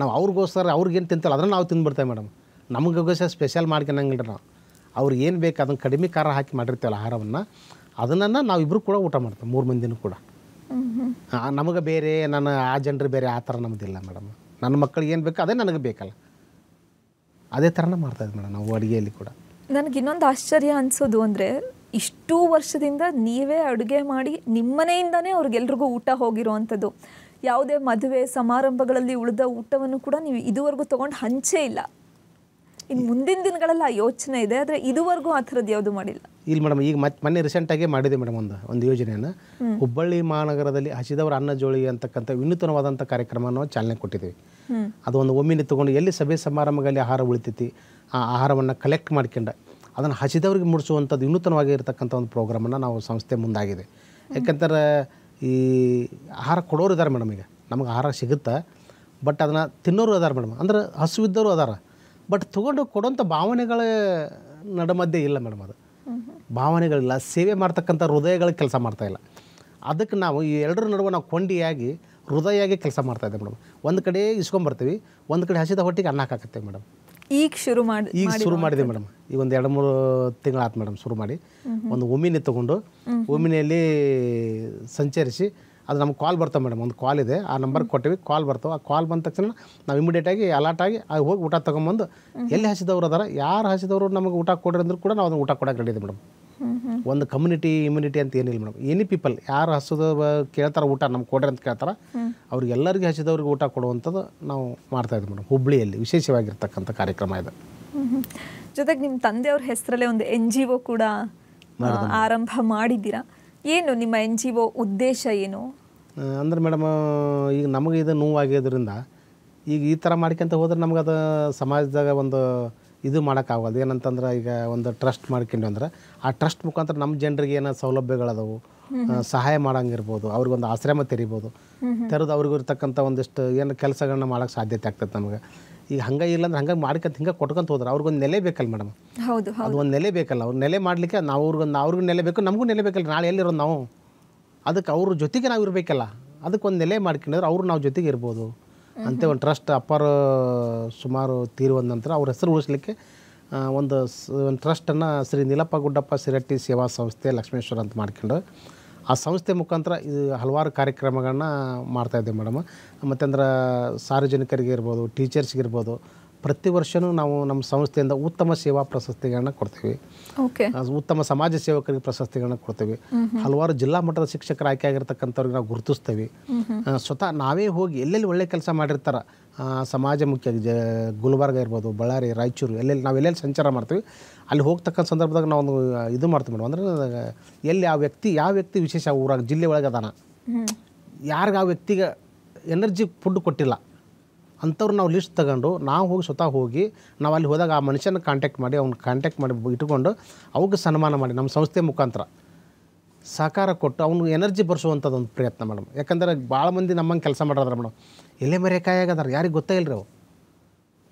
ನಾವು ಅವ್ರಿಗೋಸ್ಕರ ಅವ್ರಿಗೇನು ತಿಂತಲ್ಲ ಅದನ್ನು ನಾವು ತಿಂದ್ಬಿಡ್ತೇವೆ ಮೇಡಮ್. ನಮಗೋಸ್ಕರ ಸ್ಪೆಷಲ್ ಮಾಡ್ಕೊಳಂಗಿಲ್ಲ ನಾವು. ಅವ್ರಿಗೆ ಏನು ಬೇಕು ಅದನ್ನು ಕಡಿಮೆ ಖಾರ ಹಾಕಿ ಮಾಡಿರ್ತೇವಲ್ಲ ಆಹಾರವನ್ನು, ಅದನ್ನು ನಾವು ಇಬ್ಬರು ಕೂಡ ಊಟ ಮಾಡ್ತೇವೆ, ಮೂರು ಮಂದಿನೂ ಕೂಡ. ನಮಗೆ ಬೇರೆ, ನನ್ನ ಆ ಜನರು ಬೇರೆ ಆ ಥರ ನಮ್ಮದಿಲ್ಲ ಮೇಡಮ್. ನನ್ನ ಮಕ್ಕಳಿಗೆ ಏನು ಬೇಕು ಅದೇ ನನಗೆ ಬೇಕಲ್ಲ. ಅದೇ ಥರನೇ ಮಾಡ್ತಾಯಿದ್ವಿ ಮೇಡಮ್ ನಾವು ಅಡುಗೆಯಲ್ಲಿ ಕೂಡ. ನನಗೆ ಇನ್ನೊಂದು ಆಶ್ಚರ್ಯ ಅನ್ಸೋದು ಅಂದರೆ ಇಷ್ಟೂ ವರ್ಷದಿಂದ ನೀವೇ ಅಡುಗೆ ಮಾಡಿ ನಿಮ್ಮನೆಯಿಂದನೇ ಅವ್ರಿಗೆಲ್ರಿಗೂ ಊಟ ಹೋಗಿರೋ ಅಂಥದ್ದು ಯಾವುದೇ ಮದುವೆ ಸಮಾರಂಭಗಳಲ್ಲಿ ಉಳಿದ ಊಟವನ್ನು ಕೂಡ ನೀವು ಇದುವರೆಗೂ ತೊಗೊಂಡು ಹಂಚೇ ಇಲ್ಲ. ಇನ್ನು ಮುಂದಿನ ದಿನಗಳೆಲ್ಲ ಆ ಯೋಚನೆ ಇದೆ ಆದರೆ ಇದುವರೆಗೂ ಆ ಥರದ್ದು ಯಾವುದು ಮಾಡಿಲ್ಲ. ಇಲ್ಲ ಮೇಡಮ್ ಈಗ ಮತ್ತೆ ಮೊನ್ನೆ ರೀಸೆಂಟಾಗಿ ಮಾಡಿದೆ ಮೇಡಮ್ ಒಂದು ಒಂದು ಯೋಜನೆಯನ್ನು. ಹುಬ್ಬಳ್ಳಿ ಮಹಾನಗರದಲ್ಲಿ ಹಸಿದವರ ಅನ್ನ ಜೋಳಿ ಅಂತಕ್ಕಂಥ ವಿನೂತನವಾದಂಥ ಕಾರ್ಯಕ್ರಮವನ್ನು ಚಾಲನೆ ಕೊಟ್ಟಿದ್ದೀವಿ. ಅದು ಒಂದು ಒಮ್ಮಿನ ತೊಗೊಂಡು ಎಲ್ಲಿ ಸಭೆ ಸಮಾರಂಭಗಳಲ್ಲಿ ಆಹಾರ ಉಳಿತೈತಿ ಆ ಆಹಾರವನ್ನು ಕಲೆಕ್ಟ್ ಮಾಡ್ಕೊಂಡು ಅದನ್ನು ಹಸಿದವರಿಗೆ ಮುಡಿಸುವಂಥದ್ದು ವಿನೂತನವಾಗಿ ಇರತಕ್ಕಂಥ ಒಂದು ಪ್ರೋಗ್ರಾಮನ್ನು ನಾವು ಸಂಸ್ಥೆ ಮುಂದಾಗಿದೆ. ಯಾಕಂತಾರೆ ಈ ಆಹಾರ ಕೊಡೋರು ಇದ್ದಾರೆ ಮೇಡಮ್ ಈಗ. ನಮಗೆ ಆಹಾರ ಸಿಗುತ್ತೆ, ಬಟ್ ಅದನ್ನು ತಿನ್ನೋರು ಅದಾರ ಮೇಡಮ್. ಅಂದ್ರೆ ಹಸುವಿದ್ದವರು ಅದಾರ ಬಟ್ ತೊಗೊಂಡು ಕೊಡೋಂಥ ಭಾವನೆಗಳ ನಡಮಧ್ಯೆ ಇಲ್ಲ ಮೇಡಮ್ ಅದು. ಭಾವನೆಗಳಿಲ್ಲ, ಸೇವೆ ಮಾಡ್ತಕ್ಕಂಥ ಹೃದಯಗಳ ಕೆಲಸ ಮಾಡ್ತಾ ಇಲ್ಲ. ಅದಕ್ಕೆ ನಾವು ಈ ಎರಡರ ನಡುವೆ ನಾವು ಕೊಂಡಿಯಾಗಿ ಹೃದಯಾಗಿ ಕೆಲಸ ಮಾಡ್ತಾ ಇದ್ದೇವೆ ಮೇಡಮ್. ಒಂದು ಕಡೆ ಇಸ್ಕೊಂಬರ್ತೀವಿ, ಒಂದು ಕಡೆ ಹಸಿದ ಹೊಟ್ಟಿಗೆ ಅನ್ನ ಹಾಕಾಕತ್ತೇವೆ ಮೇಡಮ್. ಈಗ ಶುರು ಮಾಡಿ ಈಗ ಶುರು ಮಾಡಿದೆ ಮೇಡಮ್. ಈಗ ಒಂದು ಎರಡು ಮೂರು ತಿಂಗಳಾಯ್ತು ಮೇಡಮ್ ಶುರು ಮಾಡಿ. ಒಂದು ಒಮಿನಿ ತಗೊಂಡು ಒಮಿನಿಯಲ್ಲಿ ಸಂಚರಿಸಿ ಅದು ನಮ್ಗೆ ಕಾಲ್ ಬರ್ತವೆ ಮೇಡಮ್. ಒಂದು ಕಾಲ್ ಇದೆ. ಆ ನಂಬರ್ ಕೊಟ್ಟಿವಿ. ಕಾಲ್ ಬರ್ತವೆ ಆ ಕಾಲ್ ಬಂದ ತಕ್ಷಣ ನಾವು ಇಮಿಡಿಯೇಟಾಗಿ ಅಲರ್ಟ್ ಆಗಿ ಹೋಗಿ ಊಟ ತೊಗೊಂಬಂದು ಎಲ್ಲಿ ಹಸಿದವರು ಅದಾರ? ಯಾರು ಹಸಿದವರು ನಮಗೆ ಊಟ ಕೊಡ್ರಿ ಅಂದ್ರೂ ಕೂಡ ನಾವು ಅದನ್ನು ಊಟ ಕೊಡೋಕೆ ರೆಡಿ ಇದೆ ಮೇಡಮ್. ಒಂದು ಕಮ್ಯುನಿಟಿ ಇಮ್ಯುನಿಟಿ ಅಂತ ಏನಿಲ್ಲ ಮೇಡಮ್. ಎನಿ ಪೀಪಲ್ ಯಾರು ಹಸಿದ ಕೇಳ್ತಾರೆ ಊಟ ನಮ್ಗೆ ಕೊಡ್ರಿ ಅಂತ ಕೇಳ್ತಾರೆ ಅವ್ರಿಗೆಲ್ಲರಿಗೂ ಹಸಿದವ್ರಿಗೆ ಊಟ ಕೊಡುವಂಥದ್ದು ನಾವು ಮಾಡ್ತಾ ಇದ್ದೀವಿ ಮೇಡಮ್ ಹುಬ್ಬಳ್ಳಿಯಲ್ಲಿ ವಿಶೇಷವಾಗಿರ್ತಕ್ಕಂಥ ಕಾರ್ಯಕ್ರಮ ಇದು. ಜೊತೆಗೆ ನಿಮ್ಮ ತಂದೆಯವ್ರ ಹೆಸರಲ್ಲೇ ಒಂದು ಎನ್ ಜಿ ಒ ಕೂಡ ಆರಂಭ ಮಾಡಿದ್ದೀರಾ? ಏನು ನಿಮ್ಮ ಎನ್ ಜಿ ಒ ಉದ್ದೇಶ ಏನು? ಅಂದ್ರೆ ಮೇಡಮ್ ಈಗ ನಮಗೆ ಇದು ನೋವಾಗಿದ್ದರಿಂದ ಈಗ ಈ ಥರ ಮಾಡ್ಕೊಂತ ಹೋದ್ರೆ ನಮ್ಗೆ ಅದು ಸಮಾಜದಾಗ ಒಂದು ಇದು ಮಾಡೋಕ್ಕಾಗಲ್ದು ಏನಂತಂದ್ರೆ ಈಗ ಒಂದು ಟ್ರಸ್ಟ್ ಮಾಡ್ಕೊಂಡು ಅಂದ್ರೆ ಆ ಟ್ರಸ್ಟ್ ಮುಖಾಂತರ ನಮ್ಮ ಜನರಿಗೆ ಏನೋ ಸೌಲಭ್ಯಗಳದಾವು ಸಹಾಯ ಮಾಡಂಗಿರ್ಬೋದು. ಅವ್ರಿಗೊಂದು ಆಶ್ರಮ ತೆರಿಬೋದು. ತೆರೆದು ಅವ್ರಿಗೂ ಇರ್ತಕ್ಕಂಥ ಒಂದಿಷ್ಟು ಏನು ಕೆಲಸಗಳನ್ನ ಮಾಡೋಕ್ಕೆ ಸಾಧ್ಯತೆ ಆಗ್ತದೆ ನಮಗೆ. ಈಗ ಹಂಗೆ ಇಲ್ಲ ಅಂದ್ರೆ ಹಂಗಾಗಿ ಮಾಡ್ಕೊಂತ ಹಿಂಗೆ ಕೊಟ್ಕೊಂತ ಹೋದ್ರೆ ಅವ್ರಿಗೊಂದು ನೆಲೆ ಬೇಕಲ್ಲ ಮೇಡಮ್. ಹೌದು ಹೌದು. ಅದು ಒಂದು ನೆಲೆ ಬೇಕಲ್ಲ. ಅವ್ರು ನೆಲೆ ಮಾಡಲಿಕ್ಕೆ ನಾವು ಅವ್ರಿಗೊಂದು ಅವ್ರಿಗೂ ನೆಲೆ ಬೇಕು ನಮಗೂ ನೆಲೆ ಬೇಕಲ್ಲ. ನಾಳೆ ಎಲ್ಲಿರೋದು ನಾವು? ಅದಕ್ಕೆ ಅವ್ರ ಜೊತೆಗೆ ನಾವು ಇರಬೇಕಲ್ಲ. ಅದಕ್ಕೆ ಒಂದು ನೆಲೆ ಮಾಡ್ಕೊಂಡಿದ್ರೆ ಅವರು ನಾವು ಜೊತೆಗೆ ಇರ್ಬೋದು. ಅಂತ ಒಂದು ಟ್ರಸ್ಟ್ ಅಪ್ಪರ್ ಸುಮಾರು ತೀರುವಂದ ನಂತರ ಅವ್ರ ಹೆಸರು ಉಳಿಸ್ಲಿಕ್ಕೆ ಒಂದು ಒಂದು ಟ್ರಸ್ಟನ್ನು ಶ್ರೀ ನೀಲಪ್ಪ ಗುಡ್ಡಪ್ಪ ಸಿರಟ್ಟಿ ಸೇವಾ ಸಂಸ್ಥೆ ಲಕ್ಷ್ಮೇಶ್ವರ ಅಂತ ಮಾಡ್ಕೊಂಡು, ಆ ಸಂಸ್ಥೆ ಮುಖಾಂತರ ಇದು ಹಲವಾರು ಕಾರ್ಯಕ್ರಮಗಳನ್ನ ಮಾಡ್ತಾಯಿದ್ದೆ ಮೇಡಮ್ ಮತ್ತು ಅಂದ್ರೆ ಸಾರ್ವಜನಿಕರಿಗೆ ಇರ್ಬೋದು ಟೀಚರ್ಸ್ಗೆ ಇರ್ಬೋದು ಪ್ರತಿ ವರ್ಷನೂ ನಾವು ನಮ್ಮ ಸಂಸ್ಥೆಯಿಂದ ಉತ್ತಮ ಸೇವಾ ಪ್ರಶಸ್ತಿಗಳನ್ನ ಕೊಡ್ತೀವಿ. ಉತ್ತಮ ಸಮಾಜ ಸೇವಕರಿಗೆ ಪ್ರಶಸ್ತಿಗಳನ್ನ ಕೊಡ್ತೀವಿ. ಹಲವಾರು ಜಿಲ್ಲಾ ಮಟ್ಟದ ಶಿಕ್ಷಕರ ಆಯ್ಕೆ ಆಗಿರ್ತಕ್ಕಂಥವ್ರಿಗೆ ನಾವು ಗುರುತಿಸ್ತೇವೆ. ಸ್ವತಃ ನಾವೇ ಹೋಗಿ ಎಲ್ಲೆಲ್ಲಿ ಒಳ್ಳೆ ಕೆಲಸ ಮಾಡಿರ್ತಾರ ಮುಖ್ಯ ಜ ಗುಲ್ಬರ್ಗ ಇರ್ಬೋದು ಬಳ್ಳಾರಿ ರಾಯಚೂರು ಎಲ್ಲೆಲ್ಲಿ ನಾವು ಎಲ್ಲೆಲ್ಲಿ ಸಂಚಾರ ಮಾಡ್ತೀವಿ ಅಲ್ಲಿ ಹೋಗ್ತಕ್ಕಂಥ ಸಂದರ್ಭದಾಗ ನಾವು ಒಂದು ಇದು ಮಾಡ್ತೀವಿ ಮೇಡಮ್. ಅಂದರೆ ಎಲ್ಲಿ ಆ ವ್ಯಕ್ತಿ ಯಾವ ವ್ಯಕ್ತಿ ವಿಶೇಷ ಊರಾಗ ಜಿಲ್ಲೆ ಒಳಗೆ ಅದಾನ. ಯಾರಿಗೆ ಆ ವ್ಯಕ್ತಿಗೆ ಎನರ್ಜಿ ಫುಡ್ ಕೊಟ್ಟಿಲ್ಲ. ಅಂಥವ್ರು ನಾವು ಲಿಸ್ಟ್ ತಗೊಂಡು ನಾವು ಹೋಗಿ ಸ್ವತಃ ಹೋಗಿ ನಾವು ಅಲ್ಲಿ ಹೋದಾಗ ಆ ಮನುಷ್ಯನ ಕಾಂಟ್ಯಾಕ್ಟ್ ಮಾಡಿ ಅವ್ನ ಕಾಂಟ್ಯಾಕ್ಟ್ ಮಾಡಿ ಇಟ್ಕೊಂಡು ಅವ್ಗೆ ಸನ್ಮಾನ ಮಾಡಿ ನಮ್ಮ ಸಂಸ್ಥೆ ಮುಖಾಂತರ. ಸಹಕಾರ ಕೊಟ್ಟು ಅವ್ನಿಗೆ ಎನರ್ಜಿ ಬರೆಸುವಂಥದ್ದು ಒಂದು ಪ್ರಯತ್ನ ಮೇಡಮ್ ಯಾಕಂದ್ರೆ ಭಾಳ ಮಂದಿ ನಮ್ಮಂಗೆ ಕೆಲಸ ಮಾಡೋದ್ರ ಮೇಡಮ್ ಎಲೆ ಮರೆ ಕಾಯಾಗದಾರ ಯಾರಿಗೆ ಗೊತ್ತೇ ಇಲ್ಲರಿ ಅವು.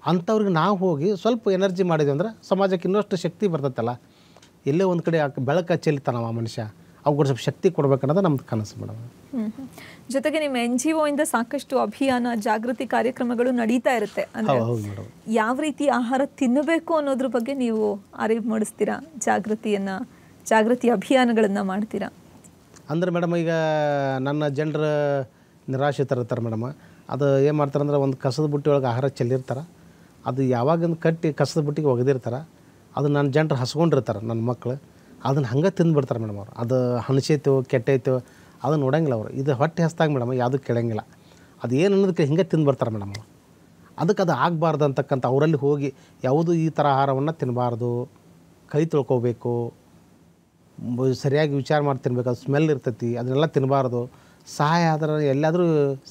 ಅಂಥವ್ರಿಗೆ ನಾವು ಹೋಗಿ ಸ್ವಲ್ಪ ಎನರ್ಜಿ ಮಾಡಿದ್ವಿ ಅಂದ್ರೆ ಸಮಾಜಕ್ಕೆ ಇನ್ನಷ್ಟು ಶಕ್ತಿ ಬರ್ತೈತಲ್ಲ. ಎಲ್ಲೇ ಒಂದು ಕಡೆ ಬೆಳಕು ಚೆಲ್ತಾನವ ಆ ಮನುಷ್ಯ ಅವ್ರಿಗೆ ಸ್ವಲ್ಪ ಶಕ್ತಿ ಕೊಡ್ಬೇಕನ್ನೋದು ನಮ್ದು ಕನಸು ಮೇಡಮ್. ಜೊತೆಗೆ ನಿಮ್ಮ ಎನ್ ಜಿ ಇಂದ ಸಾಕಷ್ಟು ಅಭಿಯಾನ ಜಾಗೃತಿ ಕಾರ್ಯಕ್ರಮಗಳು ನಡೀತಾ ಇರುತ್ತೆ. ಅಂದ್ರೆ ಯಾವ ರೀತಿ ಆಹಾರ ತಿನ್ನಬೇಕು ಅನ್ನೋದ್ರ ಬಗ್ಗೆ ನೀವು ಅರಿವು ಮೂಡಿಸ್ತೀರಾ? ಜಾಗೃತಿಯನ್ನ ಜಾಗೃತಿ ಅಭಿಯಾನಗಳನ್ನ ಮಾಡ್ತೀರಾ? ಅಂದ್ರೆ ಮೇಡಮ್ ಈಗ ನನ್ನ ಜನರ ನಿರಾಶ್ರಿತರಿರ್ತಾರೆ ಮೇಡಮ್. ಅದು ಏನು ಮಾಡ್ತಾರೆ ಅಂದ್ರೆ ಒಂದು ಕಸದ ಬುಟ್ಟಿ ಒಳಗೆ ಆಹಾರ ಚೆಲ್ಲಿರ್ತಾರೆ. ಅದು ಯಾವಾಗಿಂದ ಕಟ್ಟಿ ಕಸದ ಬುಟ್ಟಿಗೆ ಒಗೆದಿರ್ತಾರೆ. ಅದು ನನ್ನ ಜನರು ಹಸ್ಕೊಂಡಿರ್ತಾರೆ ನನ್ನ ಮಕ್ಕಳು ಅದನ್ನು ಹಂಗೆ ತಿಂದ್ಬಿಡ್ತಾರೆ ಮೇಡಮ್ ಅವ್ರು. ಅದು ಹಣಸೈತು ಕೆಟ್ಟೈತು ಅದನ್ನು ನೋಡಂಗಿಲ್ಲ ಅವರು. ಇದು ಹೊಟ್ಟೆ ಹಸ್ತಾಗ ಮೇಡಮ್, ಯಾವುದು ಕೇಳಂಗಿಲ್ಲ. ಅದು ಏನು ಅನ್ನೋದಕ್ಕೆ ಹಿಂಗೆ ತಿಂದುಬಿಡ್ತಾರೆ ಮೇಡಮ್ ಅವ್ರು. ಅದಕ್ಕೆ ಅದು ಆಗಬಾರ್ದು ಅಂತಕ್ಕಂಥ ಅವರಲ್ಲಿ ಹೋಗಿ ಯಾವುದು ಈ ಥರ ಆಹಾರವನ್ನು ತಿನ್ನಬಾರ್ದು ಕೈ ತೊಳ್ಕೊಬೇಕು ಸರಿಯಾಗಿ ವಿಚಾರ ಮಾಡಿ ತಿನ್ಬೇಕು, ಅದು ಸ್ಮೆಲ್ ಇರ್ತೈತಿ, ಅದನ್ನೆಲ್ಲ ತಿನ್ನಬಾರ್ದು ಸಹಾಯ ಆದ್ರೆ ಎಲ್ಲಾದರೂ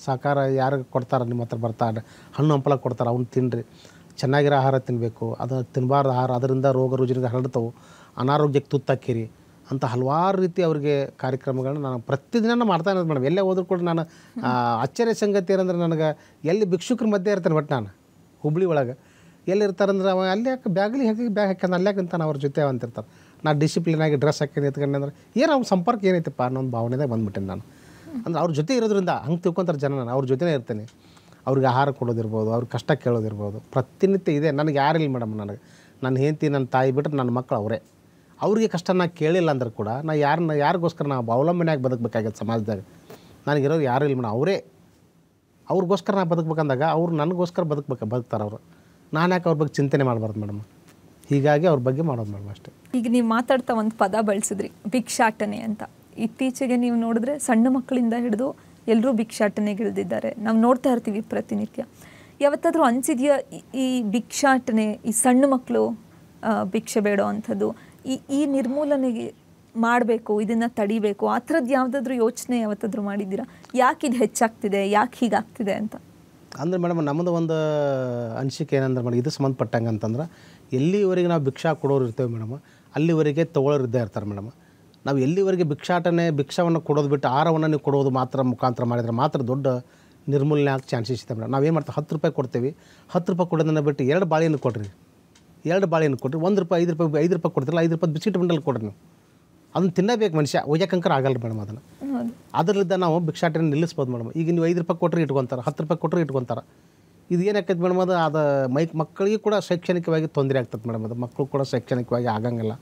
ಸಹಕಾರ ಯಾರು ಕೊಡ್ತಾರೆ ನಿಮ್ಮ ಹತ್ರ ಬರ್ತಾರೆ ಹಣ್ಣು ಹಂಪಲ ಕೊಡ್ತಾರೆ, ಅವ್ನು ತಿನ್ನಿರಿ ಚೆನ್ನಾಗಿರೋ ಆಹಾರ ತಿನ್ನಬೇಕು ಅದು ತಿನ್ನಬಾರ್ದು ಆಹಾರ, ಅದರಿಂದ ರೋಗ ರುಜಿನಿಗೆ ಹರಡ್ತವೆ. ಅನಾರೋಗ್ಯಕ್ಕೆ ತುತ್ತಾಕಿರಿ ಅಂತ ಹಲವಾರು ರೀತಿ ಅವರಿಗೆ ಕಾರ್ಯಕ್ರಮಗಳನ್ನ ನಾನು ಪ್ರತಿದಿನ ಮಾಡ್ತಾ ಇರೋದು ಮೇಡಮ್. ಎಲ್ಲೇ ಹೋದ್ರೂ ಕೂಡ ನಾನು ಆಶ್ಚರ್ಯ ಸಂಗತಿ ಏನಂದ್ರೆ ನನಗೆ ಎಲ್ಲಿ ಭಿಕ್ಷುಕ್ರ ಮಧ್ಯೆ ಇರ್ತಾನೆ ಬಟ್ ನಾನು ಹುಬ್ಳಿ ಒಳಗೆ. ಎಲ್ಲಿ ಇರ್ತಾರಂದ್ರೆ ಅವ ಅಲ್ಲಿ ಯಾಕೆ ಬ್ಯಾಗ್ಲಿ ಹಾಕಿ ಬ್ಯಾಗ್ ಹಾಕ್ಯಂದು ಅಂತ ನಾನು ಅವ್ರ ಜೊತೆ ಅಂತಿರ್ತಾರೆ ನಾ ಡಿಸಿಪ್ಲಿನ್ ಆಗಿ ಡ್ರೆಸ್ ಹಾಕಿ ನಿಂತ್ಕೊಂಡೆ ಅಂದ್ರೆ ಏನು ಅವ್ನ ಸಂಪರ್ಕ ಏನೈತಪ್ಪ ಅನ್ನೋ ಒಂದು ಭಾವನೆದಾಗ ಬಂದ್ಬಿಟ್ಟೆ ನಾನು. ಅಂದ್ರೆ ಅವ್ರ ಜೊತೆ ಇರೋದ್ರಿಂದ ಹಂಗೆ ತಿಳ್ಕೊಂತಾರೆ ಜನ ನಾನು, ಅವ್ರ ಜೊತೆನೇ ಇರ್ತೇನೆ. ಅವ್ರಿಗೆ ಆಹಾರ ಕೊಡೋದಿರ್ಬೋದು, ಅವ್ರ ಕಷ್ಟ ಕೇಳೋದಿರ್ಬೋದು. ಪ್ರತಿನಿತ್ಯ ಇದೆ, ನನಗೆ ಯಾರಿಲ್ಲ ಮೇಡಮ್ ನನಗೆ. ನನ್ನ ಹೆಂಡತಿ, ನನ್ನ ತಾಯಿ ಬಿಟ್ಟರೆ ನನ್ನ ಮಕ್ಕಳು ಅವರೇ. ಅವ್ರಿಗೆ ಕಷ್ಟ ನಾನು ಕೇಳಿಲ್ಲ ಅಂದ್ರೆ ಕೂಡ ನಾ ಯಾರನ್ನ ಯಾರಿಗೋಸ್ಕರ ನಾವು ಅವಲಂಬನೆಯಾಗಿ ಬದುಕಬೇಕಾಗಿತ್ತು ಸಮಾಜದಾಗ? ನನಗಿರೋರು ಯಾರು ಇಲ್ಲ ಮೇಡಮ್, ಅವರೇ. ಅವ್ರಿಗೋಸ್ಕರ ನಾ ಬದುಕಬೇಕಂದಾಗ ಅವ್ರು ನನಗೋಸ್ಕರ ಬದುಕಬೇಕು, ಬದುಕ್ತಾರೆ ಅವರು. ನಾನು ಯಾಕೆ ಅವ್ರ ಬಗ್ಗೆ ಚಿಂತನೆ ಮಾಡಬಾರ್ದು ಮೇಡಮ್? ಹೀಗಾಗಿ ಅವ್ರ ಬಗ್ಗೆ ಮಾಡೋದು ಮೇಡಮ್ ಅಷ್ಟೇ. ಈಗ ನೀವು ಮಾತಾಡ್ತಾ ಒಂದು ಪದ ಬಳಸಿದ್ರಿ, ಭಿಕ್ಷಾಟನೆ ಅಂತ. ಇತ್ತೀಚೆಗೆ ನೀವು ನೋಡಿದ್ರೆ ಸಣ್ಣ ಮಕ್ಕಳಿಂದ ಹಿಡಿದು ಎಲ್ಲರೂ ಭಿಕ್ಷಾಟನೆಗಿಳಿದಿದ್ದಾರೆ ನಾವು ನೋಡ್ತಾ ಇರ್ತೀವಿ ಪ್ರತಿನಿತ್ಯ. ಯಾವತ್ತಾದರೂ ಅನಿಸಿದೆಯಾ ಈ ಭಿಕ್ಷಾಟನೆ, ಈ ಸಣ್ಣ ಮಕ್ಕಳು ಭಿಕ್ಷೆ ಬೇಡೋ ಅಂಥದ್ದು? ಈ ಈ ನಿರ್ಮೂಲನೆಗೆ ಮಾಡಬೇಕು, ಇದನ್ನು ತಡಿಬೇಕು, ಆ ಥರದ್ದು ಯಾವುದಾದ್ರೂ ಯೋಚನೆ ಯಾವತ್ತಾದ್ರೂ ಮಾಡಿದ್ದೀರಾ? ಯಾಕೆ ಇದು ಹೆಚ್ಚಾಗ್ತಿದೆ, ಯಾಕೆ ಹೀಗಾಗ್ತಿದೆ ಅಂತ? ಅಂದರೆ ಮೇಡಮ್ ನಮ್ಮದು ಒಂದು ಅನಿಸಿಕೆ ಏನಂದ್ರೆ ಮೇಡಮ್, ಇದು ಸಂಬಂಧಪಟ್ಟಂಗೆ ಅಂತಂದ್ರೆ, ಎಲ್ಲಿವರೆಗೆ ನಾವು ಭಿಕ್ಷಾ ಕೊಡೋರು ಇರ್ತೇವೆ ಮೇಡಮ್, ಅಲ್ಲಿವರೆಗೆ ತಗೊಳ್ಳೋರು ಇದ್ದೇ ಇರ್ತಾರೆ ಮೇಡಮ್. ನಾವು ಎಲ್ಲಿವರೆಗೆ ಭಿಕ್ಷಾಟನೆ, ಭಿಕ್ಷಾವನ್ನು ಕೊಡೋದು ಬಿಟ್ಟು ಆಹಾರವನ್ನು ನೀವು ಕೊಡೋದು ಮಾತ್ರ ಮುಖಾಂತರ ಮಾಡಿದ್ರೆ ಮಾತ್ರ ದೊಡ್ಡ ನಿರ್ಮೂಲನೆ ಆಗಿ ಚಾನ್ಸಸ್ ಇದೆ ಮೇಡಮ್. ನಾವೇನು ಮಾಡ್ತೀವಿ, ಹತ್ತು ರೂಪಾಯಿ ಕೊಡ್ತೀವಿ, ಹತ್ತು ರೂಪಾಯಿ ಕೊಡೋದನ್ನು ಬಿಟ್ಟು ಎರಡು ಬಾಳೆಹಣ್ಣು ಕೊಡ್ರಿ. ಎರಡು ಬಾಳೆಹಣ್ಣು ಕೊಡ್ರಿ ಒಂದು ರೂಪಾಯಿ ಐದು ರೂಪಾಯಿ ಐದು ರೂಪಾಯಿ ಕೊಡ್ತಿರಲ್ಲ ಐದು ರೂಪಾಯಿ ಬಿಸ್ಕಿಟ್ ಬಂಡಲ್ ಕೊಡ್ರಿ ನೀವು. ಅದನ್ನು ತಿನ್ನಬೇಕು ಮನುಷ್ಯ ಒಯ್ಯಕ್ಕಂಕರ ಆಗಲ್ಲ ಮೇಡಮ್ ಅದನ್ನು. ಅದರಿಂದ ನಾವು ಭಿಕ್ಷಾಟನೆ ನಿಲ್ಲಿಸ್ಬೋದು ಮೇಡಮ್. ಈಗ ನೀವು ಐದು ರೂಪಾಯಿ ಕೊಟ್ಟರೆ ಇಟ್ಕೊತಾರೆ ಹತ್ತು ರೂಪಾಯಿ ಕೊಟ್ಟರೆ ಇಟ್ಕೊತಾರೆ. ಇದು ಏನಾಕೈತೆ ಮೇಡಮ್ ಅದು? ಅದು ಮೈಕ್ ಮಕ್ಕಳಿಗೆ ಕೂಡ ಶೈಕ್ಷಣಿಕವಾಗಿ ತೊಂದರೆ ಆಗ್ತದೆ ಮೇಡಮ್ ಅದು. ಮಕ್ಕಳು ಕೂಡ ಶೈಕ್ಷಣಿಕವಾಗಿ ಆಗಂಗಿಲ್ಲ.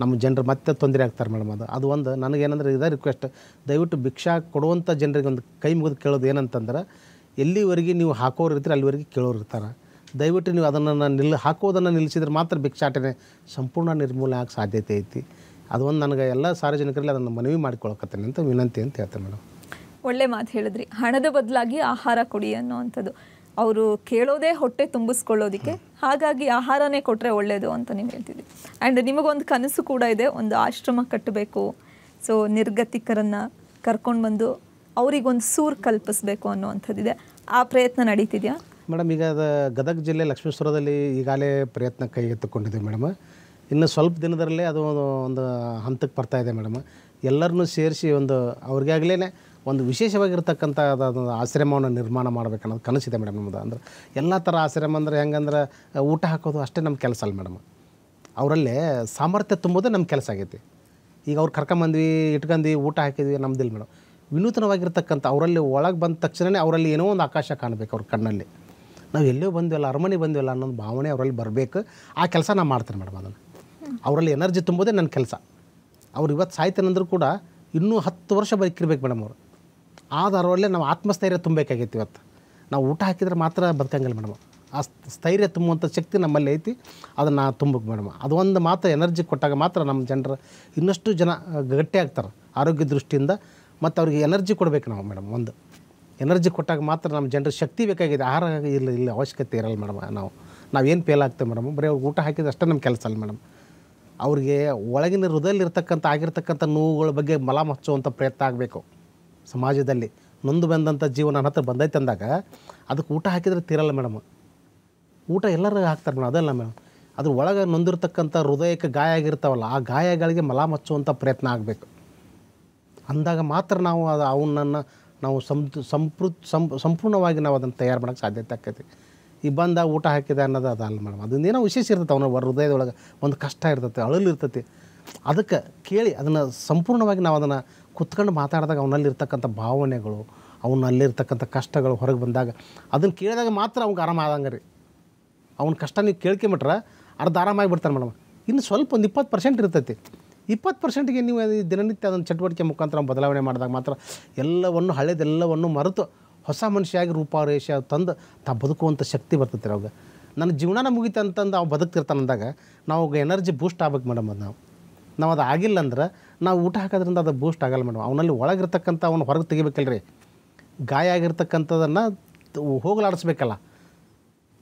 ನಮ್ಮ ಜನರು ಮತ್ತೆ ತೊಂದರೆ ಆಗ್ತಾರೆ ಮೇಡಮ್ ಅದು. ಅದು ಒಂದು ನನಗೇನಂದ್ರೆ ಇದೇ ರಿಕ್ವೆಸ್ಟ್ ದಯವಿಟ್ಟು ಭಿಕ್ಷಾ ಕೊಡುವಂಥ ಜನರಿಗೆ ಒಂದು ಕೈ ಮುಗಿದು ಕೇಳೋದು ಏನಂತಂದ್ರೆ ಎಲ್ಲಿವರೆಗೆ ನೀವು ಹಾಕೋರು ಇರ್ತೀರಿ ಅಲ್ಲಿವರೆಗೆ ಕೇಳೋರು ಇರ್ತಾರೆ. ದಯವಿಟ್ಟು ನೀವು ಅದನ್ನು ನಿಲ್ ಹಾಕೋದನ್ನು ನಿಲ್ಲಿಸಿದ್ರೆ ಮಾತ್ರ ಭಿಕ್ಷಾಟನೆ ಸಂಪೂರ್ಣ ನಿರ್ಮೂಲನೆ ಆಗೋ ಸಾಧ್ಯತೆ ಐತಿ. ಅದು ಒಂದು ನನಗೆ ಎಲ್ಲ ಸಾರ್ವಜನಿಕರಲ್ಲಿ ಅದನ್ನು ಮನವಿ ಮಾಡಿಕೊಳಕತ್ತೇನೆ ಅಂತ ವಿನಂತಿ ಅಂತ ಹೇಳ್ತೇನೆ ಮೇಡಮ್. ಒಳ್ಳೆ ಮಾತು ಹೇಳಿದ್ರಿ. ಹಣದ ಬದಲಾಗಿ ಆಹಾರ ಕೊಡಿ ಅನ್ನೋವಂಥದ್ದು. ಅವರು ಕೇಳೋದೇ ಹೊಟ್ಟೆ ತುಂಬಿಸ್ಕೊಳ್ಳೋದಕ್ಕೆ. ಹಾಗಾಗಿ ಆಹಾರನೇ ಕೊಟ್ಟರೆ ಒಳ್ಳೆಯದು ಅಂತ ನೀವು ಹೇಳ್ತಿದ್ರಿ. ಆ್ಯಂಡ್ ನಿಮಗೊಂದು ಕನಸು ಕೂಡ ಇದೆ. ಒಂದು ಆಶ್ರಮ ಕಟ್ಟಬೇಕು. ಸೊ ನಿರ್ಗತಿಕರನ್ನು ಕರ್ಕೊಂಡು ಬಂದು ಅವರಿಗೊಂದು ಸೂರು ಕಲ್ಪಿಸ್ಬೇಕು ಅನ್ನೋವಂಥದ್ದಿದೆ. ಆ ಪ್ರಯತ್ನ ನಡೀತಿದೆಯಾ? ಮೇಡಮ್, ಈಗ ಅದು ಗದಗ ಜಿಲ್ಲೆ ಲಕ್ಷ್ಮೇಶ್ವರದಲ್ಲಿ ಈಗಾಗಲೇ ಪ್ರಯತ್ನ ಕೈಗೆತ್ತಿಕೊಂಡಿದ್ದೀವಿ ಮೇಡಮ್. ಇನ್ನು ಸ್ವಲ್ಪ ದಿನದಲ್ಲೇ ಅದು ಒಂದು ಹಂತಕ್ಕೆ ಬರ್ತಾ ಇದೆ ಮೇಡಮ್. ಎಲ್ಲರನ್ನೂ ಸೇರಿಸಿ ಒಂದು ಅವ್ರಿಗಾಗಲೇ ಒಂದು ವಿಶೇಷವಾಗಿರ್ತಕ್ಕಂಥ ಅದೊಂದು ಆಶ್ರಮವನ್ನು ನಿರ್ಮಾಣ ಮಾಡಬೇಕನ್ನೋದು ಕನಸಿದೆ ಮೇಡಮ್ ನಮ್ಮದು ಅಂದ್ರೆ ಎಲ್ಲ ಥರ ಆಶ್ರಮ ಅಂದರೆ ಹೆಂಗಂದ್ರೆ, ಊಟ ಹಾಕೋದು ಅಷ್ಟೇ ನಮ್ಮ ಕೆಲಸ ಅಲ್ಲ ಮೇಡಮ್. ಅವರಲ್ಲೇ ಸಾಮರ್ಥ್ಯ ತುಂಬೋದೇ ನಮ್ಮ ಕೆಲಸ ಆಗೈತಿ. ಈಗ ಅವ್ರು ಕರ್ಕೊಂಬಂದ್ವಿ ಇಟ್ಕೊಂಡ್ವಿ ಊಟ ಹಾಕಿದ್ವಿ, ನಮ್ದಿಲ್ಲ ಮೇಡಮ್. ವಿನೂತನವಾಗಿರ್ತಕ್ಕಂಥ ಅವರಲ್ಲಿ ಒಳಗೆ ಬಂದ ತಕ್ಷಣವೇ ಅವರಲ್ಲಿ ಏನೋ ಒಂದು ಆಕಾಶ ಕಾಣಬೇಕು ಅವ್ರ ಕಣ್ಣಲ್ಲಿ. ನಾವು ಎಲ್ಲೋ ಬಂದಿವಲ್ಲ ಅರಮನೆ ಬಂದಿವಲ್ಲ ಅನ್ನೋದು ಭಾವನೆ ಅವರಲ್ಲಿ ಬರಬೇಕು. ಆ ಕೆಲಸ ನಾನು ಮಾಡ್ತೇನೆ ಮೇಡಮ್ ಅದನ್ನು. ಅವರಲ್ಲಿ ಎನರ್ಜಿ ತುಂಬೋದೇ ನನ್ನ ಕೆಲಸ. ಅವ್ರು ಇವತ್ತು ಸಾಯ್ತೇನೆಂದ್ರೂ ಕೂಡ ಇನ್ನೂ ಹತ್ತು ವರ್ಷ ಬದುಕಿರ್ಬೇಕು ಮೇಡಮ್ ಅವರು. ಆದ ಅವರಲ್ಲೇ ನಾವು ಆತ್ಮಸ್ಥೈರ್ಯ ತುಂಬಬೇಕಾಗೈತಿ ಇವತ್ತು. ನಾವು ಊಟ ಹಾಕಿದ್ರೆ ಮಾತ್ರ ಬದುಕಂಗಿಲ್ಲ ಮೇಡಮ್ ಆ ಸ್ಥೈರ್ಯ ತುಂಬುವಂಥ ಶಕ್ತಿ ನಮ್ಮಲ್ಲಿ ಐತಿ, ಅದನ್ನು ತುಂಬಕ್ಕೆ ಮೇಡಮ್ ಅದು ಒಂದು ಮಾತ್ರ ಎನರ್ಜಿ ಕೊಟ್ಟಾಗ ಮಾತ್ರ ನಮ್ಮ ಜನರು ಇನ್ನಷ್ಟು ಜನ ಗಟ್ಟಿ ಆಗ್ತಾರೆ ಆರೋಗ್ಯ ದೃಷ್ಟಿಯಿಂದ. ಮತ್ತು ಅವ್ರಿಗೆ ಎನರ್ಜಿ ಕೊಡಬೇಕು ನಾವು ಮೇಡಮ್ ಒಂದು. ಎನರ್ಜಿ ಕೊಟ್ಟಾಗ ಮಾತ್ರ ನಮ್ಮ ಜನರ ಶಕ್ತಿ ಬೇಕಾಗಿದೆ, ಆಹಾರ ಇಲ್ಲ ಇಲ್ಲ ಅವಶ್ಯಕತೆ ಇರಲ್ಲ ಮೇಡಮ್, ನಾವು. ನಾವೇನು ಫೇಲ್ ಆಗ್ತೇವೆ ಮೇಡಮ್, ಬರೀ ಅವ್ರಿಗೆ ಊಟ ಹಾಕಿದ್ರೆ ಅಷ್ಟೇ ನಮ್ಮ ಕೆಲಸ ಅಲ್ಲ ಮೇಡಮ್. ಅವ್ರಿಗೆ ಒಳಗಿನ ಹೃದಯಲ್ಲಿರ್ತಕ್ಕಂಥ ಆಗಿರ್ತಕ್ಕಂಥ ನೋವುಗಳ ಬಗ್ಗೆ ಮಲ ಮಚ್ಚುವಂಥ ಪ್ರಯತ್ನ ಆಗಬೇಕು. ಸಮಾಜದಲ್ಲಿ ನೊಂದು ಬಂದಂಥ ಜೀವನ ನನ್ನ ಹತ್ರ ಬಂದೈತೆ ಅಂದಾಗ, ಅದಕ್ಕೆ ಊಟ ಹಾಕಿದ್ರೆ ತೀರಲ್ಲ ಮೇಡಮ್. ಊಟ ಎಲ್ಲರೂ ಹಾಕ್ತಾರೆ ಮೇಡಮ್, ಅದಲ್ಲ ಮೇಡಮ್. ಅದ್ರ ಒಳಗೆ ನೊಂದಿರ್ತಕ್ಕಂಥ ಹೃದಯಕ್ಕೆ ಗಾಯ ಆಗಿರ್ತಾವಲ್ಲ, ಆ ಗಾಯಗಳಿಗೆ ಮಲ ಮಚ್ಚುವಂಥ ಪ್ರಯತ್ನ ಆಗಬೇಕು. ಅಂದಾಗ ಮಾತ್ರ ನಾವು ಅದು ಅವನನ್ನು ನಾವು ಸಂಪ್, ಸಂಪೃತ್ ಸಂಪೂರ್ಣವಾಗಿ ನಾವು ಅದನ್ನು ತಯಾರು ಮಾಡೋಕ್ಕೆ ಸಾಧ್ಯತೆ ಆಕೈತಿ. ಈ ಬಂದ ಊಟ ಹಾಕಿದೆ ಅನ್ನೋದು ಅದಲ್ಲ ಮೇಡಮ್. ಅದನ್ನ ಏನೋ ವಿಶೇಷ ಇರ್ತೈತೆ, ಅವನ ಹೃದಯದೊಳಗೆ ಒಂದು ಕಷ್ಟ ಇರ್ತೈತೆ, ಅಳಲು ಇರ್ತೈತಿ. ಅದಕ್ಕೆ ಕೇಳಿ ಅದನ್ನು ಸಂಪೂರ್ಣವಾಗಿ ನಾವು ಅದನ್ನು ಕುತ್ಕೊಂಡು ಮಾತಾಡಿದಾಗ ಅವನಲ್ಲಿರ್ತಕ್ಕಂಥ ಭಾವನೆಗಳು, ಅವನಲ್ಲಿರ್ತಕ್ಕಂಥ ಕಷ್ಟಗಳು ಹೊರಗೆ ಬಂದಾಗ ಅದನ್ನು ಕೇಳಿದಾಗ ಮಾತ್ರ ಅವ್ಗೆ ಆರಾಮ ಆದಂಗೆ ರೀ. ಅವ್ನ ಕಷ್ಟ ನೀವು ಕೇಳ್ಕೊಂಬಿಟ್ರೆ ಅರ್ಧ ಆರಾಮಾಗಿ ಬಿಡ್ತಾನೆ ಮೇಡಮ್. ಇನ್ನು ಸ್ವಲ್ಪ ಒಂದು ಇಪ್ಪತ್ತು ಪರ್ಸೆಂಟ್ ಇರ್ತೈತಿ. ಇಪ್ಪತ್ತು ಪರ್ಸೆಂಟ್ಗೆ ನೀವು ದಿನನಿತ್ಯ ಅದನ್ನು ಚಟುವಟಿಕೆ ಮುಖಾಂತರ ಬದಲಾವಣೆ ಮಾಡಿದಾಗ ಮಾತ್ರ ಎಲ್ಲವನ್ನು ಹಳೆದೆಲ್ಲವನ್ನು ಮರೆತು ಹೊಸ ಮನುಷ್ಯಾಗಿ ರೂಪಾರೇಷ ತಂದು ತಾ ಬದುಕುವಂಥ ಶಕ್ತಿ ಬರ್ತೈತೆ ಅವಾಗ. ನನ್ನ ಜೀವನನ ಮುಗಿತು ಅಂತಂದು ಅವು ಬದುಕ್ತಿರ್ತಾನೆ ಅಂದಾಗ ನಾವು ಎನರ್ಜಿ ಬೂಸ್ಟ್ ಆಗ್ಬೇಕು ಮೇಡಮ್ ಅದು ನಾವು. ನಾವು ಅದು ಆಗಿಲ್ಲ ಅಂದ್ರೆ ನಾವು ಊಟ ಹಾಕೋದ್ರಿಂದ ಅದು ಬೂಸ್ಟ್ ಆಗಲ್ಲ ಮೇಡಮ್. ಅವನಲ್ಲಿ ಒಳಗಿರ್ತಕ್ಕಂಥ ಅವನು ಹೊರಗೆ ತೆಗಿಬೇಕಲ್ರಿ ಗಾಯ ಆಗಿರ್ತಕ್ಕಂಥದ್ದನ್ನು ಹೋಗಲಾಡಿಸ್ಬೇಕಲ್ಲ.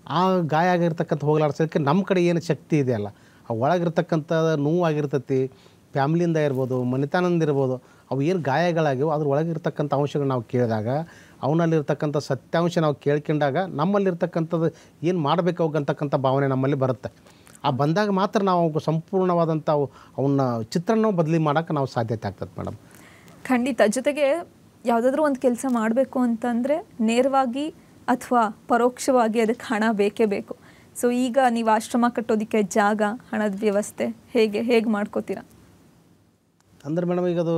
ಆ ಗಾಯ ಆಗಿರ್ತಕ್ಕಂಥ ಹೋಗಲಾಡಿಸೋದಕ್ಕೆ ನಮ್ಮ ಕಡೆ ಏನು ಶಕ್ತಿ ಇದೆಯಲ್ಲ? ಆ ಒಳಗಿರ್ತಕ್ಕಂಥ ನೋವಾಗಿರ್ತೈತಿ ಫ್ಯಾಮ್ಲಿಯಿಂದ ಇರ್ಬೋದು, ಮನೆತನದಿಂದ ಇರ್ಬೋದು, ಅವು ಏನು ಗಾಯಗಳಾಗಿವೆ ಅದ್ರ ಒಳಗಿರ್ತಕ್ಕಂಥ ಅಂಶಗಳು ನಾವು ಕೇಳಿದಾಗ, ಅವನಲ್ಲಿರ್ತಕ್ಕಂಥ ಸತ್ಯಾಂಶ ನಾವು ಕೇಳ್ಕೊಂಡಾಗ ನಮ್ಮಲ್ಲಿರ್ತಕ್ಕಂಥದ್ದು ಏನು ಮಾಡಬೇಕು ಅಂತಕ್ಕಂಥ ಭಾವನೆ ನಮ್ಮಲ್ಲಿ ಬರುತ್ತೆ. ಆ ಬಂದಾಗ ಮಾತ್ರ ನಾವು ಸಂಪೂರ್ಣವಾದಂಥ ಅವು ಅವನ್ನ ಚಿತ್ರಣ ಬದಲಿ ಮಾಡೋಕ್ಕೆ ನಾವು ಸಾಧ್ಯತೆ ಆಗ್ತದೆ ಮೇಡಮ್. ಖಂಡಿತ. ಜೊತೆಗೆ ಯಾವುದಾದ್ರೂ ಒಂದು ಕೆಲಸ ಮಾಡಬೇಕು ಅಂತಂದರೆ ನೇರವಾಗಿ ಅಥವಾ ಪರೋಕ್ಷವಾಗಿ ಅದಕ್ಕೆ ಹಣ ಬೇಕೇ ಬೇಕು. ಸೊ ಈಗ ನೀವು ಆಶ್ರಮ ಕಟ್ಟೋದಕ್ಕೆ ಜಾಗ, ಹಣದ ವ್ಯವಸ್ಥೆ ಹೇಗೆ ಹೇಗೆ ಮಾಡ್ಕೋತೀರಾ? ಅಂದ್ರೆ ಮೇಡಮ್ ಈಗ ಅದು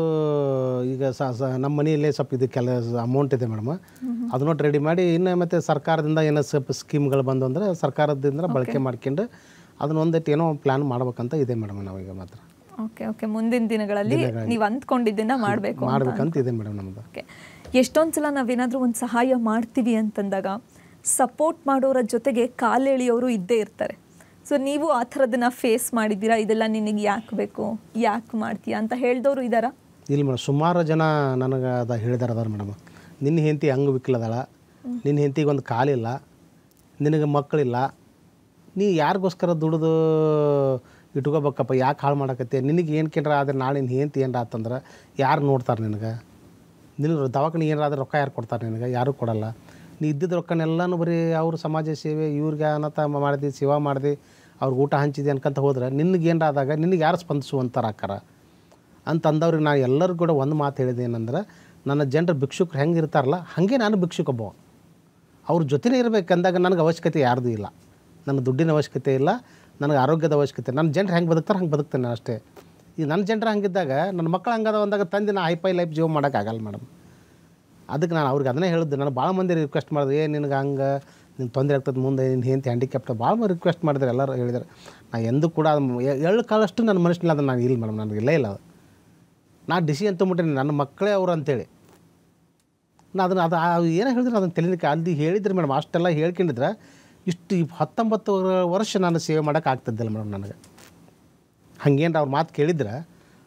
ಈಗ ಸ ನಮ್ಮ ಮನೆಯಲ್ಲೇ ಸ್ವಲ್ಪ ಇದು ಕೆಲ ಅಮೌಂಟ್ ಇದೆ ಮೇಡಮ್. ಅದನ್ನ ರೆಡಿ ಮಾಡಿ ಇನ್ನು ಮತ್ತು ಸರ್ಕಾರದಿಂದ ಏನೋ ಸ್ವಲ್ಪ ಸ್ಕೀಮ್ಗಳು ಬಂದು ಅಂದರೆ ಸರ್ಕಾರದಿಂದ ಬಳಕೆ ಮಾಡ್ಕೊಂಡು ಅದನ್ನ ಒಂದಿಟ್ಟು ಏನೋ ಪ್ಲ್ಯಾನ್ ಮಾಡ್ಬೇಕಂತ ಇದೆ ಮೇಡಮ್ ನಾವೀಗ ಮಾತ್ರ. ಓಕೆ ಓಕೆ ಮುಂದಿನ ದಿನಗಳಲ್ಲಿ ನೀವು ಅಂದ್ಕೊಂಡಿದ್ದನ್ನ ಮಾಡಬೇಕು ಮಾಡ್ಬೇಕಂತ ಇದೆ ಮೇಡಮ್ ನಮ್ಮದು ಓಕೆ ಎಷ್ಟೊಂದು ಸಲ ನಾವೇನಾದರೂ ಒಂದು ಸಹಾಯ ಮಾಡ್ತೀವಿ ಅಂತಂದಾಗ ಸಪೋರ್ಟ್ ಮಾಡೋರ ಜೊತೆಗೆ ಕಾಲೆಳೆಯೋರು ಇದ್ದೇ ಇರ್ತಾರೆ. ಸೊ ನೀವು ಆ ಥರದನ್ನ ಫೇಸ್ ಮಾಡಿದ್ದೀರಾ? ಇದೆಲ್ಲ ನಿನಗೆ ಯಾಕೆ ಬೇಕು? ಯಾಕೆ ಮಾಡ್ತೀಯಾ ಅಂತ ಹೇಳ್ದವರು ಇದ್ದಾರಾ ಇಲ್ಲ ಮೇಡಮ್, ಸುಮಾರು ಜನ ನನಗೆ ಅದ ಹೇಳಿದಾರೆ ಅದಾರ ಮೇಡಮ್. ನಿನ್ನ ಹೆಂಡತಿ ಹಂಗೆ ಅಂಗವಿಕಲದಾಳ ನಿನ್ನ ಹೆಂಡತಿಗೆ ಒಂದು ಕಾಲಿಲ್ಲ, ನಿನಗೆ ಮಕ್ಕಳಿಲ್ಲ ನೀ ಯಾರಿಗೋಸ್ಕರ ದುಡಿದು ಇಟ್ಕೋಬೇಕಪ್ಪ, ಯಾಕೆ ಹಾಳು ಮಾಡಕತ್ತೆ? ನಿನಗೆ ಏನು ಕೇಂದ್ರ ಆದ್ರೆ ನಾಳೆ ನಿನ್ನ ಹೆಂಡತಿ ಏನರ ಆತಂದ್ರೆ ಯಾರು ನೋಡ್ತಾರೆ ನಿನಗೆ? ನಿನ್ನ ದವಾಖಾನೆ ಏನಾರ ಆದ್ರೆ ರೊಕ್ಕ ಯಾರು ಕೊಡ್ತಾರೆ ನಿನಗೆ? ಯಾರೂ ಕೊಡಲ್ಲ. ನೀ ಇದ್ದಿದ್ದ ರೊಕ್ಕನೆಲ್ಲನೂ ಬರೀ ಅವರು ಸಮಾಜ ಸೇವೆ, ಇವ್ರಿಗೆ ಅನಾಥ ಮಾಡಿದೆ, ಸೇವಾ ಮಾಡಿದೆ ಅವ್ರಿಗೆ ಊಟ ಹಂಚಿದೆ ಅನ್ಕಂತ ಹೋದ್ರೆ ನಿನಗೆ ಏನಾರ ಆದಾಗ ನಿನಗೆ ಯಾರು ಸ್ಪಂದಿಸುವಂಥರ ಆಕಾರ ಅಂತಂದವ್ರಿಗೆ ನಾನು ಎಲ್ಲರಿಗೂ ಕೂಡ ಒಂದು ಮಾತು ಹೇಳಿದೆ ಏನಂದ್ರೆ, ನನ್ನ ಜನರು ಭಿಕ್ಷುಕರು ಹೆಂಗೆ ಇರ್ತಾರಲ್ಲ, ಹಾಗೆ ನಾನು ಭಿಕ್ಷುಕೊಬ್ಬ ಅವ್ರ ಜೊತೆನೇ ಇರಬೇಕಂದಾಗ ನನಗೆ ಅವಶ್ಯಕತೆ ಯಾರ್ದು ಇಲ್ಲ. ನನ್ನ ದುಡ್ಡಿನ ಅವಶ್ಯಕತೆ ಇಲ್ಲ, ನನಗೆ ಆರೋಗ್ಯದ ಅವಶ್ಯಕತೆ ನನ್ನ ಜನರು ಹೆಂಗೆ ಬದುಕ್ತಾರೆ ಹಂಗೆ ಬದುಕ್ತೇನೆ ನಾನು ಅಷ್ಟೇ. ಈ ನನ್ನ ಜನರು ಹಂಗಿದ್ದಾಗ ನನ್ನ ಮಕ್ಕಳು ಹಂಗದ ಅಂದಾಗ ತಂದೆ ನಾನು ಹೈಫೈ ಲೈಫ್ ಜೀವ ಮಾಡೋಕ್ಕಾಗಲ್ಲ ಮೇಡಮ್. ಅದಕ್ಕೆ ನಾನು ಅವ್ರಿಗೆ ಅದನ್ನೇ ಹೇಳಿದ್ದೆ. ನಾನು ಭಾಳ ಮಂದಿ ರಿಕ್ವೆಸ್ಟ್ ಮಾಡಿದೆ, ಏ ನಿನಗೆ ಹಂಗೆ ನಿನ್ನ ತೊಂದರೆ ಆಗ್ತದೆ ಮುಂದೆ ನಿನ್ನ ಹೆಂತ ಹ್ಯಾಂಡಿಕ್ಯಾಪ್ಟ ಭಾಳ ರಿಕ್ವೆಸ್ಟ್ ಮಾಡಿದ್ರೆ ಎಲ್ಲರೂ ಹೇಳಿದ್ದಾರೆ ನಾ ಎಂದೂ ಕೂಡ ಅದು ಎಳ್ಳು ಕಾಲಷ್ಟು ನನ್ನ ಮನುಷ್ಯನಿಲ್ಲ ಅದು ನಾನು ಇಲ್ಲ ಮೇಡಮ್ ನನಗೆ ಇಲ್ಲೇ ಇಲ್ಲ ಅದು. ನಾ ಡಿಸಿಷನ್ ತೊಗೊಂಬಿಟ್ಟೇನೆ ನನ್ನ ಮಕ್ಕಳೇ ಅವರು ಅಂತೇಳಿ. ನಾ ಅದನ್ನು ಅದು ಏನೋ ಹೇಳಿದ್ರೆ ಅದನ್ನು ತಿಳಿಲಿಕ್ಕೆ ಅಲ್ಲಿ ಹೇಳಿದ್ರೆ ಮೇಡಮ್ ಅಷ್ಟೆಲ್ಲ ಹೇಳ್ಕೊಂಡಿದ್ರೆ ಇಷ್ಟು ಹತ್ತೊಂಬತ್ತು ವರ್ಷ ನಾನು ಸೇವೆ ಮಾಡೋಕೆ ಆಗ್ತಿದ್ದಿಲ್ಲ ಮೇಡಮ್ ನನಗೆ. ಹಂಗೇನು ಅವ್ರ ಮಾತು ಕೇಳಿದ್ರೆ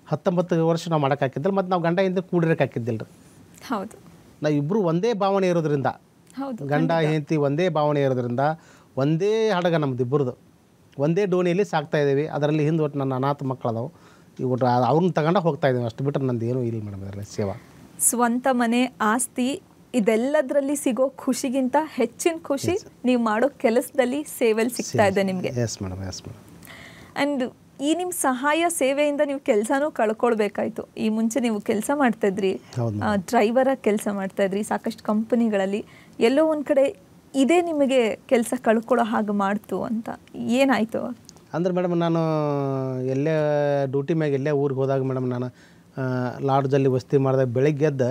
ಹತ್ತೊಂಬತ್ತು ವರ್ಷ ನಾವು ಮಾಡೋಕ್ಕಾಕಿದ್ದಿಲ್ಲ ಮತ್ತು ನಾವು ಗಂಡ ಹಿಂದೆ ಕೂಡಿರೋಕೆ ಹಾಕಿದ್ದಿಲ್ಲ ರೀ ಹೌದು. ನಾವು ಇಬ್ಬರು ಒಂದೇ ಭಾವನೆ ಇರೋದ್ರಿಂದ ಗಂಡ ಹೆಂಡತಿ ಒಂದೇ ಭಾವನೆ ಇರೋದ್ರಿಂದ ಒಂದೇ ಹಡಗ ನಮ್ದು ಇಬ್ಬರದು. ಒಂದೇ ಡೋಣಿಯಲ್ಲಿ ಸಾಕ್ತಾ ಇದ್ದೀವಿ. ಅದರಲ್ಲಿ ಹಿಂದೆ ಒಟ್ಟು ನನ್ನ ಅನಾಥ ಮಕ್ಕಳದವು. ಈಗ ಒಟ್ಟು ಅವ್ರನ್ನ ತಗೊಂಡು ಹೋಗ್ತಾ ಇದ್ದೀವಿ. ಅಷ್ಟು ಬಿಟ್ಟರೆ ನಂದು ಏನೂ ಇಲ್ಲ ಮೇಡಮ್ ಅದರಲ್ಲಿ ಸೇವಾ. ಸ್ವಂತ ಮನೆ ಆಸ್ತಿ ಇದೆಲ್ಲದರಲ್ಲಿ ಸಿಗೋ ಖುಷಿಗಿಂತ ಹೆಚ್ಚಿನ ಖುಷಿ ನೀವು ಮಾಡೋ ಕೆಲಸದಲ್ಲಿ ಸೇವೆಲ್ಲಿ ಸಿಗ್ತಾ ಇದೆ ನಿಮಗೆ. Yes madam. Yes madam. And ಈ ನಿಮ್ಮ ಸಹಾಯ ಸೇವೆಯಿಂದ ನೀವು ಕೆಲಸನೂ ಕಳ್ಕೊಳ್ಬೇಕಾಯ್ತು. ಈ ಮುಂಚೆ ನೀವು ಕೆಲಸ ಮಾಡ್ತಾಯಿದ್ರಿ ಡ್ರೈವರಾಗಿ ಕೆಲಸ ಮಾಡ್ತಾಯಿದ್ರಿ ಸಾಕಷ್ಟು ಕಂಪನಿಗಳಲ್ಲಿ ಎಲ್ಲೋ ಒಂದು ಕಡೆ ಇದೇ ನಿಮಗೆ ಕೆಲಸ ಕಳ್ಕೊಳ್ಳೋ ಹಾಗೆ ಮಾಡ್ತು ಅಂತ ಏನಾಯಿತು? ಅಂದ್ರೆ ಮೇಡಮ್ ನಾನು ಎಲ್ಲೇ ಡ್ಯೂಟಿ ಮ್ಯಾಗೆ ಎಲ್ಲೇ ಊರಿಗೆ ಹೋದಾಗ ಮೇಡಮ್ ನಾನು ಲಾಡ್ಜಲ್ಲಿ ವಸ್ತಿ ಮಾಡಿದಾಗ ಬೆಳಗ್ಗೆ ಎದ್ದು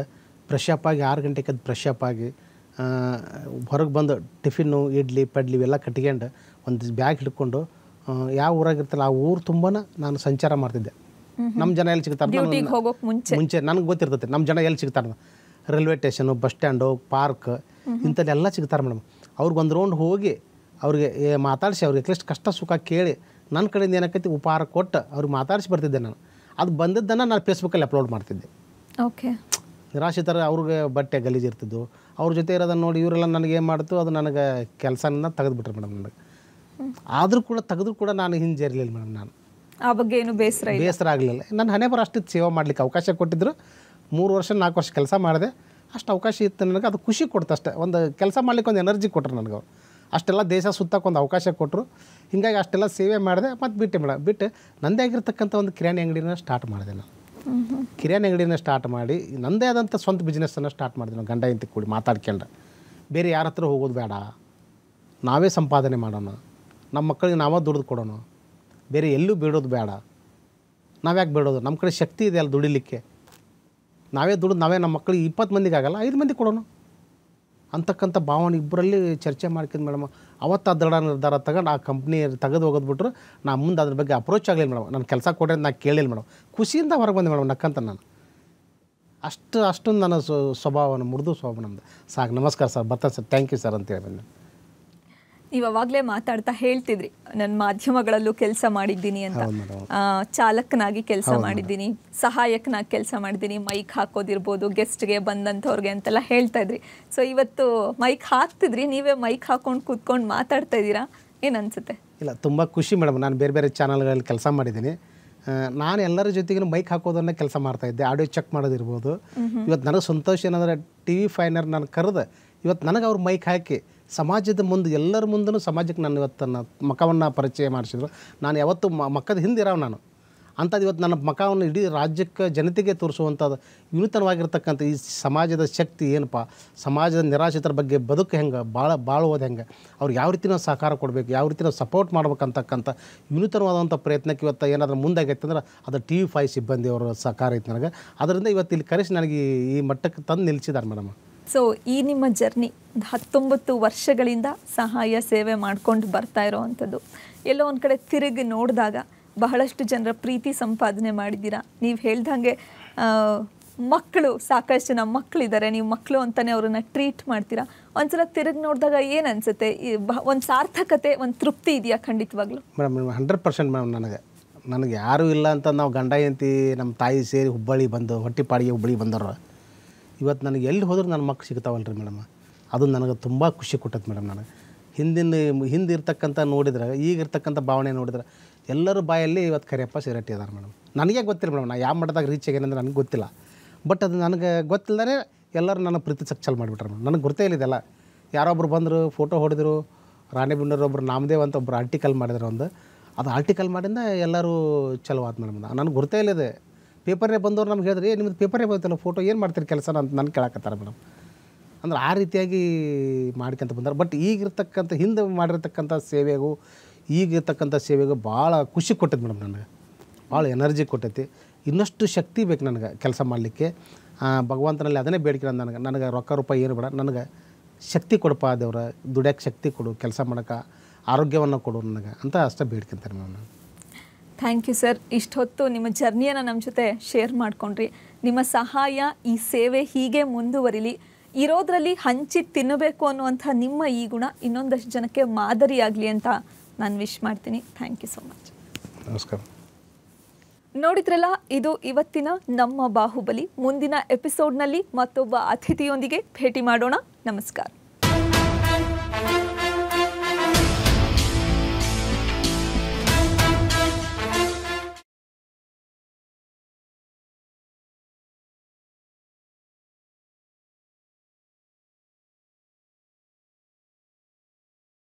ಫ್ರೆಶ್ ಅಪ್ ಆಗಿ ಆರು ಗಂಟೆಗೆ ಎದ್ದು ಫ್ರೆಶ್ ಅಪ್ ಆಗಿ ಹೊರಗೆ ಬಂದು ಟಿಫಿನ್ನು ಇಡ್ಲಿ ಪಡ್ಲಿ ಇವೆಲ್ಲ ಕಟ್ಕೊಂಡು ಒಂದು ಬ್ಯಾಗ್ ಹಿಡ್ಕೊಂಡು ಯಾವ ಊರಾಗಿರ್ತಲ್ಲ ಆ ಊರು ತುಂಬಾ ನಾನು ಸಂಚಾರ ಮಾಡ್ತಿದ್ದೆ. ನಮ್ಮ ಜನ ಎಲ್ಲಿ ಸಿಗ್ತಾರೆ ಮುಂಚೆ. ನನಗೆ ಗೊತ್ತಿರ್ತೈತೆ ನಮ್ಮ ಜನ ಎಲ್ಲಿ ಸಿಗ್ತಾರೆ railway station bus stand park ಇಂಥದ್ದೆಲ್ಲ ಸಿಗ್ತಾರೆ ಮೇಡಮ್. ಅವ್ರಿಗೆ ಒಂದು ರೌಂಡ್ ಹೋಗಿ ಅವ್ರಿಗೆ ಮಾತಾಡಿಸಿ ಅವ್ರಿಗೆ ಎಟ್ಲೀಸ್ಟ್ ಕಷ್ಟ ಸುಖ ಕೇಳಿ ನನ್ನ ಕಡೆಯಿಂದ ಏನಾಕೈತಿ ಉಪಹಾರ ಕೊಟ್ಟು ಅವ್ರಿಗೆ ಮಾತಾಡಿಸಿ ಬರ್ತಿದ್ದೆ ನಾನು. ಅದು ಬಂದಿದ್ದನ್ನು ನಾನು ಫೇಸ್ಬುಕ್ಕಲ್ಲಿ ಅಪ್ಲೋಡ್ ಮಾಡ್ತಿದ್ದೆ. ಓಕೆ. ನಿರಾಶಿತರ ಅವ್ರಿಗೆ ಬಟ್ಟೆ ಗಲೀಜು ಇರ್ತಿದ್ವು. ಅವ್ರ ಜೊತೆ ಇರೋದನ್ನು ನೋಡಿ ಇವರೆಲ್ಲ ನನಗೆ ಏನು ಮಾಡ್ತು ಅದು ನನಗೆ ಕೆಲಸನ ತೆಗೆದುಬಿಟ್ರು ಮೇಡಮ್ ನನಗೆ. ಆದರೂ ಕೂಡ ತೆಗೆದ್ರು ಕೂಡ ನಾನು ಹಿಂಜರಿಲಿಲ್ಲ ಮೇಡಮ್ ನಾನು. ಆ ಬಗ್ಗೆ ಏನು ಬೇಸರ ಬೇಸರ ಆಗಲಿಲ್ಲ. ನನ್ನ ಹಣೆ ಬರೋ ಅಷ್ಟು ಸೇವೆ ಮಾಡಲಿಕ್ಕೆ ಅವಕಾಶ ಕೊಟ್ಟಿದ್ದರು ಮೂರು ವರ್ಷ ನಾಲ್ಕು ವರ್ಷ ಕೆಲಸ ಮಾಡಿದೆ. ಅಷ್ಟು ಅವಕಾಶ ಇತ್ತು ನನಗೆ. ಅದು ಖುಷಿ ಕೊಡ್ತು ಅಷ್ಟೇ. ಒಂದು ಕೆಲಸ ಮಾಡ್ಲಿಕ್ಕೆ ಒಂದು ಎನರ್ಜಿ ಕೊಟ್ಟರು ನನಗೆ ಅವ್ರು. ಅಷ್ಟೆಲ್ಲ ದೇಶ ಸುತ್ತಕ್ಕೆ ಒಂದು ಅವಕಾಶ ಕೊಟ್ಟರು ಹಿಂಗಾಗಿ ಅಷ್ಟೆಲ್ಲ ಸೇವೆ ಮಾಡಿದೆ. ಮತ್ತು ಬಿಟ್ಟೆ ಮೇಡಮ್ ಬಿಟ್ಟು ನಂದೇ ಆಗಿರ್ತಕ್ಕಂಥ ಒಂದು ಕಿರಾಣಿ ಅಂಗಡಿನ ಸ್ಟಾರ್ಟ್ ಮಾಡಿದೆ ನಾನು. ಕಿರಾಣಿ ಅಂಗಡಿನ ಸ್ಟಾರ್ಟ್ ಮಾಡಿ ನಂದೇ ಆದಂಥ ಸ್ವಂತ ಬಿಸ್ನೆಸ್ಸನ್ನು ಸ್ಟಾರ್ಟ್ ಮಾಡಿದೆ ನಾನು ಗಂಡ ಇಂತಿ ಕೂಡಿ ಮಾತಾಡ್ಕೊಂಡ್ರೆ ಬೇರೆ ಯಾರ ಹತ್ರ ಹೋಗೋದು ಬೇಡ. ನಾವೇ ಸಂಪಾದನೆ ಮಾಡೋಣ. ನಮ್ಮ ಮಕ್ಕಳಿಗೆ ನಾವೇ ದುಡ್ದು ಕೊಡೋಣ. ಬೇರೆ ಎಲ್ಲೂ ಬೇಡೋದು ಬೇಡ. ನಾವ್ಯಾಕೆ ಬೇಡೋದು? ನಮ್ಮ ಕಡೆ ಶಕ್ತಿ ಇದೆ ಅಲ್ಲಿ ದುಡಿಲಿಕ್ಕೆ. ನಾವೇ ದುಡ್ದು ನಾವೇ ನಮ್ಮ ಮಕ್ಕಳಿಗೆ ಇಪ್ಪತ್ತು ಮಂದಿಗೆ ಆಗಲ್ಲ, ಐದು ಮಂದಿ ಕೊಡೋಣ. ಅಂತಕ್ಕಂಥ ಭಾವನೆ ಇಬ್ಬರಲ್ಲಿ ಚರ್ಚೆ ಮಾಡ್ಕೊಂಡು ಮೇಡಮ್. ಅವತ್ತು ಆ ದೃಢ ನಿರ್ಧಾರ ತಗೊಂಡು ಆ ಕಂಪ್ನಿ ತೆಗೆದು ಹೋಗೋದ್ಬಿಟ್ರು ನಾ ಮುಂದೆ ಅದ್ರ ಬಗ್ಗೆ ಅಪ್ರೋಚ್ ಆಗಲಿಲ್ಲ ಮೇಡಮ್. ನಾನು ಕೆಲಸ ಕೊಟ್ಟರೆ ನಾ ಕೇಳಿಲ್ಲ ಮೇಡಮ್. ಖುಷಿಯಿಂದ ಹೊರಗೆ ಬಂದೆ ಮೇಡಮ್ ನಕ್ಕಂತ ನಾನು. ಅಷ್ಟು ಅಷ್ಟೊಂದು ನನ್ನ ಸ್ವಭಾವನ ಮುರಿದು ಸ್ವಭಾವ ನಮ್ಮದು ಸಾಕು, ನಮಸ್ಕಾರ ಸರ್, ಬರ್ತಾರೆ ಸರ್. ಥ್ಯಾಂಕ್ ಯು ಸರ್ ಅಂತೇಳಿ ಬಂದೆ. ನೀವು ಅವಾಗಲೇ ಮಾತಾಡ್ತಾ ಹೇಳ್ತಿದ್ರಿ ನನ್ನ ಮಾಧ್ಯಮಗಳಲ್ಲೂ ಕೆಲಸ ಮಾಡಿದ್ದೀನಿ ಅಂತ. ಚಾಲಕನಾಗಿ ಕೆಲಸ ಮಾಡಿದ್ದೀನಿ ಸಹಾಯಕನಾಗಿ ಕೆಲಸ ಮಾಡಿದ್ದೀನಿ ಮೈಕ್ ಹಾಕೋದಿರ್ಬೋದು ಗೆಸ್ಟ್ಗೆ ಬಂದಂಥವ್ರಿಗೆ ಅಂತೆಲ್ಲ ಹೇಳ್ತಾ ಇದ್ರಿ. ಸೊ ಇವತ್ತು ಮೈಕ್ ಹಾಕ್ತಿದ್ರಿ ನೀವೇ ಮೈಕ್ ಹಾಕೊಂಡು ಕೂತ್ಕೊಂಡು ಮಾತಾಡ್ತಾ ಇದ್ದೀರಾ? ಏನು ಅನ್ಸುತ್ತೆ? ಇಲ್ಲ ತುಂಬ ಖುಷಿ ಮೇಡಮ್. ನಾನು ಬೇರೆ ಬೇರೆ ಚಾನಲ್ಗಳಲ್ಲಿ ಕೆಲಸ ಮಾಡಿದ್ದೀನಿ. ನಾನು ಎಲ್ಲರ ಜೊತೆಗೂ ಮೈಕ್ ಹಾಕೋದನ್ನ ಕೆಲಸ ಮಾಡ್ತಾ ಇದ್ದೆ. ಆಡಿಯೋ ಚೆಕ್ ಮಾಡೋದಿರ್ಬೋದು. ಇವತ್ತು ನನಗೆ ಸಂತೋಷ ಏನಂದ್ರೆ ಟಿ ವಿ ಫೈನರ್ ನಾನು ಕರೆದು ಇವತ್ತು ನನಗೆ ಅವ್ರು ಮೈಕ್ ಹಾಕಿ ಸಮಾಜದ ಮುಂದೆ, ಎಲ್ಲರ ಮುಂದೂ ಸಮಾಜಕ್ಕೆ ನಾನು ಇವತ್ತು ನನ್ನ ಮಖವನ್ನು ಪರಿಚಯ ಮಾಡಿಸಿದ್ರು. ನಾನು ಯಾವತ್ತು ಮ ಹಿಂದೆ ಇರೋ ನಾನು. ಅಂಥದ್ದು ಇವತ್ತು ನನ್ನ ಮಖವನ್ನು ಇಡೀ ರಾಜ್ಯಕ್ಕೆ, ಜನತೆಗೆ ತೋರಿಸುವಂಥದ್ದು ವಿನೂತನವಾಗಿರ್ತಕ್ಕಂಥ ಈ ಸಮಾಜದ ಶಕ್ತಿ ಏನಪ್ಪ? ಸಮಾಜದ ನಿರಾಶ್ರಿತರ ಬಗ್ಗೆ ಬದುಕು ಹೆಂಗೆ? ಭಾಳ ಬಾಳುವುದು ಹೆಂಗೆ? ಅವ್ರಿಗೆ ಯಾವ ರೀತಿ ನಾವು ಸಹಕಾರ ಕೊಡಬೇಕು? ಯಾವ ರೀತಿ ನಾವು ಸಪೋರ್ಟ್ ಮಾಡ್ಬೇಕಂತಕ್ಕಂಥ ವಿನೂತನವಾದಂಥ ಪ್ರಯತ್ನಕ್ಕೆ ಇವತ್ತು ಏನಾದರೂ ಮುಂದಾಗೈತೆ ಅಂದ್ರೆ ಅದು ಟಿ ವಿ ಫೈ ಸಿಬ್ಬಂದಿಯವರ ಸಹಕಾರ ಐತೆ ನನಗೆ. ಅದರಿಂದ ಇವತ್ತು ಇಲ್ಲಿ ಕರೆಸಿ ನನಗೆ ಈ ಮಟ್ಟಕ್ಕೆ ತಂದು ನಿಲ್ಲಿಸಿದ್ದಾರೆ ಮೇಡಮ್. ಸೊ ಈ ನಿಮ್ಮ ಜರ್ನಿ ಹತ್ತೊಂಬತ್ತು ವರ್ಷಗಳಿಂದ ಸಹಾಯ, ಸೇವೆ ಮಾಡ್ಕೊಂಡು ಬರ್ತಾ ಇರೋವಂಥದ್ದು. ಎಲ್ಲೋ ಒಂದು ಕಡೆ ತಿರುಗಿ ನೋಡಿದಾಗ ಬಹಳಷ್ಟು ಜನರ ಪ್ರೀತಿ ಸಂಪಾದನೆ ಮಾಡಿದ್ದೀರಾ? ನೀವು ಹೇಳ್ದಂಗೆ ಮಕ್ಕಳು ಸಾಕಷ್ಟು ಜನ ಮಕ್ಕಳಿದ್ದಾರೆ ನೀವು ಮಕ್ಕಳು ಅಂತಲೇ ಅವ್ರನ್ನ ಟ್ರೀಟ್ ಮಾಡ್ತೀರಾ? ಒಂದ್ಸಲ ತಿರುಗಿ ನೋಡಿದಾಗ ಏನು ಅನಿಸುತ್ತೆ? ಒಂದು ಸಾರ್ಥಕತೆ, ಒಂದು ತೃಪ್ತಿ ಇದೆಯಾ ಖಂಡಿತವಾಗ್ಲೂ? ಮೇಡಮ್ ಹಂಡ್ರೆಡ್ ಪರ್ಸೆಂಟ್ ಮೇಡಮ್ ನನಗೆ. ನನಗೆ ಯಾರೂ ಇಲ್ಲ ಅಂತ ನಾವು ಗಂಡ ಹೆಂಡತಿ ನಮ್ಮ ತಾಯಿ ಸೇರಿ ಹುಬ್ಬಳ್ಳಿ ಬಂದು, ಹೊಟ್ಟಿಪಾಡಿಗೆ ಹುಬ್ಬಳ್ಳಿ ಬಂದವರು. ಇವತ್ತು ನನಗೆ ಎಲ್ಲಿ ಹೋದ್ರೂ ನನ್ನ ಮಕ್ಕಳು ಸಿಗ್ತಾವಲ್ಲ ರೀ ಮೇಡಮ್. ಅದು ನನಗೆ ತುಂಬ ಖುಷಿ ಕೊಟ್ಟೈತೆ ಮೇಡಮ್ ನನಗೆ. ಹಿಂದಿನ ಹಿಂದೆ ಇರ್ತಕ್ಕಂಥ ನೋಡಿದ್ರೆ, ಈಗ ಇರ್ತಕ್ಕಂಥ ಭಾವನೆ ನೋಡಿದ್ರೆ, ಎಲ್ಲರೂ ಬಾಯಲ್ಲಿ ಇವತ್ತು ಕರಿಯಪ್ಪ ಸಿರಟ್ಟಿ ಇದ್ದಾರೆ ಮೇಡಮ್. ನನಗೆ ಗೊತ್ತಿಲ್ಲ ಮೇಡಮ್, ನಾ ಯಾವ ಮಟ್ಟದಾಗ ರೀಚ್ ಆಗ್ಯಾನಂದ್ರೆ ನನಗೆ ಗೊತ್ತಿಲ್ಲ. ಬಟ್ ಅದು ನನಗೆ ಗೊತ್ತಿಲ್ಲದೇ ಎಲ್ಲರೂ ನನ್ನ ಪ್ರೀತಿ ಚಲ್ ಮಾಡಿಬಿಟ್ರೆ ಮೇಡಮ್. ನನಗೆ ಗೊತ್ತೇ ಇಲ್ಲಿದೆಲ್ಲ ಯಾರೊಬ್ರು ಬಂದರು ಫೋಟೋ ಹೊಡೆದ್ರು ಒಬ್ಬರು ನಾಮದೇವ್ ಅಂತ ಒಬ್ಬರು ಆರ್ಟಿಕಲ್ ಮಾಡಿದ್ರು ಒಂದು. ಅದು ಆರ್ಟಿಕಲ್ ಮಾಡಿಂದ ಎಲ್ಲರೂ ಚಲೋ ಆತು ಮೇಡಮ್. ನನಗೆ ಗೊತ್ತೇ ಇಲ್ಲಿದೆ ಪೇಪರ್ನೇ ಬಂದವ್ರು ನಮ್ಗೆ ಹೇಳಿದ್ರೆ ನಿಮ್ಮದು ಪೇಪರೇ ಬಂತಲ್ಲ ಫೋಟೋ, ಏನು ಮಾಡ್ತೀರಿ ಕೆಲಸ? ಅಂತ ನಾನು ಕೇಳಕತ್ತಾರೆ ಮೇಡಮ್ ಅಂದ್ರೆ ಆ ರೀತಿಯಾಗಿ ಮಾಡ್ಕೊಂತ ಬಂದಾರೆ. ಬಟ್ ಈಗಿರ್ತಕ್ಕಂಥ, ಹಿಂದೆ ಮಾಡಿರ್ತಕ್ಕಂಥ ಸೇವೆಗೂ, ಈಗಿರ್ತಕ್ಕಂಥ ಸೇವೆಗೂ ಭಾಳ ಖುಷಿ ಕೊಟ್ಟೈತೆ ಮೇಡಮ್ ನನಗೆ. ಭಾಳ ಎನರ್ಜಿ ಕೊಟ್ಟೈತಿ. ಇನ್ನಷ್ಟು ಶಕ್ತಿ ಬೇಕು ನನಗೆ ಕೆಲಸ ಮಾಡಲಿಕ್ಕೆ. ಭಗವಂತನಲ್ಲಿ ಅದನ್ನೇ ಬೇಡಿಕೆ ನನಗೆ. ನನಗೆ ರೊಕ್ಕ ರೂಪಾಯಿ ಏನು ಬೇಡ. ನನಗೆ ಶಕ್ತಿ ಕೊಡಪ್ಪ ದೇವ್ರ. ದುಡ್ಯಕ್ಕೆ ಶಕ್ತಿ ಕೊಡು. ಕೆಲಸ ಮಾಡೋಕೆ ಆರೋಗ್ಯವನ್ನು ಕೊಡು ನನಗೆ ಅಂತ ಅಷ್ಟೇ ಬೇಡ್ಕೊಂತಾರೆ ಮೇಡಮ್ ನಾನು ಥ್ಯಾಂಕ್ ಯು ಸರ್. ಇಷ್ಟೊತ್ತು ನಿಮ್ಮ ಜರ್ನಿಯನ್ನು ನಮ್ಮ ಜೊತೆ ಶೇರ್ ಮಾಡ್ಕೊಂಡ್ರಿ. ನಿಮ್ಮ ಸಹಾಯ ಈ ಸೇವೆ ಹೀಗೆ ಮುಂದುವರಿಲಿ. ಇರೋದ್ರಲ್ಲಿ ಹಂಚಿ ತಿನ್ನಬೇಕು ಅನ್ನುವಂಥ ನಿಮ್ಮ ಈ ಗುಣ ಇನ್ನೊಂದಷ್ಟು ಜನಕ್ಕೆ ಮಾದರಿಯಾಗಲಿ ಅಂತ ನಾನು ವಿಶ್ ಮಾಡ್ತೀನಿ. Thank you so much. ನಮಸ್ಕಾರ. ನೋಡಿದ್ರಲ್ಲ ಇದು ಇವತ್ತಿನ ನಮ್ಮ ಬಾಹುಬಲಿ. ಮುಂದಿನ ಎಪಿಸೋಡ್ನಲ್ಲಿ ಮತ್ತೊಬ್ಬ ಅತಿಥಿಯೊಂದಿಗೆ ಭೇಟಿ ಮಾಡೋಣ. ನಮಸ್ಕಾರ.